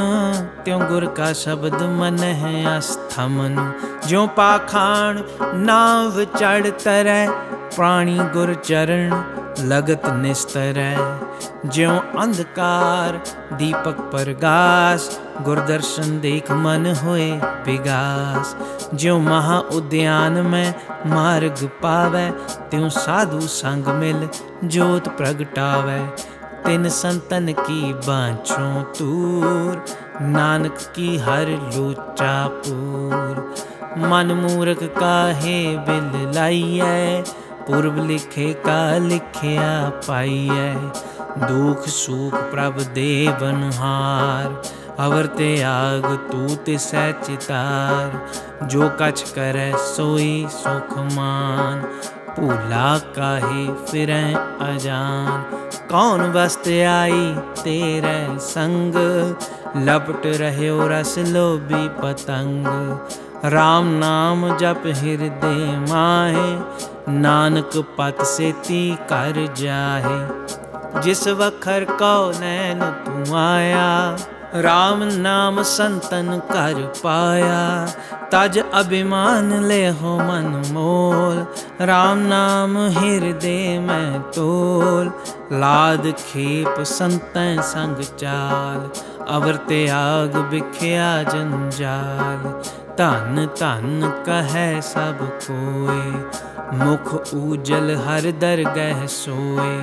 ਤਿਉ ਗੁਰ ਕਾ ਸ਼ਬਦ ਮਨ ਹੈ ਅਸਥਮਨ ਜਿਉ ਪਾਖਾਣ ਨਾਵ ਚੜ ਤਰੈ ਪ੍ਰਾਣੀ ਗੁਰ ਚਰਨ लगत निस्तर ज्यो अंधकार दीपक परगास गुरदर्शन देख मन होए बिगास। ज्यो महा उद्यान में मार्ग पावे, त्यों साधु संग मिल जोत प्रगटावे। तिन संतन की बाँचों तूर, नानक की हर लूचा पूर। मन मूर्ख काहे बिल लाइए पूर्व लिखे का लिखिया पाइए। दुख, सुख, प्रभ दे बनहार अवर ते आग तू ते सचितार जो कछ करे, सोई सुख मान। भूला काहे, फिर अजान। कौन बसते आई तेरे संग? लपट रहे रस लोभी पतंग। राम नाम जप हृदय माहे, नानक पत सेती कर जाहे। जिस वखर कौ नैन तू आया, राम नाम संतन कर पाया। तज अभिमान ले हो मन मोल, राम नाम हृदय में तोल। लाद खेप संतन संग चाल, अवर त्याग बिख्या जंजाल। ਧੰਨ ਧੰਨ ਕਹੈ ਸਭ ਕੋਏ ਮੁਖ ਊਜਲ ਹਰ ਦਰਗਹਿ ਸੋਏ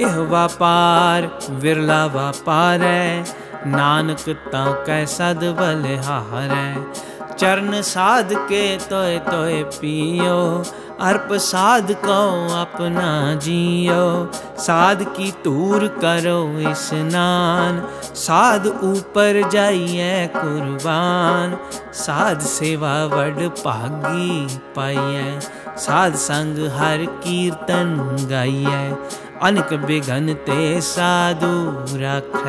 ਇਹ ਵਪਾਰ ਵਿਰਲਾ ਵਪਾਰੈ ਨਾਨਕ ਤਾਂ ਕੈ ਸਦ ਬਲਿਹਾਰੈ चरण साध के तोय तोय पियो, अर्प साध को अपना जियो। साध की तूर करो स्नान साध ऊपर जाइए कुर्बान। साध सेवा वड पागी पाइए, साध संग हर कीर्तन गाइए। अनक बिघन ते साधु रख,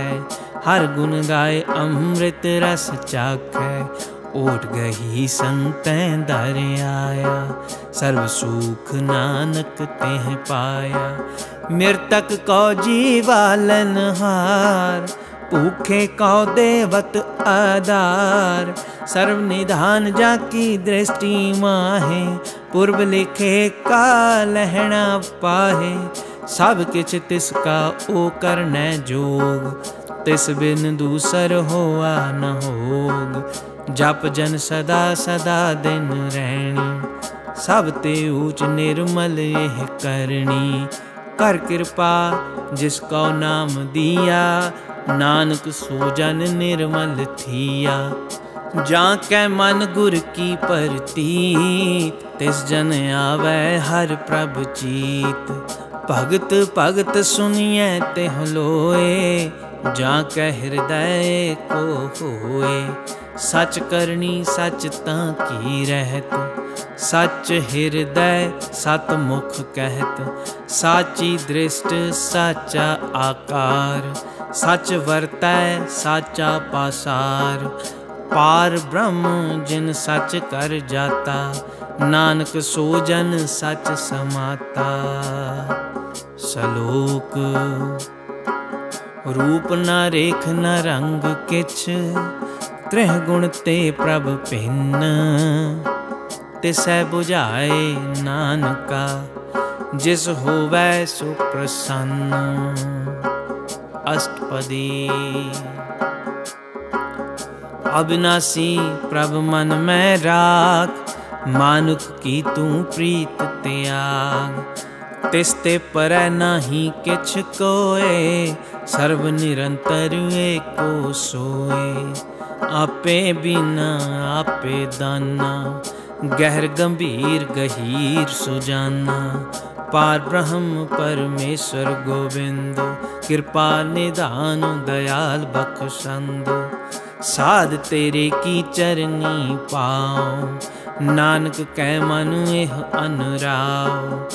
हर गुण गाय अमृत रस चाख। ओट गही संतैं दर आया सर्व सुख नानक तेह पाया। मृतक को जीवालन हार, भूखे कौ देवत आधार। सर्व निधान जाकी दृष्टि माहे, पूर्व लिखे का लहना पाहे। सब किछ तिसका ओ करने जोग, तिस बिन दूसर होआ न होग। जप जन सदा सदा दिन रहनी सब ते ऊच निर्मल यह करनी कर कृपा जिसको नाम दिया, नानक सो जन निर्मल थिया। जा कै मन गुर की परती, तिस जन आवे हर प्रभ चीत। भगत भगत सुनिए ते हलोए जा कह हृदय को होए। सच करनी सच ता की रहत। सच हृदय सत मुख कहत। साची दृष्ट साचा आकार। सच वरतै साचा पासार। पार ब्रह्म जिन सच कर जाता। नानक सो जन सच समाता। सलोक। रूप न रेख न रंग किछ। त्रह गुण ते प्रभ भिन्न तिसै बुझाए नानका जिस होवै सो प्रसन्न अष्टपदी अविनाशी प्रभ मन में राख मानुक की तू प्रीत त्याग तिस्ते पर नहीं किछ कोए सर्व निरंतर एको सोए आपे बिना, आपे दाना, गहर गंभीर गहीर सुजाना। पार ब्रह्म, परमेश्वर गोविंदो, कृपा निदानो, दयाल बख्शंदो। साध तेरे की चरनी पाओ, नानक कै मनु एह अनुराव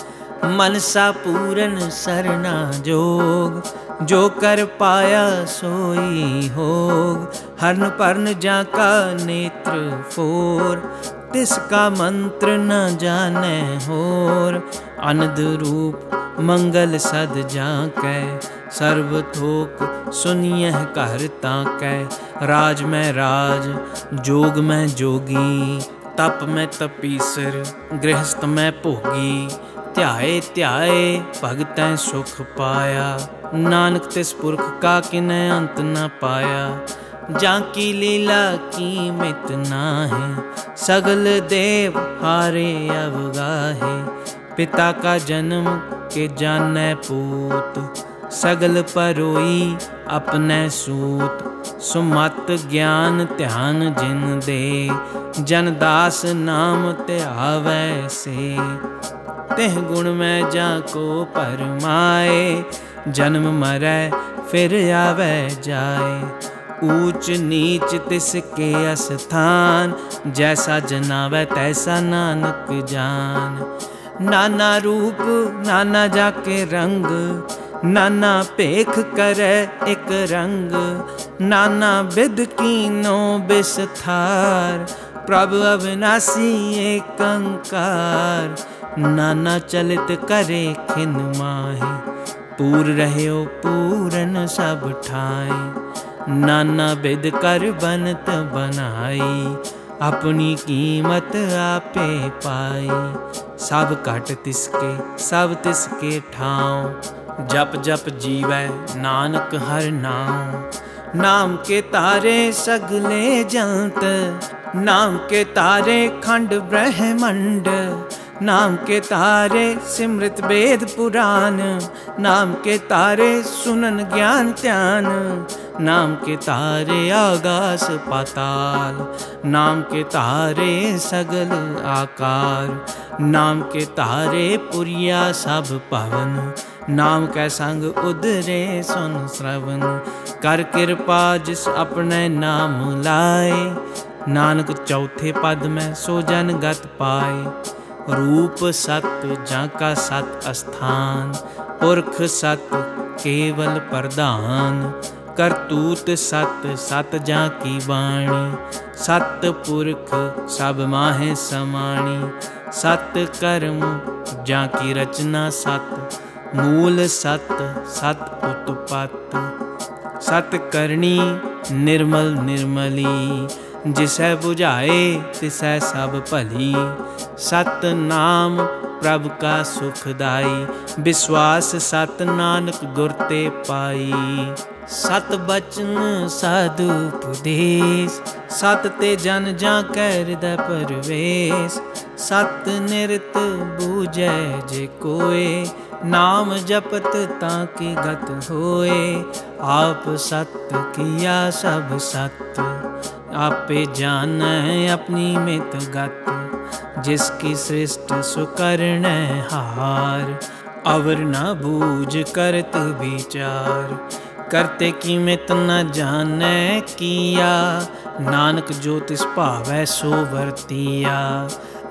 मनसा पूरन सरना जोग जो कर पाया सोई होग। हरन परन जाका नेत्र फोर। तिसका मंत्र न जाने होर। अनद रूप मंगल सद जाकै। सर्व थोक सुनिय कर ताकै। राज में राज, जोग में जोगी। तप में तपीसर, गृहस्थ में भोगी। ਧਿਆਏ ਧਿਆਏ ਭਗਤੈ ਸੁਖ ਪਾਇਆ ਨਾਨਕ ਤਿਸ ਪੁਰਖ ਕਾ ਕਿਨੈ ਅੰਤ ਨ ਪਾਇਆ ਜਾਂ ਕੀ ਲੀਲਾ ਕੀ ਮਿਤ ਨਾਹੀ ਸਗਲ ਦੇਵ ਹਾਰੇ ਅਵਗਾਹੇ ਪਿਤਾ ਕਾ ਜਨਮ ਕੇ ਜਾਣੈ ਪੂਤ ਸਗਲ ਪਰੋਈ ਆਪਣੇ ਸੂਤ ਸੁਮਤ ਗਿਆਨ ਧਿਆਨ ਜਿਨ ਦੇ ਜਨ ਦਾਸ ਨਾਮ ਧਿਆਵੈ ਸੇ तेह गुण में जा को परमाए। जन्म मरै, फिर आवे जाए। ऊंच नीच तिसके अस्थान जैसा जनावे तैसा नानक जान। नाना रूप, नाना जाके रंग, नाना पेख करे एक रंग। नाना बिद कीनो बिस्थार प्रभु अविनाशी एक अंकार। नाना चलित करे खिन माहे। पूर रहे पूरन सब ठाए नाना बिद कर बनत बनाई। अपनी कीमत आपे पाई। सब घट तिसके, सब तिसके ठाव जप जप जीवै नानक हर नाम नाम के तारे सगले जंत। नाम के तारे खंड ब्रह्मंड। नाम के तारे सिमृत वेद पुराण, नाम के तारे सुनन ज्ञान त्यान, नाम के तारे आगास पाताल, नाम के तारे सगल आकार, नाम के तारे पुरिया सब पवन, नाम के संग उदरे सुन श्रवण, कर कृपा जिस अपने नाम लाए, नानक चौथे पद में सो जन गत पाए। रूप सत जाका सत अस्थान पुरख सत केवल प्रधान। करतूत सत सत जा की वाणी। सत पुरख, सब माहे समाणी। सत कर्म जा की रचना सत। मूल सत सत उत्पत सत करनी निर्मल निर्मली। जिसे बुझाए, तिसै सब भली। सत नाम प्रभ का सुखदाई विश्वास सत नानक गुरते पाई। सत बचन साधु उपदेश। सत ते जन जा कर परवेश। सत निरत बूझे जे कोए। नाम जपत ताकि गत होए। आप सत किया सब सत्य। आपे जान अपनी मित गत, जिसकी सृष्ट सुकर्ण हार। अवर न बूझ करत विचार, करते की मित न जान किया। नानक ज्योतिष भावै सो वर्तिया।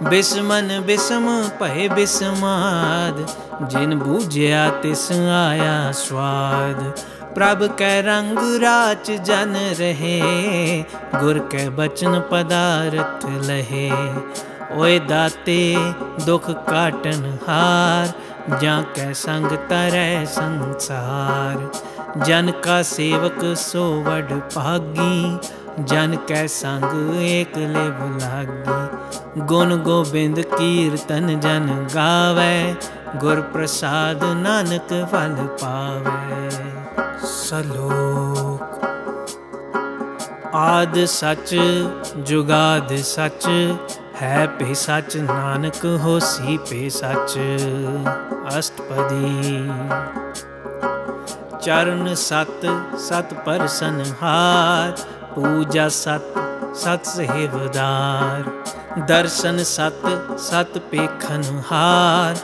बिस्मन बिस्म पहे बिस्माद, जिन बूझया तिस आया स्वाद। प्रभ कै रंग राच जन रहे, गुर के बचन पदार्थ लहे। ओए दाते, दुख काटन हार जा कै संग तरह संसार। जन का सेवक सो वड भागी, जन कै संग एक लेव लागी। गुण गोबिंद कीर्तन जन गावे, गुर प्रसाद नानक फल पावे। सलोक आद सच, जुगाद सच, है पे सच, नानक हो सी पे सच। अष्टपदी। चरण सत सत पर संहार, पूजा सत सत सेवदार दर्शन सत सत पेखन हार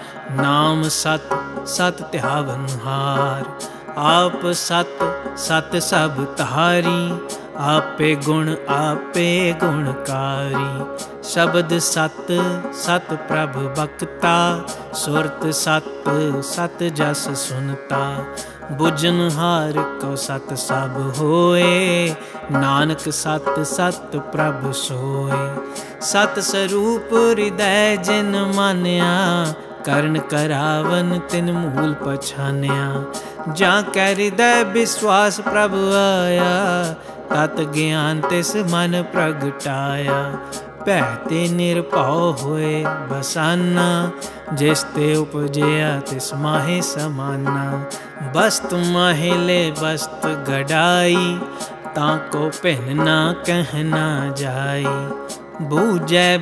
नाम सत सत त्यावन हार आप सत सत सब तारी, आपे गुण, आपे गुणकारी। शब्द सत सत प्रभ बक्ता सुरत सत सत जस सुनता। बुझन हार को सत सब होए, नानक सत सत प्रभ सोए। सत स्वरूप हृदय जिन मान्या कर्ण करावन तिन मूल पछानया। जा कर दय विश्वास प्रभु आया, तत् ज्ञान तिस मन प्रगटाया। पहते निरपाव होए बसाना जिसते उपजया तिस माहे समाना। बस्त माहिले बस्त गड़ाई ताको पहनना कहना जाई। बूजै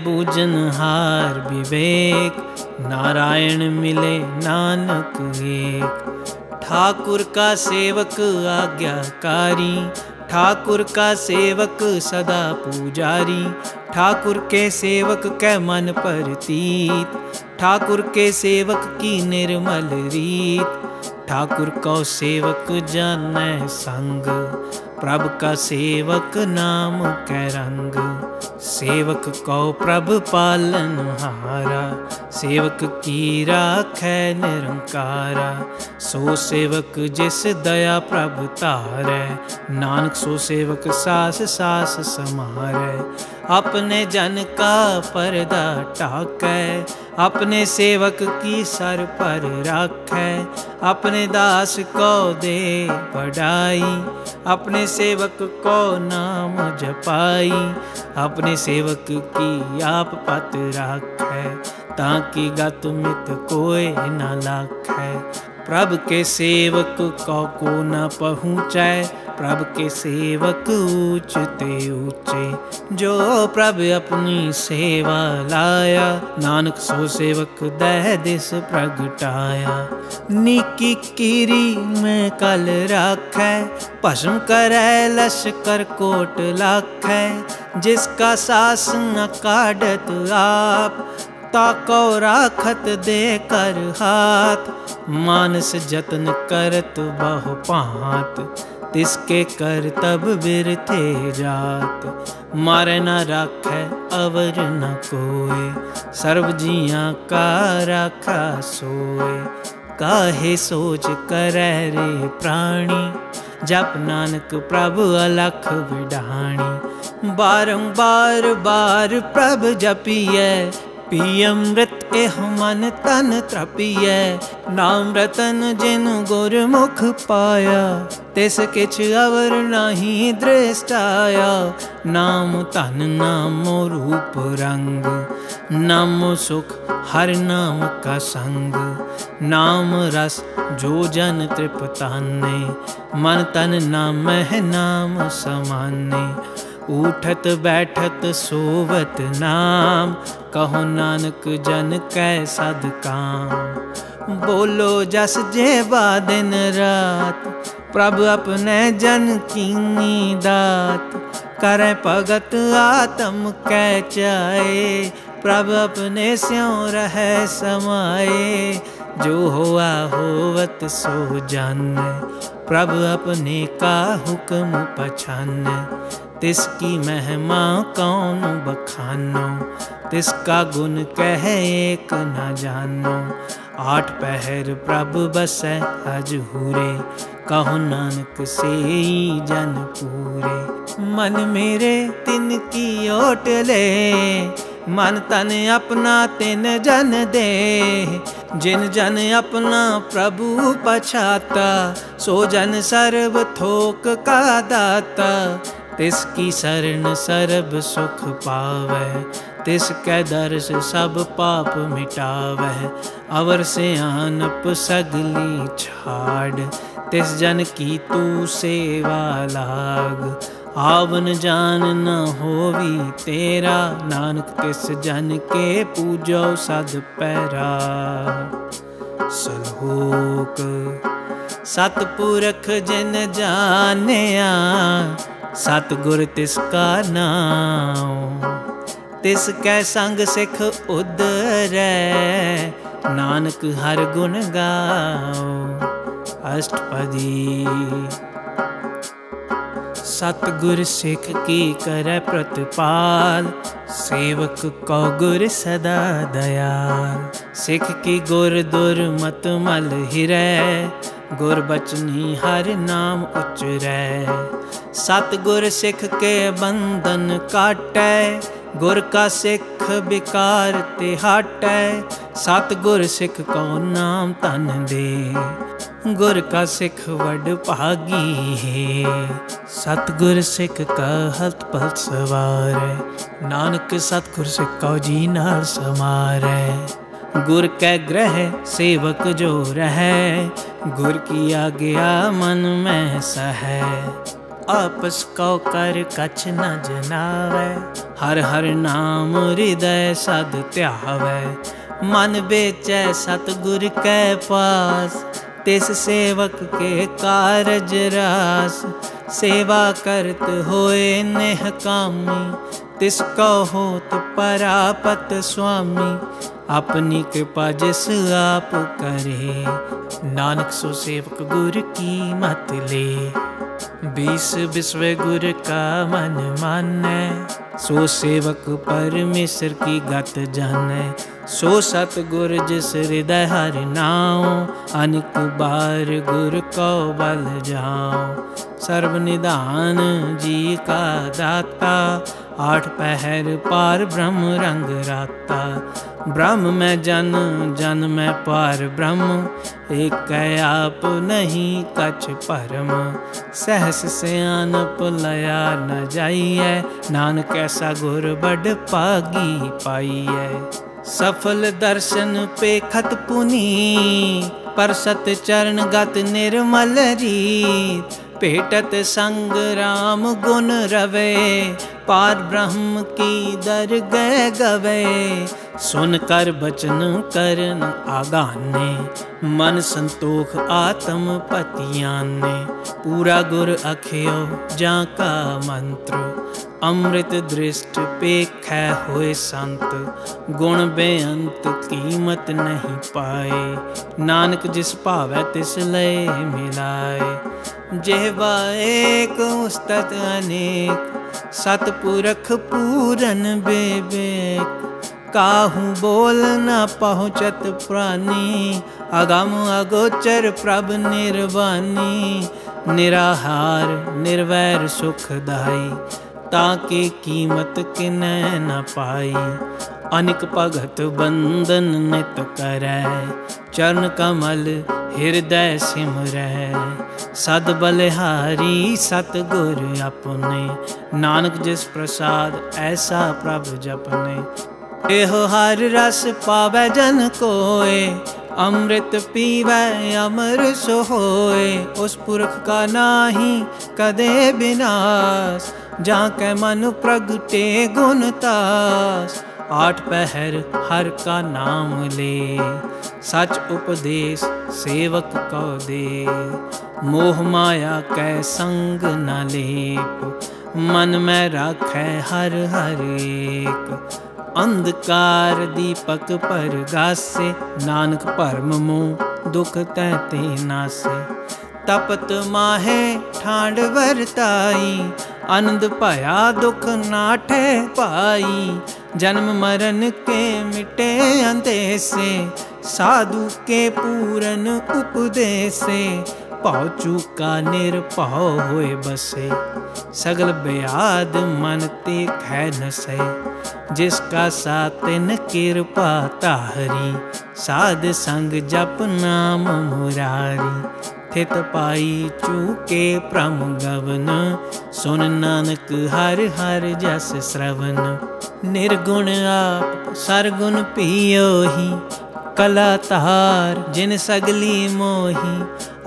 हार विवेक, नारायण मिले नानक एक। ठाकुर का सेवक आज्ञाकारी, ठाकुर का सेवक सदा पुजारी। ठाकुर के सेवक के मन प्रतीत ठाकुर के सेवक की निर्मल रीत। ठाकुर को सेवक जन संग प्रभ का सेवक नाम कै रंग सेवक को प्रभ पालन हारा। सेवक की राख निरंकारा। सो सेवक जिस दया प्रभ तार। नानक सो सेवक सास सास समारै। अपने जन का पर्दा टाकै, अपने सेवक की सर पर राखै, अपने दास को दे बढ़ाई अपने सेवक को नाम जपाई, अपने सेवक की आप पत राखै, ताकि गत मित कोई न लाखै। प्रभ के सेवक को न पहुँचै प्रभ के सेवक ऊंचते ऊँचे जो प्रभ अपनी सेवा लाया, नानक सो सेवक दह दिस प्रगटाया। निकी कीरी में कल राख है भस्म करे लश्कर कोट लाख। है जिसका सास न काढ़त आप ताको राखत दे कर हाथ। मानस जतन करत बहु पात। तिसके कर तब बिरथे जात। मारे न राख, अवर न कोय सर्व जिया का राखा सोए। काहे सोच कर रे प्राणी। जप नानक प्रभु अलख विडाणी बारंबार बार प्रभ जपिए। पियमृत एह मन तन त्रपिय नाम रतन जिन गुरमुख पाया। तिस किछ अवर नहीं दृष्टाया, नाम तन नामो रूप रंग। नामो सुख हर नाम का संग। नाम रस जो जन तृपताने मन तन नाम है नाम समाने उठत बैठत सोवत नाम, कहो नानक जन कै सद काम। बोलो जस जेबा दिन रात, प्रभु अपने जन की दात। करे भगत आत्म कै चाहे प्रभु अपने स्यों रह समाए। जो हुआ होवत सो जान, प्रभु अपने का हुक्म पछान। तिसकी महिमा कौन बखानो? तिसका गुण कह एक न जानो। आठ पहर प्रभु बस हजूरे। कहो नानक से जन पूरे। मन मेरे तिन की ओट ले। मन तन अपना तिन जन दे। जिन जन अपना प्रभु पछाता, सो जन सर्व थोक का दाता। तिसकी शरण सरब सुख पावै, तिसकै दर्श सब पाप मिटावै। अवर से आनप सगली छाड़, तिस जन की तू सेवा लाग। आवन जान न होवी तेरा, नानक तिस जन के पूजो सद पैरा। सलोक, सतपुरख जिन जानिया सतगुर तिसका नाम। तिस कै संग सिख उदरै। नानक हर गुण गाओ। अष्टपदी सतगुर सिख की कर प्रतिपाल। सेवक को गुर सदा दयाल। सिख की गुर दुर मत मल हिरै। गुर बचनी हर नाम उचरै सतगुर सिख के बंधन काटै। गुर का सिख बिकार ते हटै सतगुर सिख को नाम तन दे? गुर का सिख वड भागी है। सतगुर सिख का हत पल सवार नानक सतगुर सिख को जी नाल समारै गुर कै ग्रह सेवक जो रहे गुर की आज्ञा मन में सह आपस को कर कछ न जनावे। हर हर नाम हृदय सद त्यावे। मन बेचै सतगुर के पास। तिस सेवक के कारज रास। सेवा करत होए नेह कामी। तिस को होत परापत स्वामी। अपनी कृपा जिस आप करे, नानक सो सेवक गुर की मत ले। बीस विश्व गुर का मन माने, सो सेवक परमेश्वर की गत जाने। सो सत सतगुर जिस हृदय हर नाओ, अनिक बार गुर को बल जाओ। सर्व निदान जी का दाता आठ पहर पार ब्रह्म रंग राता ब्रह्म में जन जन में पार ब्रह्म एक आप नहीं कछ परम सहस से आन पुलया न जाइए नानक ऐसा गुर बड़ पागी पाई है सफल दर्शन पे खत पुनी पर सत चरण गत निर्मल रीत पेटत संग राम गुण रवे पार ब्रह्म की दर गए गवे सुन कर बचन करन आगाने, मन संतोख आत्म पतियाने। पूरा गुर अखियो जा का मंत्र, अमृत दृष्ट पेख हुए संत। गुण बेअंत कीमत नहीं पाए, नानक जिस भावै तिस लय मिलाए। जेवा एक उस्तत अनेक सतपुरख पूरन बेबेक काहू बोल न पहुँचत प्राणी, अगम अगोचर प्रभ निर्वाणी, निराहार, निर्वैर सुखदाई। ताके कीमत किन न पाई। अनिक भगत बंदन नित करै। चरण कमल हृदय सिमर। सद बलिहारी सतगुर अपने। नानक जिस प्रसाद, ऐसा प्रभ जपने। एहो हर रस पावे जन कोय अमृत पीवै, अमर सोहोए। उस पुरख का नाही कदे विनाश जाके मन प्रगटे गुणतास आठ पहर हर का नाम ले। सच उपदेश सेवक को दे। मोह माया कै संग न लेप। मन में राखै हर हर एक। अंधकार दीपक पर गासे। नानक परम मुँह दुख तहते नासे। तपत माहे ठांड वरताई आनंद पाया दुख नाठे पाई जन्म मरण के मिटे अंदेसे साधु के पूरन उपदेसे पाचू का निरपाव होए बसे सगल ब्याद मन ते खै से जिसका सातिन कृपा ताहरी साध संग जप नाम मुरारी थित पाई चूके प्रम गवन सुन नानक हर हर जस श्रवण निर्गुण आप सरगुण पियो ही कला तहार जिन सगली मोही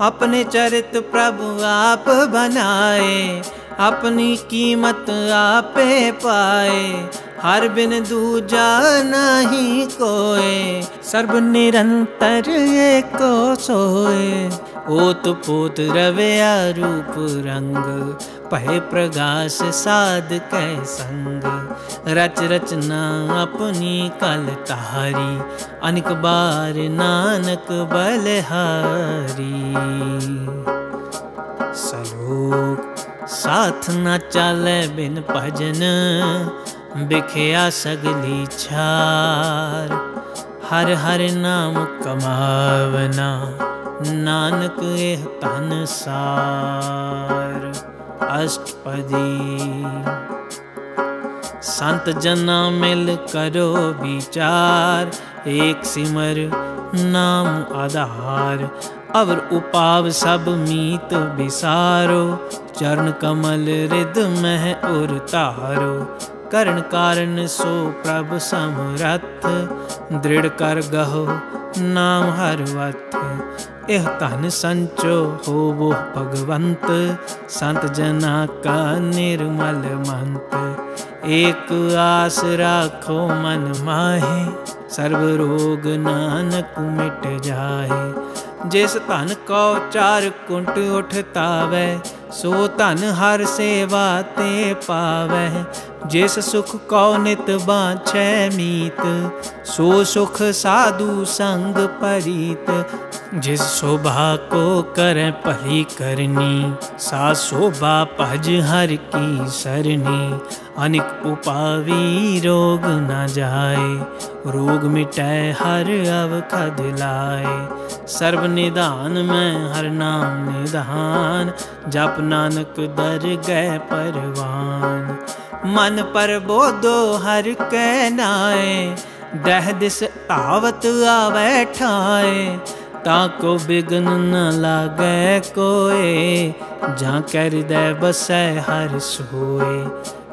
अपने चरित प्रभु आप बनाए अपनी कीमत आपे पाए हर बिन दूजा नहीं कोए। सर्व निरंतर एको सोए। ओत पोत रवया रूप रंग। पहे प्रगास साध कै संग। रच रचना अपनी कल तारी। अनिक बार नानक बलहारी। सलोक साथ न चाले बिन भजन। बिखया सगली छार हर हर नाम कमावना, नानक तन सार। अष्टपदी। संत जना मिल करो विचार, एक सिमर नाम आधार। अवर उपाव सब मीत बिसारो, चरण कमल रिद मह उर तारो। करण कारण सो प्रभ समरथ, दृढ़ कर गहो नाम हरवत एह धन संचो हो वो भगवंत, संत जना का निर्मल मंत एक आस राखो मन माहे, सर्व रोग नानक मिट जाहे। जिस धन को चार कुंट उठतावे सो धन हर सेवा ते पावै। जिस सुख कौ नित बाछै मीत, सो सुख साधु संग परीत। जिस शोभा को कर भली करनी, सा शोभा भज हर की सरनी। अनिक उपावी रोग न जाए, रोग मिटाए हर अव खद लाए। सर्व निदान में हर नाम निधान, जप ਨਾਨਕ ਦਰ ਗਏ ਪਰਵਾਨ ਮਨ ਪਰ ਬੋਧੋ ਹਰ ਕੈ ਨਾਏ ਦਹ ਦਿਸ ਆਵਤ ਆਵੈ ਠਾਏ ਤਾਂ ਕੋ ਬਿਗਨ ਨ ਲਾਗੈ ਕੋਏ ਜਾਂ ਕਰਦੈ ਬਸੈ ਹਰ ਸੋਏ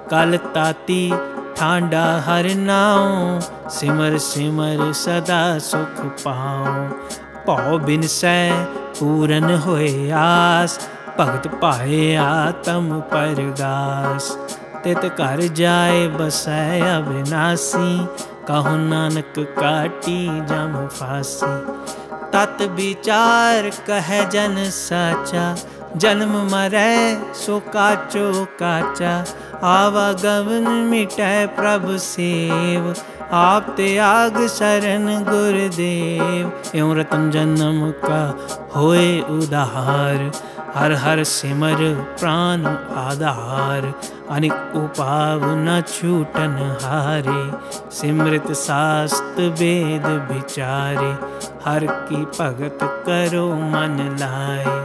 ਕਲ ਤਾਤੀ ਠਾਂਡਾ ਹਰ ਨਾਉ ਸਿਮਰ ਸਿਮਰ ਸਦਾ ਸੁਖ ਪਾਉ ਭਉ ਬਿਨਸੈ ਪੂਰਨ ਹੋਏ ਆਸ ਭਗਤ ਪਾਏ ਆਤਮ ਪਰਗਾਸ ਤਿਤ ਘਰ ਜਾਏ ਬਸੈ ਅਬਿਨਾਸੀ ਕਹੋ ਨਾਨਕ ਕਾਟੀ ਜਮ ਫਾਸੀ ਤਤ ਵਿਚਾਰ ਕਹਿ ਜਨ ਸਾਚਾ ਜਨਮ ਮਰੈ ਸੋ ਕਾਚੋ ਕਾਚਾ ਆਵਾ ਗਵਨ ਮਿਟੈ ਪ੍ਰਭ ਸੇਵ ਆਪ ਤੇ ਆਗ ਸ਼ਰਨ ਗੁਰਦੇਵ ਇਉ ਰਤਨ ਜਨਮ ਕਾ हर हर सिमर प्राण आधार, अनेक उपाव न छूटन हारे। सिमृत सास्त वेद विचारे, हर की भगत करो मन लाए।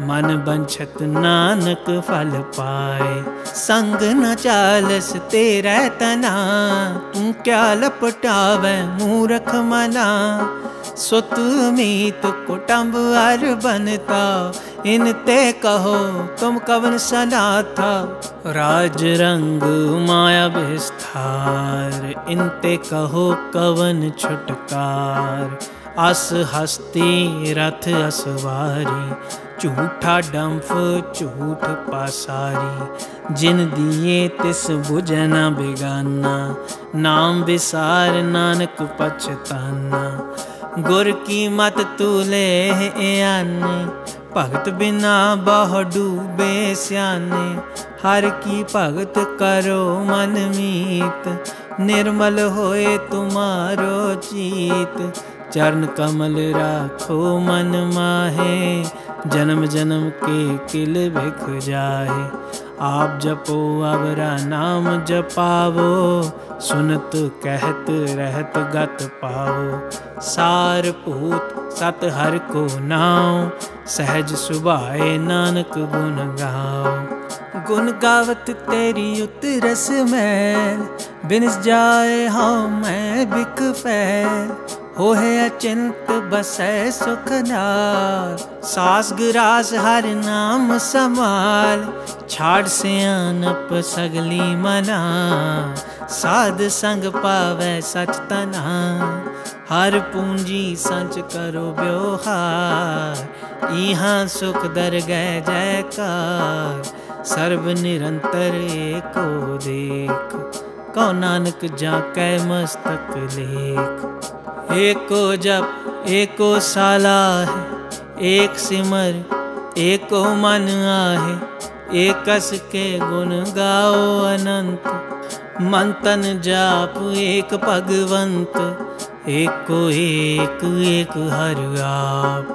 मन बंछत नानक फल पाए। संग न चालस तेरा तना, तू क्या लपटावे मूरख मना। सुत मीत कुटुंब अर बनता इनते कहो, तुम कवन सला था राज रंग माया विस्तार। इनते कहो, कवन छुटकार? अस हस्ती, रथ असवारी। झूठा डंफ, झूठ पासारी। जिन दिए तिस बुझ बिगाना। नाम विसार नानक पछताना। गुर की मत तूले आने। भगत बिना बह डूबे सियाने। हर की भगत करो मन मीत। निर्मल होए तुम्हारो चीत। चरण कमल राखो मन माहे, जन्म जन्म के किल भिख जाहे। आप जपो अबरा नाम जपावो, सुनत कहत रहत गत पावो। सार भूत सत हर को नाव सहज सुभाए नानक गुण गाओ। गुण गावत तेरी उत रस में बिन जाए हाँ मैं बिक पै हो है अचिंत बस है सुखनाल सास गिरास हर नाम समाल छाड़ से अनप सगली मना। साध संग पावे सच तना। हर पूंजी सच करो ब्योहार यहाँ सुख दर गए जयकार। सर्व निरंतर एको देख। कौ नानक जा मस्तक लेख। एको जप, एको साला है, एक सिमर, एको मन आहे एकस के गुण गाओ अनंत। मंतन जाप, एक भगवंत, एको एक एक हर आप।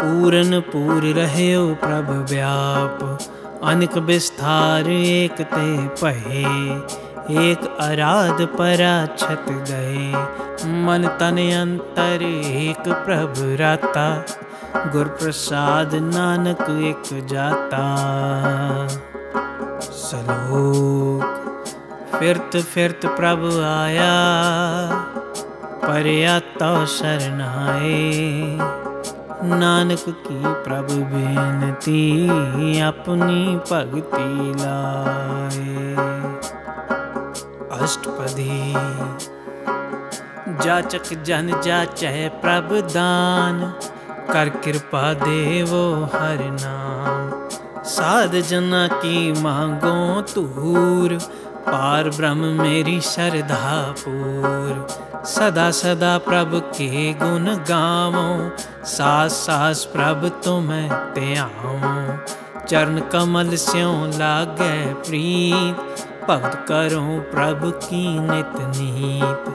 पूरन पूर रहे प्रभ व्याप अनक विस्तार एक ते पहे। एक आराध पराछत गए। मन तन अंतर, एक प्रभु राता। गुर प्रसाद नानक एक जाता। सलोक, फिरत फिरत प्रभु आया। परयाता शरणाए नानक की प्रभु बेनती अपनी भगती लाए। अष्टपदी। जाचक जन जाचै प्रभ दान, कर कृपा देवो हर नाम। साध जना की मांगो तूर, पार ब्रह्म मेरी श्रद्धा पूर। सदा सदा प्रभ के गुण गावो, सास सास प्रभ तुम्हें त्याओ चरण कमल स्यों लागे प्रीत भक्त करो प्रभ की नित नीत।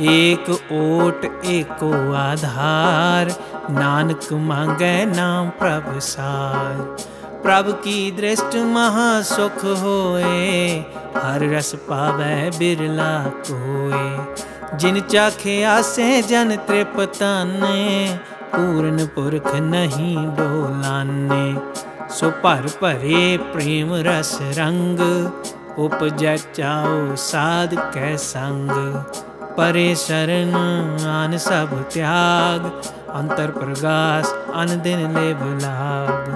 एक ओट, एको आधार, नानक मांगे नाम प्रभ सार। प्रभ की दृष्ट महा सुख होए, हर रस पावे बिरला कोए। जिन चाखे आसे, जन तृपताने पूर्ण पुरख नहीं डोलाने सो पर भरे प्रेम रस रंग उपजै चाओ साध कै संग। परे शरण आन सब त्याग। अंतर प्रगास अन दिन ले लाग।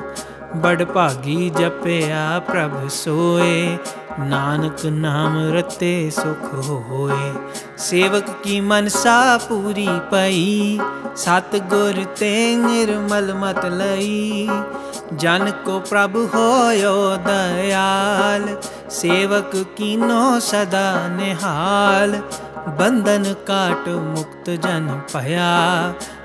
बड़ भागी जपया प्रभ सोए। नानक नाम रते सुख होए। सेवक की मनसा पूरी पई। सत गुर ते निर्मल मत लई। जन को प्रभु होयो दयाल। सेवक कीनो सदा निहाल। बंधन काट मुक्त जन पया,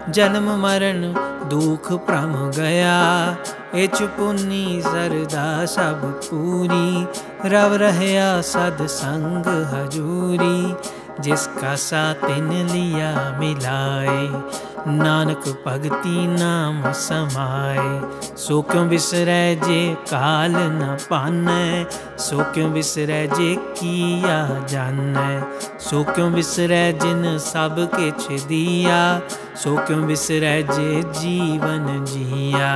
जन्म मरण दुख प्रम गया। इच पुनी सरदा सब पूरी, रव रहया सद संग हजूरी। जिसका सा तिन लिया मिलाए। नानक भगती नाम समाए। सो क्यों बिसरै जे काल न पानै सो क्यों बिसरै जे किया जानै सो क्यों बिसरै जिन सब किछ दिया। सो क्यों बिसरै जे जीवन जिया।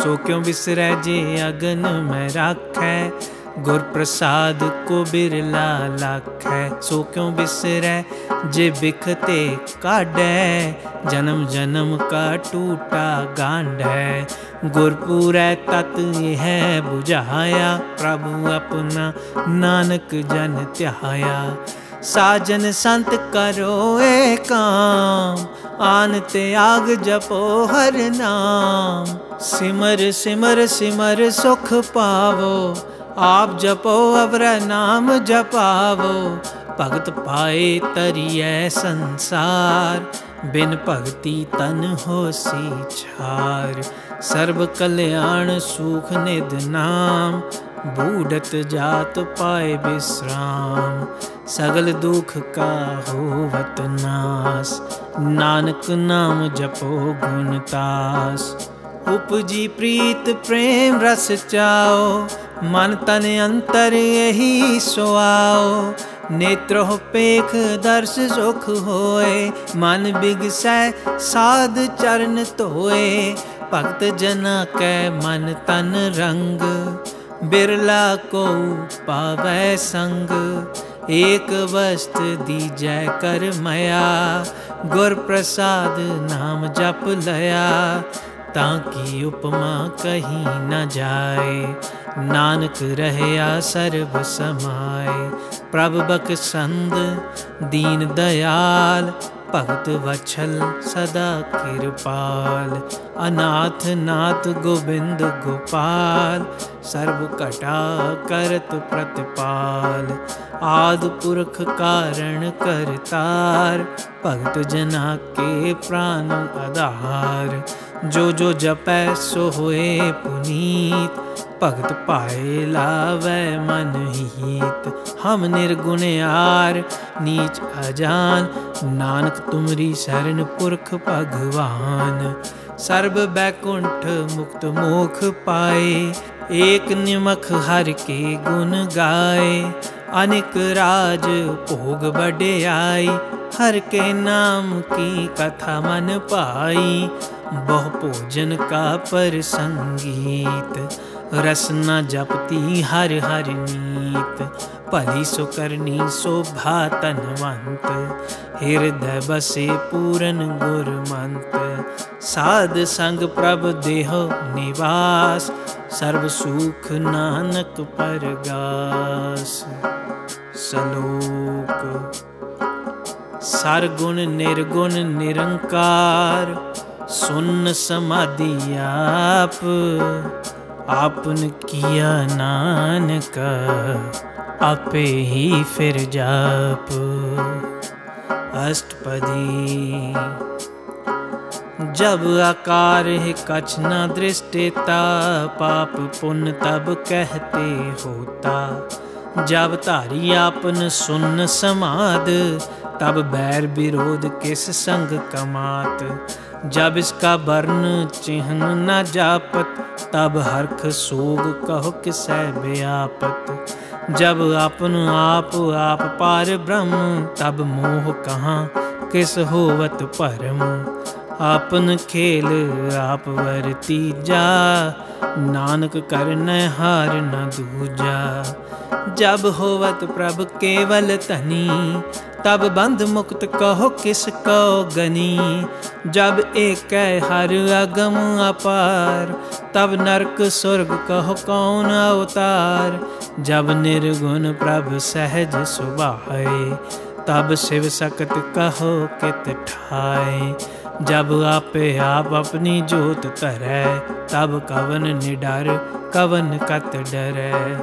सो क्यों बिसरै जे अगन में राखै। गुर प्रसाद को बिरला लाखै सो क्यों बिसरै? जे बिखते काढ़ै। जन्म जन्म का टूटा गांड है। गुरपुरै तत यह बुझाया। प्रभु अपना नानक जन त्याया। साजन संत करो ए काम। आन त्याग जपो हर नाम। सिमर सिमर सिमर सुख पावो। आप जपो अवर नाम जपावो। भगत पाए तरिए संसार। बिन भक्ति तन हो सी छार सर्व कल्याण सुख निध नाम। बूढ़त जात पाए विश्राम। सगल दुख का होवत नास। नानक नाम जपो गुणतास उपजी प्रीत प्रेम रस चाओ। मन तन अंतर यही सुआओ नेत्र हो पेख दर्श सुख होए। मन बिगसै, साध चरण धोए भक्त जना कै मन तन रंग। बिरला को पावै संग। एक वस्त दीजै कर मया। गुर प्रसाद नाम जप लया। ताकि उपमा कहीं न जाए। नानक रहया सर्व समाए प्रभ बकसंद, दीन दयाल भगत वछल सदा कृपाल। अनाथ नाथ गोविंद गोपाल, सर्व कटा करत प्रतिपाल। आद पुरख कारण करतार भगत जना के प्राण आधार जो जो जपै सो होए पुनीत। भगत पाए लावै मन हित। हम निर्गुण यार नीच अजान। नानक तुमरी शरण पुरख भगवान। सर्व बैकुंठ मुक्त मोख पाए। एक निमख हर के गुण गाए। अनिक राज भोग बड़े आई हर के नाम की कथा मन पाई। बहु भोजन का पर संगीत रसना जपती हर हर नीत भली सुकरनी शोभा तनवंत हृदय बसे पूरन गुरमंत, साध संग प्रभ देह निवास, सर्व सुख नानक परगास सलोक, सरगुण निर्गुण निरंकार सुन समाधि आप। आपन किया नान का आपे ही फिर जाप। अष्टपदी, जब आकार है कछ न दृष्टिता पाप पुण्य तब कहते होता जब धारी आपन सुन समाद, तब बैर विरोध किस संग कमात? जब इसका वर्ण चिन्ह न जापत, तब हर्ख सोग कहो किस व्यापत? जब अपन आप आप पार ब्रह्म, तब मोह कहाँ किस होवत परम? आपन खेल आप वरती जा। नानक कर न हार न दूजा। जब होवत प्रभ केवल तनी, तब बंध मुक्त कहो किस को गनी। जब एक हर अगम अपार, तब नरक स्वर्ग कहो कौन अवतार। जब निर्गुण प्रभ सहज सुबाए तब शिव सकत कहो कित ठाए। जब आपे आप अपनी जोत तरै तब कवन निडर, कवन कत डरै।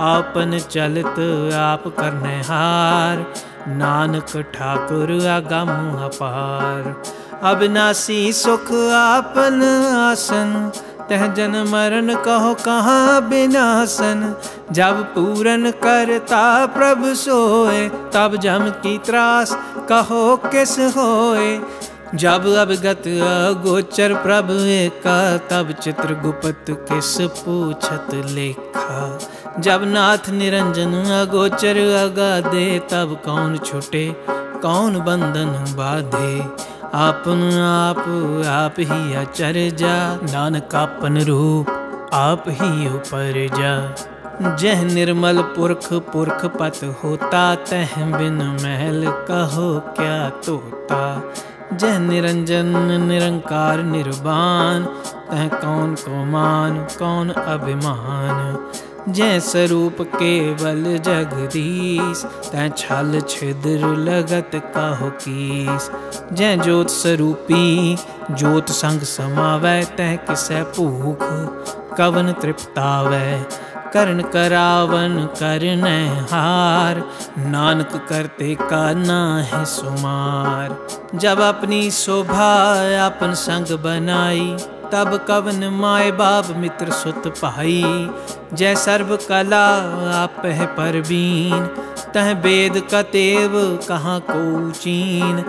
आपन चलत आप करने हार, नानक ठाकुर अगम अपार। अविनाशी सुख आपन आसन, तह जन मरण कहो कहाँ बिनासन। जब पूरन करता प्रभु सोए, तब जम की त्रास कहो किस होए। जब अवगत अगोचर प्रभु का, तब चित्रगुप्त किस पूछत लेखा? जब नाथ निरंजन अगोचर अगा दे तब कौन छुटे, कौन बंधन बाधे? आपन आप आप ही अचर जा। नानक आपन रूप, आप ही ऊपर जा। जह निर्मल पुरख पुरख पत होता, तह बिन महल कहो क्या तोता? जह निरंजन, निरंकार निर्वाण तह कौन को मान कौन अभिमान? जय स्वरूप केवल जगदीश। तै छल छिद्र लगत कहो कीस? जय ज्योत स्वरूपी, ज्योत संग समावै। तह किसै भूख कवन तृप्तावै करण करावन कर हार। नानक करते का ना है सुमार। जब अपनी शोभा अपन संग बनाई, तब कवन माए बाप मित्र सुत भाई जय सर्व कला, आप है परवीन। तह वेद कतेव कहाँ को चीन?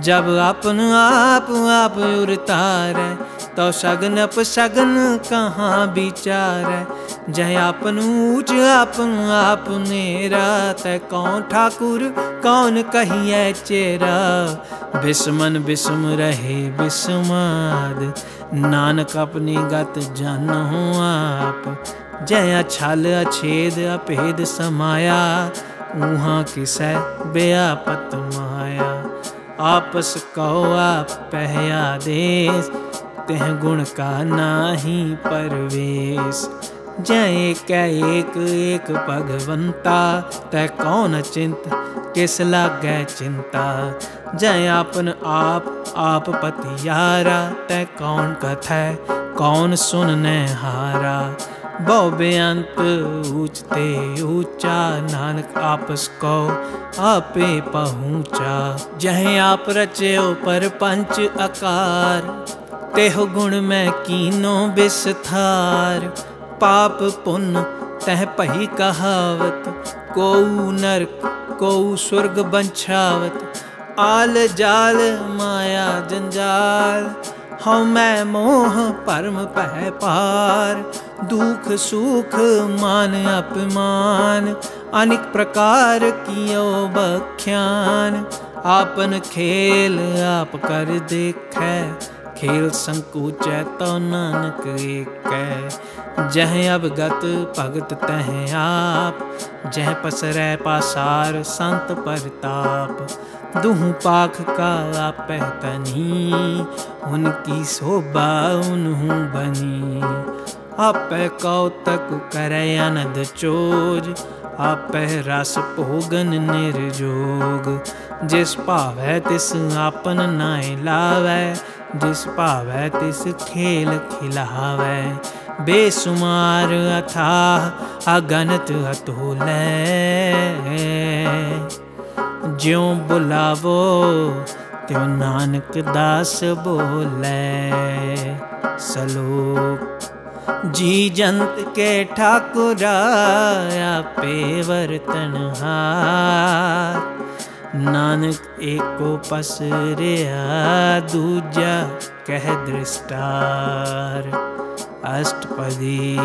जब अपन आप आप उतार तो सगन अप सगन कहाँ विचार जय अपन ऊंच अपन आप नेरा तय कौन ठाकुर, कौन कहिए चेरा? बिस्मन बिस्म रहे बिस्माद, नानक अपनी गत जान आप। जय छल अछेद अपेद समाया, ऊहा किसै बेआपत माया। आपस कहो आप पहया देश, तह गुण का नाही परवेश। जय कै एक एक भगवंता, तै कौन चिंत, किस लागे चिंता। जय आपन आप आप पति यारा तै कौन कथै, कौन सुनने हारा। बहु बेअंत ऊंचते ऊँचा, नानक आपस को आपे पहुँचा। जह आप रचे पर पंच आकार तेह गुण में कीनो बिस्थार पाप पुण्य तह पही कहावत को नरक को स्वर्ग बंछावत। आल जाल माया जंजाल हम मैं मोह परम पह पार दुख सुख मान अपमान, अनेक प्रकार कियो बख्यान। आपन खेल आप कर देख, खेल संकुच तो नानक एक। जह अवगत भगत तह आप, जह पसरै पासार संत परताप। दुहु पाख का पहतनी उनकी शोभा उन्हू बनी। आप कौतक करे अनद चोज, आप रस भोगन निर्जोग। जिस भावै तिस आपन नाय लावै, जिस भावै तिस खेल खिलावै। बेसुमार अथाह अगनत अतोलै। ਜਿਉ ਬੁਲਾਵੋ ਤਿਉ ਨਾਨਕ ਦਾਸ ਬੋਲੇ ਸਲੋਕ ਜੀ ਜੰਤ ਕੇ ਠਾਕੁਰਾ ਆਪੇ ਵਰਤਨ ਹਾਰ ਨਾਨਕ ਏਕੋ ਪਸਰਿਆ ਦੂਜਾ ਕਹਿ ਦ੍ਰਿਸ਼ਟਾਰ ਅਸ਼ਟਪਦੀ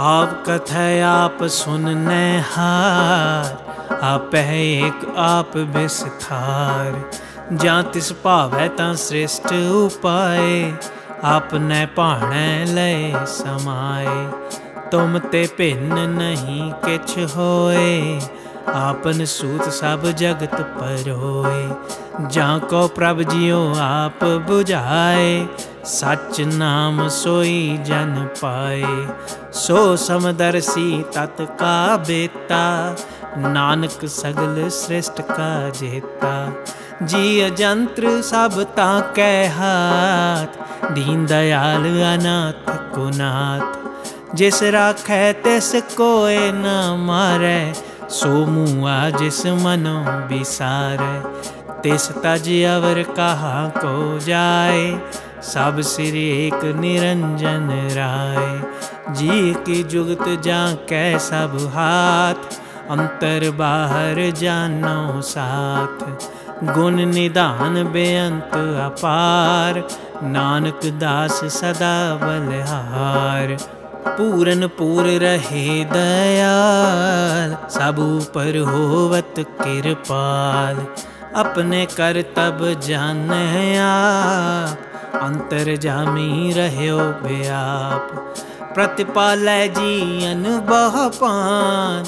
आप कथय आप सुनने हार आप है एक आप विस्तार। ਜਾਂ ਤਿਸ ਭਾਵੈ ਤਾਂ श्रेष्ठ उपाय। ਆਪਨੇ ਭਾਣੈ लय समाए तुम ते भिन्न नहीं किछ होए। आपन सूत सब जगत पर होए। जा को प्रभ जियो आप बुझाए। सच नाम सोई जन पाए। सो समदर्शी तत् का बेता। ਨਾਨਕ ਸਗਲ ਸ੍ਰਿਸ਼ਟ ਕਾ ਜੇਤਾ ਜੀ ਅਜੰਤਰ ਸਭ ਤਾਂ ਕੈ ਹਾਥ ਦੀਨ ਦਿਆਲ ਅਨਾਥ ਕੁਨਾਥ ਜਿਸ ਰਾਖੈ ਤਿਸ ਕੋਏ ਨਾ ਮਾਰੈ ਸੋ ਮੂਆ ਜਿਸ ਮਨੋ ਵਿਸਾਰੈ ਤਿਸ ਤਜ ਅਵਰ ਕਹਾ ਕੋ ਜਾਏ ਸਭ ਸਿਰ ਏਕ ਨਿਰੰਜਨ ਰਾਏ ਜੀ ਕੀ ਜੁਗਤ ਜਾਂ ਕੈ ਸਭ ਹਾਥ अंतर बाहर जानो साथ। गुण निदान बेअंत अपार। नानक दास सदा बलहार। पूरन पूर रहे दयाल। सब ऊपर होवत कृपाल। अपने कर तब जान आप। अंतर जामी रहो बे आप। प्रतिपाल जियन बह पान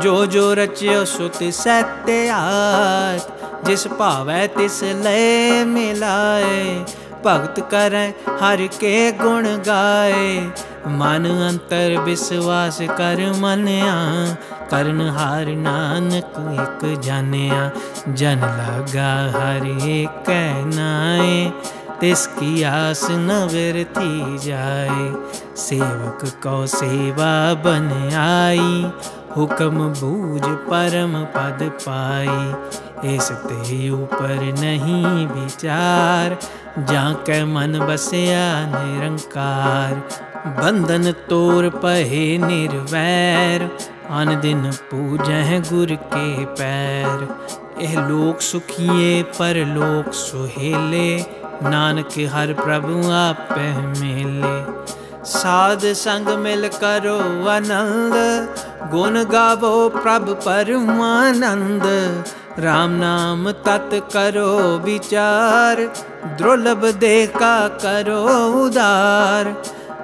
ਜੋ ਜੋ ਰਚਿਓ ਸੁਤ ਸਤਿਆਤ ਜਿਸ ਭਾਵੈ ਤਿਸ ਲੈ ਮਿਲਾਏ ਭਗਤ ਕਰੈ ਹਰ ਕੇ ਗੁਣ ਗਾਏ ਮਨ ਅੰਤਰ ਵਿਸਵਾਸ ਕਰ ਮਨਿਆ ਕਰਨ ਹਾਰ ਨਾਨਕ ਇਕ ਜਾਣਿਆ ਜਨ ਲਗਾ ਹਰ ਏਕ ਨਾਏ ਤਿਸ ਕੀ ਆਸ ਨ ਵਿਰਥੀ ਜਾਏ ਸੇਵਕ ਕੋ ਸੇਵਾ ਬਨ ਆਈ हुक्म बूझ परम पद पाई। इस ते ऊपर नहीं विचार, जाक मन बसया निरंकार। बंधन तोर पहे निर्वैर आन दिन पूजह गुर के पैर। एह लोक सुखिए, परलोक सुहेले, नानक हर प्रभु आप मेले। साध संग मिल करो आनंद, गुण गावो प्रभ परमानंद। राम नाम तत् करो विचार, दुर्लभ देखा करो उदार।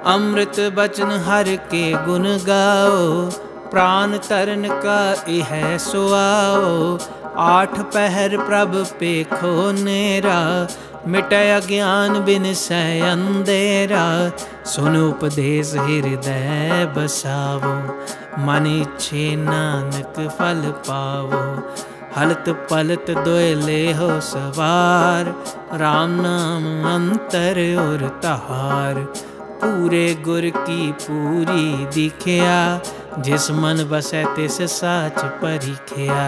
अमृत बचन हर के गुण गाओ, प्राण तरन का यह सुआओ। आठ पहर प्रभ पेखो नेरा मिटय ज्ञान बिन अंधेरा सुन उपदेश हृदय बसावो मन इच्छे नानक फल पावो हलत पलत दोले हो सवार राम नाम अंतर और तहार पूरे गुर की पूरी दिखया जिस मन बसै तिस साच परिखया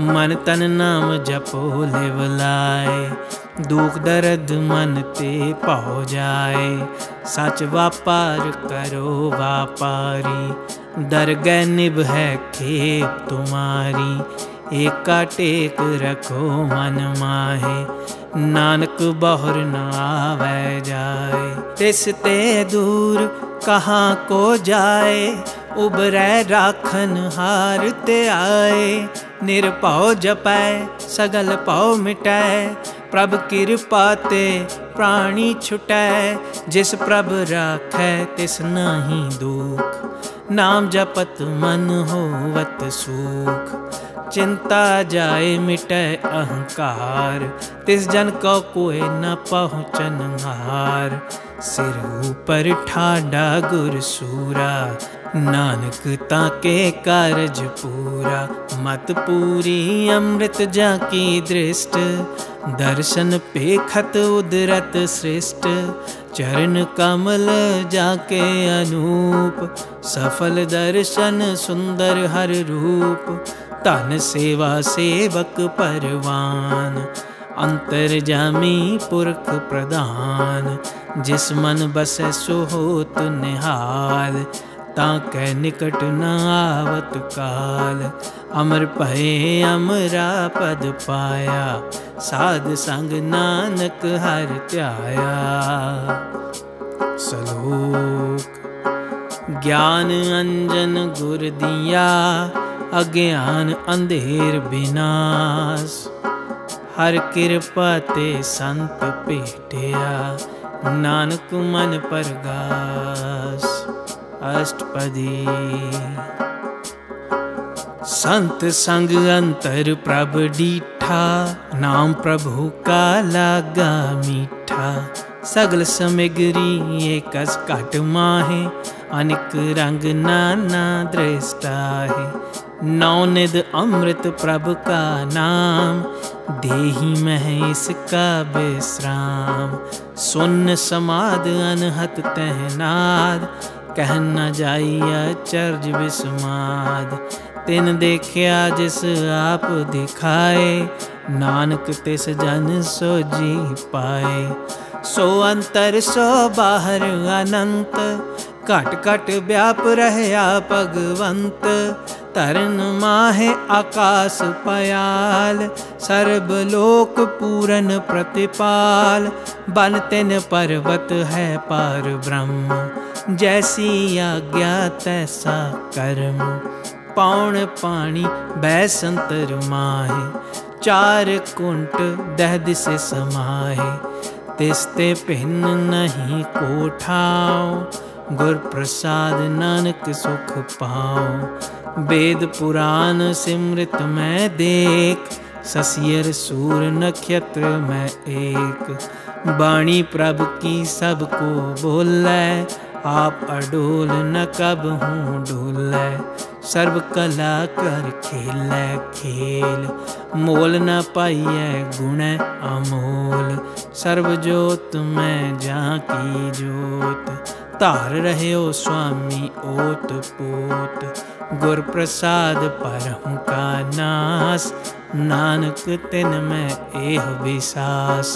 मन तन नाम जपो लेवलाए दुख दर्द मन ते पहो जाए। सच व्यापार करो व्यापारी दरगह निभ है खेप तुम्हारी। एक टेक रखो मन माहे। नानक बहुर ना जाए। तिस ते दूर कहाँ को जाए? उबरै राखन हार ते आए। निरपौ जपै, सगल पौ मिटै। प्रभ कृपा ते प्राणी छुटै। जिस प्रभ राखै, तिस नाहीं दुख। नाम जपत मन होवत सुख। चिंता जाए मिटे अहंकार। तिस जन को कोई न पहुँचन हार। सिर ऊपर ठाडा गुर सूरा। नानक ताके कारज पूरा। मत पूरी अमृत जाकी दृष्ट। दर्शन पेखत उदरत श्रेष्ठ। चरण कमल जाके अनूप। सफल दर्शन सुंदर हर रूप। तन सेवा सेवक परवान, अंतर जामी पुरख प्रधान। जिस मन बस सुहोत निहाल ताकै निकट न आवत काल। अमर पहे अमरा पद पाया, साध संग नानक हर त्याया। सलोक, ज्ञान अंजन गुर दिया अज्ञान अंधेर विनाश हर कृपा ते संत पेटिया नानक मन पर गास अष्टपदी संत संग अंतर प्रभ डीठा नाम प्रभु का लागा मीठा सगल समग्री एक कट माहे अनेक रंग नाना दृष्टा है। नौनिद अमृत प्रभु का नाम, देही मह इसका विश्राम। सुन समाद अनहत तहनाद, कह न जाइया चर्ज विस्माद। तिन देखिया जिस आप दिखाए, नानक तिस जन सो जी पाए। सो अंतर सो बाहर अनंत घट घट व्याप रहा भगवंत। तरण माहे आकाश पयाल, सर्व लोक पूरन प्रतिपाल। बन तिन पर्वत है पार ब्रह्म, जैसी आज्ञा तैसा कर्म। पौण पानी बैसंतर माहे, चार कुंट दहद से समाहे। तिस्ते भिन्न नहीं कोठाओ गुर प्रसाद नानक सुख पाओ। वेद पुराण सिमृत में देख। ससियर सूर नक्षत्र में एक। बाणी प्रभ की सबको बोल। आप अडोल न कब हूँ डोल। सर्व कला कर खेल खेल। मोल न पाइए गुण अमोल। सर्व ज्योत में जा की जोत तार रहे हो स्वामी ओत पोत। गुर प्रसाद परहु का नास नानक तिन में एह विशास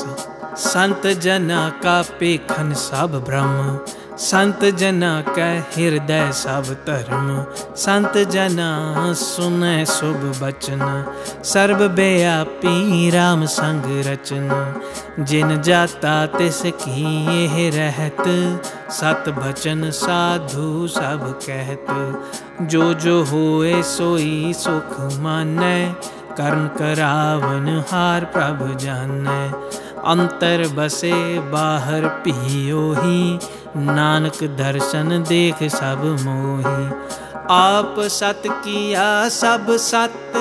संत जना का पेखन सब ब्रह्म। संत जना का हृदय सब धर्म। संत जना सुन शुभ बचन सर्व व्यापी राम संग रचन। जिन जाता तिस किए रहत। सत भचन साधु सब कहत। जो जो होए सोई सुख मान। कर्म करावन हार प्रभु जान। अंतर बसे बाहर पियो ही नानक दर्शन देख सब मोही। आप सत किया सब सत,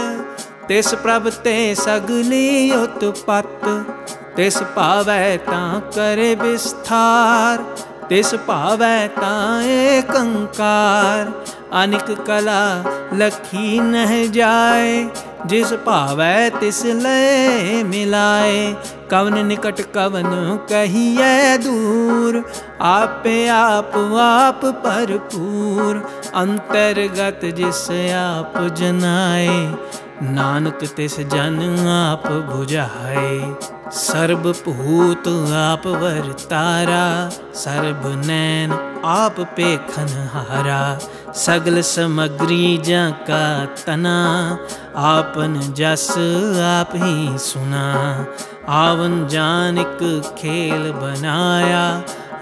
तिस प्रभ ते सगली उत्पत। तिस पावै ता करे विस्थार तिस पावै तां एकंकार अनिक कला लखी नह जाए, जिस पावै तिस लय मिलाए। कवन निकट कवन कहिए दूर, आपे आप आप भरपूर अंतर्गत जिस आप जनाए, नानक तिस जन आप बुझाए। सर्वभूत आप वरतारा सर्वनैन आप पे खनहारा सगल समग्री जा का तना, आपन जस आप ही सुना। आवन जान खेल बनाया,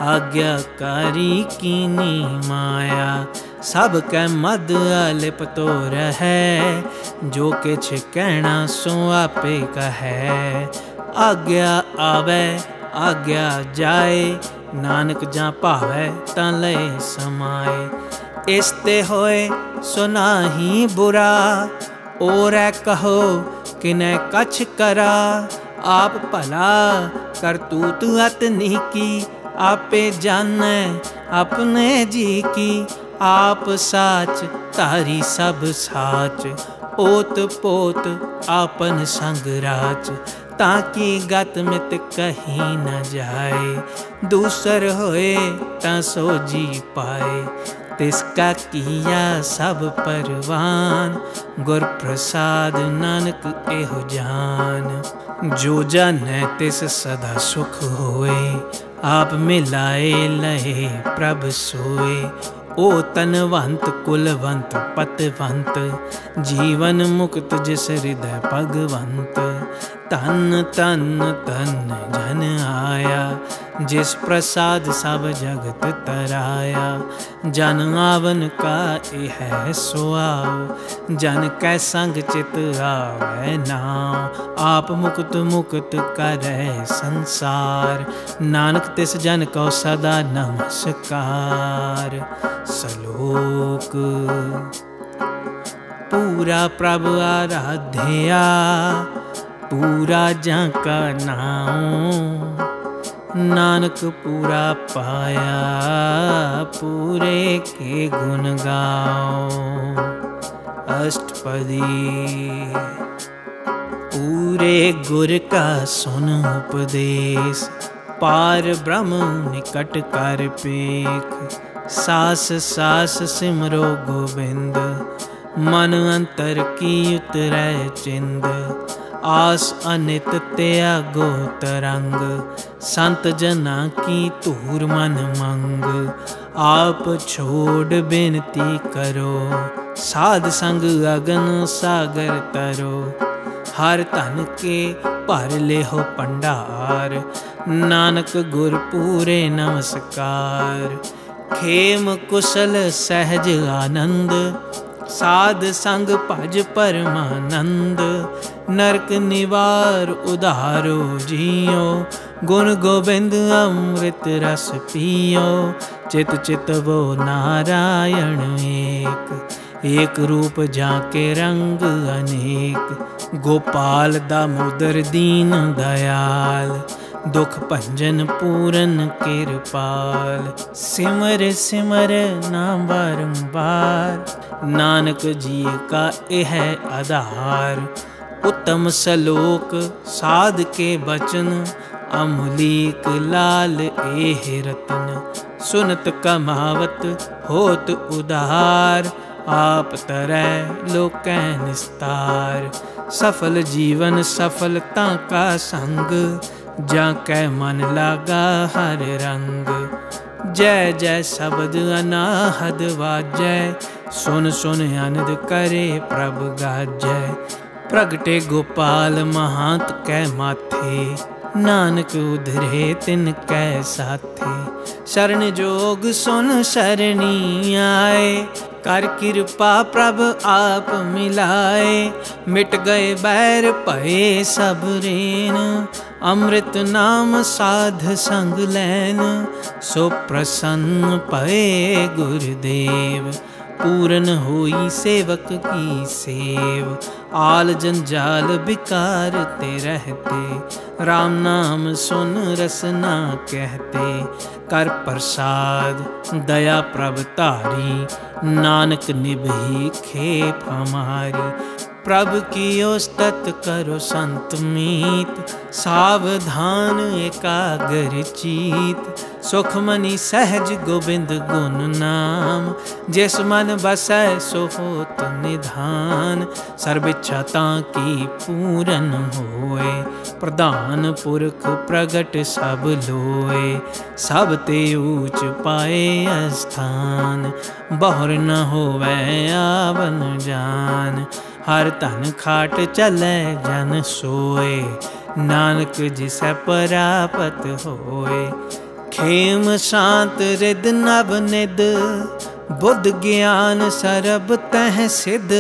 आज्ञाकारी कीनी माया। सब कै मद अलिपतोर है जो किछ कहना सो आपे है आज्ञा आवे, आज्ञा जाए, नानक जा भावै ता समाए। इसते होए सुना ही बुरा और कहो किने कछ करा। आप भला करतूत अतनी की, आपे जान अपने जी की। आप साच, तारी सब साच, पोत पोत आपन संग राच। ताकि गत मित कहीं न जाए, दूसर होए ता सो जी पाए। तिसका किया सब परवान। गुर प्रसाद नानक एहो जान। जो जाने तिस सदा सुख होए। आप मिलाए लहे प्रभ सोए। ओ तनवंत, कुलवंत, पतवंत। जीवन मुक्त जिस हृदय भगवंत। तन तन तन जन आया, जिस प्रसाद सब जगत तराया। जन आवन का यह सुआओ जन कै संग चित आवे नाम आप मुक्त मुक्त करे संसार, नानक तिस जन को सदा नमस्कार। सलोक, पूरा प्रभु आराध्या पूरा जाका नाम, नानक पूरा पाया पूरे के गुण गाओ अष्टपदी पूरे गुर का सुन उपदेश, पार ब्रह्म निकट कर पेख, सास सास सिमरो गोविंद, मन अंतर की उतरै चिंद आस अनित त्यागो तरंग। संत जना की तूर मन मंग। आप छोड़ बेनती करो। साध संग अगन सागर तरो। हर तन के भर ले हो पंडार। नानक गुर पूरे नमस्कार। खेम कुशल सहज आनंद। साध संग भज परमानंद नरक निवार उधारो जियो गुण गोविंद अमृत रस पियो चित चित वो नारायण एक एक रूप जाके रंग अनेक गोपाल दामोदर दीन दयाल दुख भंजन पूरन किरपाल सिमर सिमर, नाम बारंबार। नानक जी का यह आधार। उत्तम सलोक साध के बचन। अमलीक लाल एह रतन। सुनत कमावत होत उदार। आप तरह लोक निस्तार। सफल जीवन सफलता का संग। जा कै मन लागा हर रंग। जय जय शब्द अनाहद वाजय सुन सुन अनद करे प्रभ गाजय प्रगटे गोपाल महांत कै माथे। नानक उधरे तिन कै साथे। शरण जोग सुन शरणी आए। कर कृपा प्रभ आप मिलाए। मिट गए बैर पए सब रेन। अमृत नाम साध संग लैन, सो प्रसन्न पए गुरुदेव। पूरन होई सेवक की सेव, आल जंजाल बिकार ते रहते। राम नाम सुन रसना कहते, कर प्रसाद, दया प्रभ तारी। नानक निभही खेप हमारी। प्रभ की ओस्तत करो संत मीत, सावधान एकाग्र चीत। सुखमनी सहज गोविंद गुण नाम, जिस मन बसै सो होत निधान। सर्विच्छता की पूरन होए, प्रधान पुरख प्रगट सब लोए। सब ते ऊच पाए स्थान, बहुर न होवे आवन जान हर तन खाट चले, जन सोए। नानक जिसे परापत होए। खेम शांत रिद नभ निद, बुद्ध ज्ञान सरब तह सिद्ध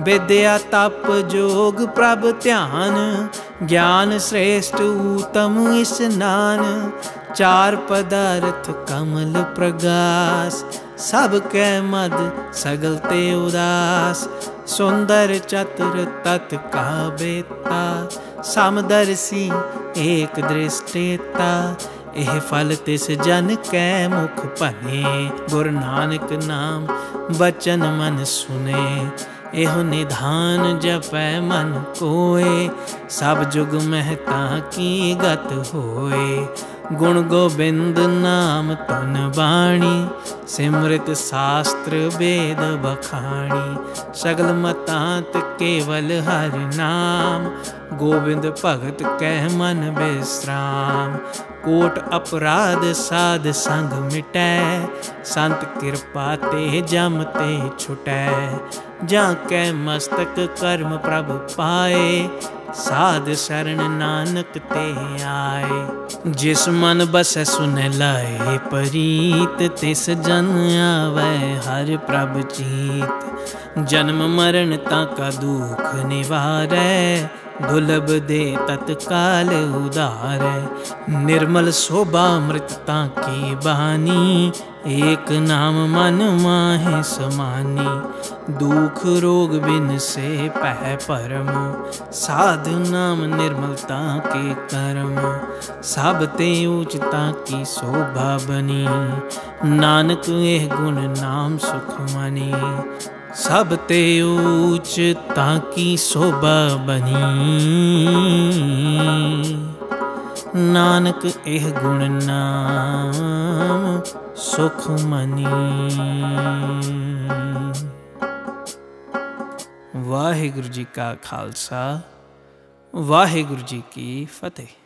विद्या तप जोग प्रभ ध्यान, ज्ञान श्रेष्ठ उत्तम स्नान चार पदार्थ कमल प्रगास सब के मद सगल ते उदास सुंदर चतुर तत् का बेता समदर्शी एक दृष्टेता ਇਹ ਫਲ ਤਿਸ ਜਨ ਕੈ ਮੁਖ ਭਨੇ ਗੁਰ ਨਾਨਕ ਨਾਮ ਬਚਨ ਮਨ ਸੁਨੇ ਇਹੋ ਨਿਧਾਨ ਜਪੈ ਮਨ ਕੋਏ ਸਭ ਜੁਗ ਮਹਿਤਾ ਕੀ ਗਤ ਹੋਏ गुण गोबिंद नाम तन बाणी सिमृत शास्त्र वेद बखाणी सगल मतांत केवल हर नाम गोविंद भगत कह मन विश्राम कोट अपराध साध संग मिटै। संत कृपा ते जम ते छुटै। जाके मस्तक कर्म प्रभ पाए। साध शरण नानक ते आए। जिस मन बस सुन लाए परीत, तिस जन आवै हर प्रभ चीत। जन्म मरण ताका दुख निवारै दुलभ दे तत्काल उदार। निर्मल शोभा मृतता की बहानी। एक नाम मन माहे समानी। दुख रोग बिन से पह परम। साध नाम निर्मलता के कर्म। सबते उचता की शोभा बनी। नानक एह गुण नाम सुख मनी ਸਭ ਤੇ ਉੱਚ ਤਾਂ ਕੀ ਸੋਭਾ ਬਣੀ? ਨਾਨਕ ਇਹ ਗੁਣ ਨਾਮ ਸੁਖ ਮਨੀ। ਵਾਹਿਗੁਰੂ ਜੀ ਕਾ ਖਾਲਸਾ, ਵਾਹਿਗੁਰੂ ਜੀ ਕੀ ਫਤਿਹ।